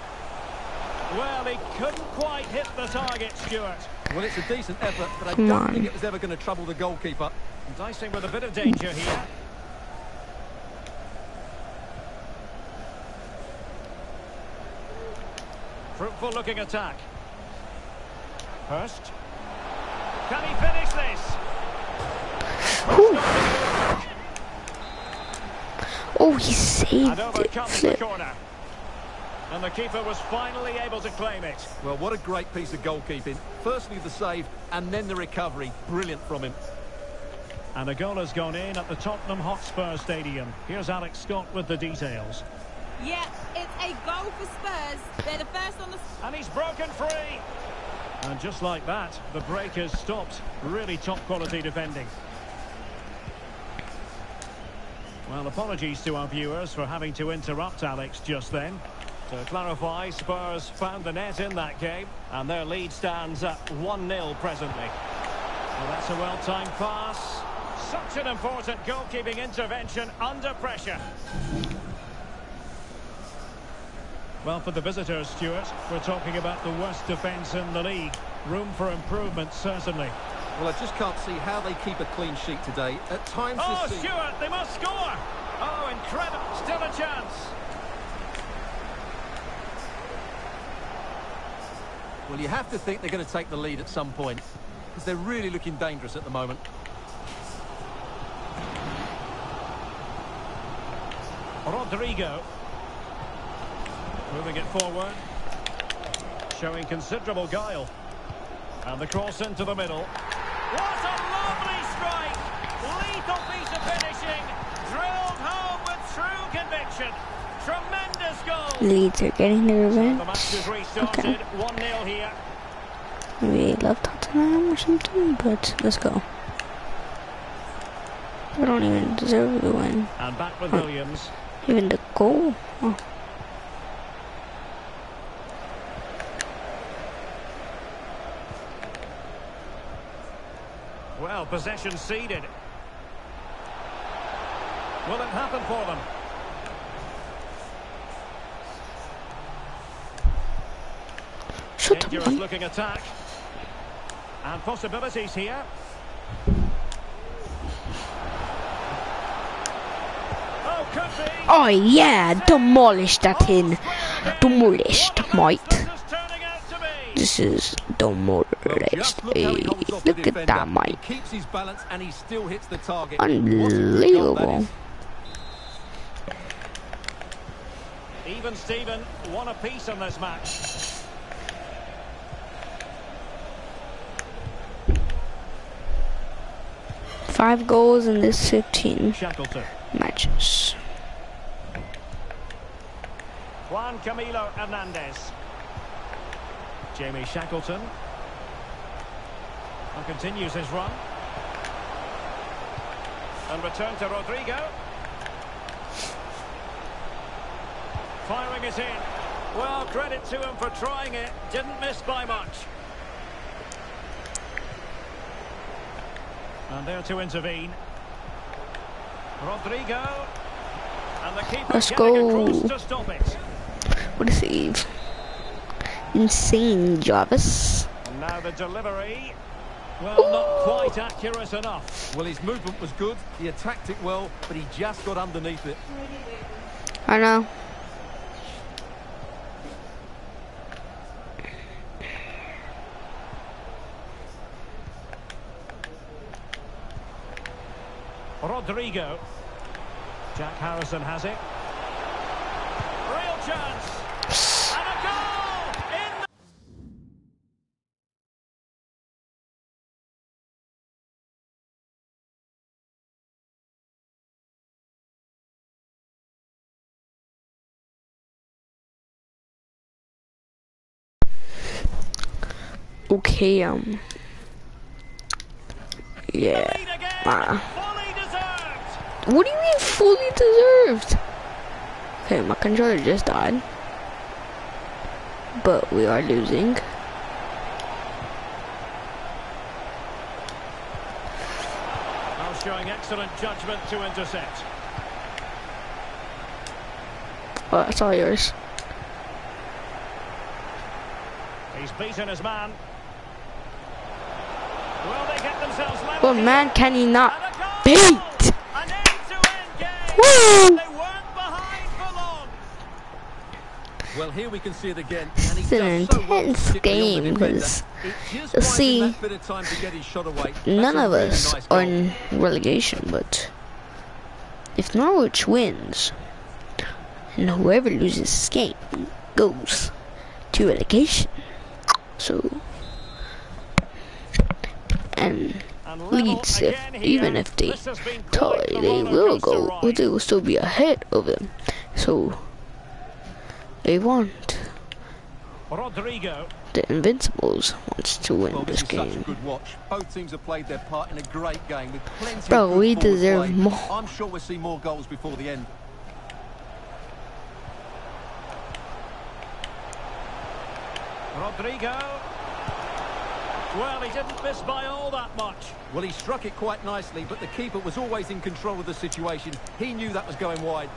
Well, he couldn't quite hit the target, Stuart. Well, it's a decent effort, but I Come don't on. think it was ever going to trouble the goalkeeper. Dicing with a bit of danger here. Fruitful looking attack. Hurst. Can he finish this? Oh, he saved it. comes the Flip. Corner. And the keeper was finally able to claim it. Well, what a great piece of goalkeeping. Firstly, the save, and then the recovery. Brilliant from him. And a goal has gone in at the Tottenham Hotspur Stadium. Here's Alex Scott with the details. Yeah, it's a goal for Spurs. They're the first on the And he's broken free. And just like that, the break has stopped. Really top quality defending. Well, apologies to our viewers for having to interrupt Alex just then. To clarify, Spurs found the net in that game, and their lead stands at 1-0 presently. Well, that's a well-timed pass. Such an important goalkeeping intervention under pressure. Well, for the visitors, Stuart, we're talking about the worst defence in the league. Room for improvement, certainly. Well, I just can't see how they keep a clean sheet today. At times Oh. Stuart, they must score! Oh, incredible. Still a chance. Well, you have to think they're going to take the lead at some point. Because they're really looking dangerous at the moment. Rodrigo. Moving it forward. Showing considerable guile. And the cross into the middle. What a lovely strike! Lethal piece of finishing. Drilled home with true conviction. Leeds are getting their The revenge. match is restarted. Okay. 1-0 here. Maybe they love Tottenham or something, but let's go. I don't even deserve the win. And back with hmm. Williams. Even the goal. Oh. Well, possession ceded. Will it happen for them? Shut Dangerous up. looking attack. And possibilities here. Oh. Oh yeah, demolish that in. Demolished, mate. This is turning out to be. This is Well, demolished. look Hey, holds off the look at that, mate. keeps his balance and he still hits the target. A good Unbelievable. Even Steven, one apiece in this match. Five goals in this 15 Shackleton. matches. Juan Camilo Hernandez. Jamie Shackleton. And continues his run. And return to Rodrigo. Firing it in. Well, credit to him for trying it. Didn't miss by much. And there to intervene. Rodrigo. And the keeper Let's go. across to stop it. What a save. Insane, Jarvis. And now the delivery. Well, not quite accurate enough. Well, his movement was good. He attacked it well, but he just got underneath it. I know. Rodrigo. Jack Harrison has it. Real chance. And a goal! In the Okay, um. Yeah. lead again. Ah. Fully deserved. What do you mean fully deserved? Okay, my controller just died. But we are losing. Now showing excellent judgment to intercept. Oh, that's all yours. He's beaten his man. Will they get themselves level Well, man, can he not Woo! They weren't behind for long. Well, here we can see it again. And It's an so well intense the game, because you see, that bit of time to get his shot away. That's None of us nice are in relegation, but if Norwich wins, and whoever loses this game goes to relegation. So, and And level if, even if they This has been tie, they will go, ride. they will still be ahead of them. So, they want Rodrigo. the Invincibles wants to win Well, this this is such a game. good watch. Both teams have played their part in a great game with plenty Bro, of we deserve play. more. I'm sure we'll see more goals before the end. Rodrigo. Well, he didn't miss by all that much. Well, he struck it quite nicely, but the keeper was always in control of the situation. He knew that was going wide.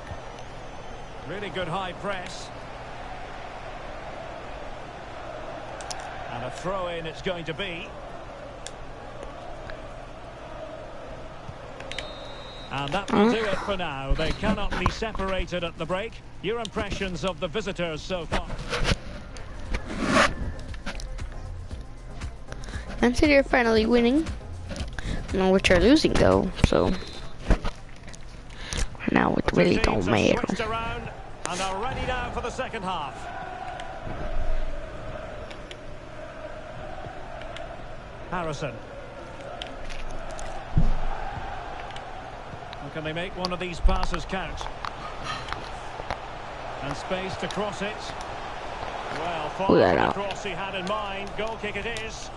Really good high press. And a throw in it's going to be. And that will do it for now. They cannot be separated at the break. Your impressions of the visitors so far? City are finally winning. Norwich are losing though, so now it really don't matter. and are ready now for the second half. Harrison. Can they make one of these passes count? And space to cross it. Well, far Pull the cross he had in mind. Goal kick it is.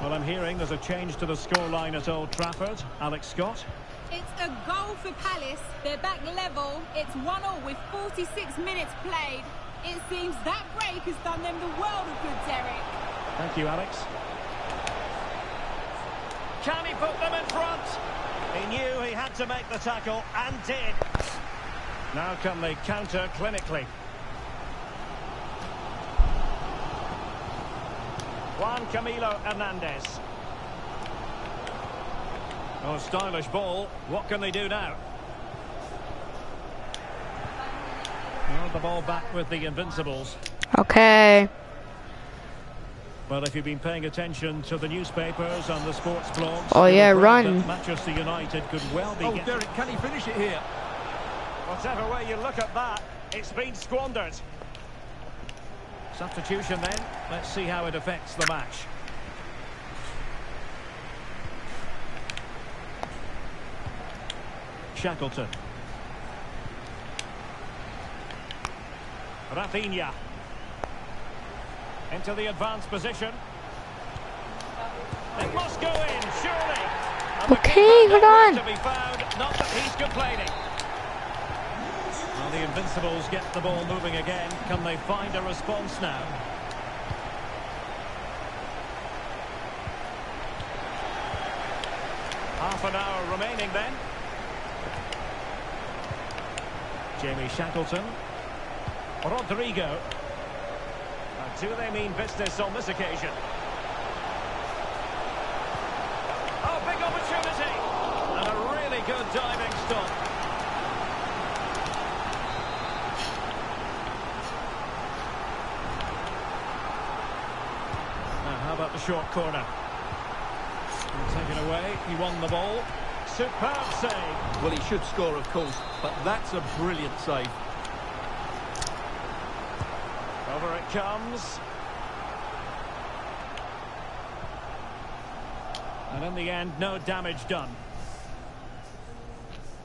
Well, I'm hearing there's a change to the scoreline at Old Trafford. Alex Scott. It's a goal for Palace. They're back level. It's 1-0 with 46 minutes played. It seems that break has done them the world of good, Derek. Thank you, Alex. Can he put them in front? He knew he had to make the tackle and did. Now can they counter clinically? Juan Camilo Hernandez. Oh, stylish ball. What can they do now? Well, the ball back with the Invincibles. Okay. Well, if you've been paying attention to the newspapers and the sports blogs... Oh, yeah, have run. Manchester United could well be... Oh, Derek, can he finish it here? Whatever way you look at that, it's been squandered. Substitution then. Let's see how it affects the match. Shackleton. Raphinha. Into the advanced position. It must go in, surely. And the Okay, hold on. To be found. Not that he's complaining. Well, the Invincibles get the ball moving again. Can they find a response now? Half an hour remaining then. Jamie Shackleton. Rodrigo. And do they mean business on this occasion? Oh, big opportunity. And a really good diving stop. Now, how about the short corner? Taken away, he won the ball. Superb save. Well, he should score, of course, but that's a brilliant save. Over it comes. And in the end, no damage done.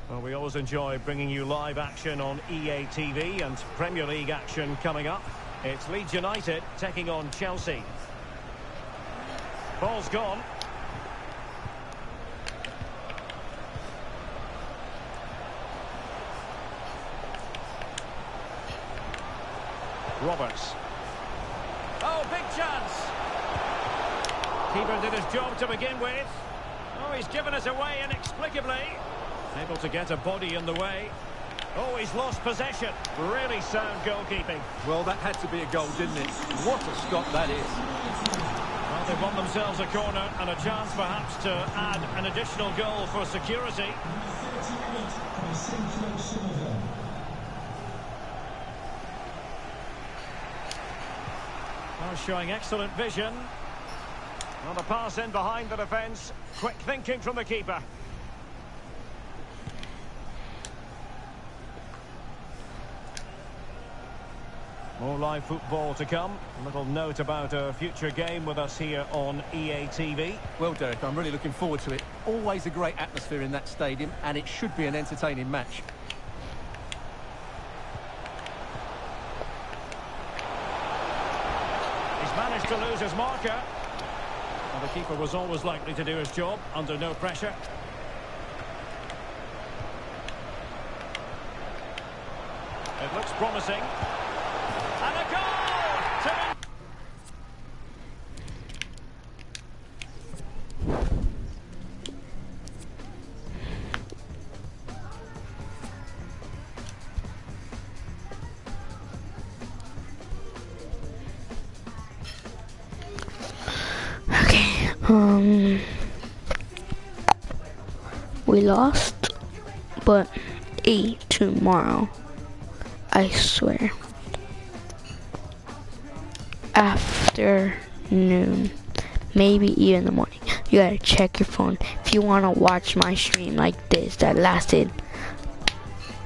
Well, we always enjoy bringing you live action on EA TV and Premier League action coming up. It's Leeds United taking on Chelsea. Ball's gone. Roberts. Oh, big chance. Keeper did his job to begin with. Oh, he's given us away inexplicably. Able to get a body in the way. Oh, he's lost possession. Really sound goalkeeping. Well, that had to be a goal, didn't it? What a stop that is. Well, they've won themselves a corner and a chance perhaps to add an additional goal for security. Number 38 by Sergio Summerville. Oh, showing excellent vision. Well, the pass in behind the defence. Quick thinking from the keeper. More live football to come. A little note about a future game with us here on EA TV. Well, Derek, I'm really looking forward to it. Always a great atmosphere in that stadium, and it should be an entertaining match. He's managed to lose his marker. Well, the keeper was always likely to do his job under no pressure. It looks promising. Lost, but A tomorrow. I swear. Afternoon. Maybe even the morning. You gotta check your phone if you wanna watch my stream like this that lasted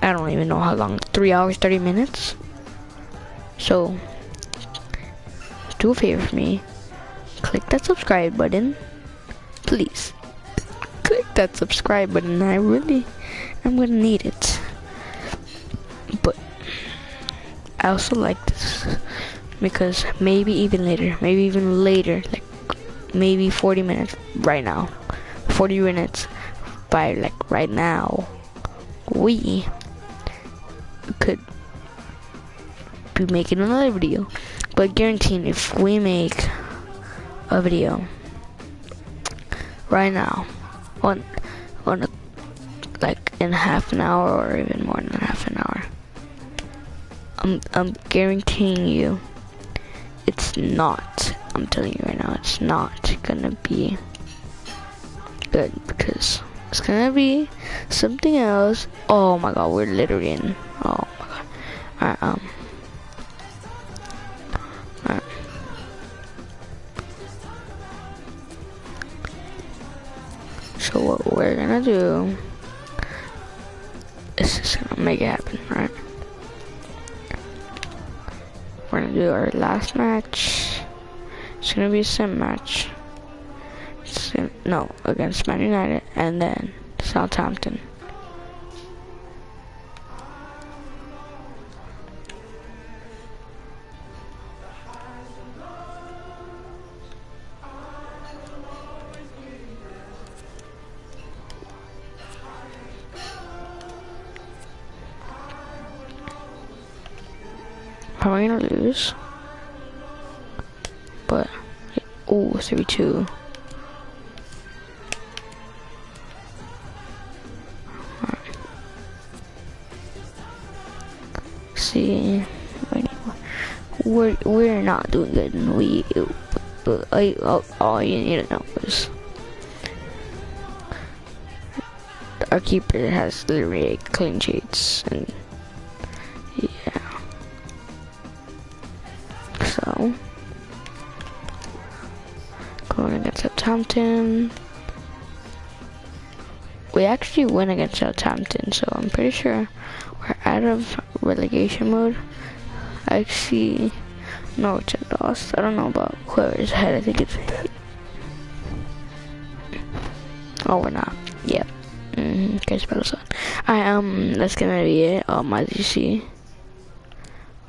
I don't even know how long. Three hours, thirty minutes. So do a favor for me click that subscribe button please that subscribe button i really i'm gonna need it but i also like this because maybe even later maybe even later like maybe 40 minutes right now 40 minutes by like right now we could be making another video but guaranteeing if we make a video right now. On, on a, like in half an hour or even more than half an hour. I'm, I'm guaranteeing you, it's not. I'm telling you right now, it's not gonna be good because it's gonna be something else. Oh my god, we're literally in. Oh my god. Alright, um. Our last match. It's gonna be a sim match. Gonna, no, against Man United and then Southampton. Probably gonna lose. Oh, 3-2. See, we're we're not doing good. We, but I, all, all you need to know is our keeper has literally clean sheets, and going against Southampton. We actually win against Southampton, so I'm pretty sure we're out of relegation mode. I Actually, Norwich had lost. I don't know about whoever's ahead. I think it's. Oh, we're not. Yep. Mm-hmm. Us Alright, um, that's gonna be it. Um, as you see,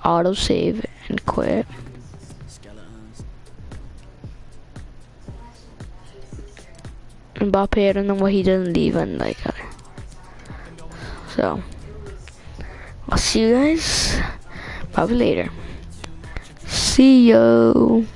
auto save and quit. Mbappe, I don't know why he doesn't leave and like. Uh, so, I'll see you guys probably later. See you.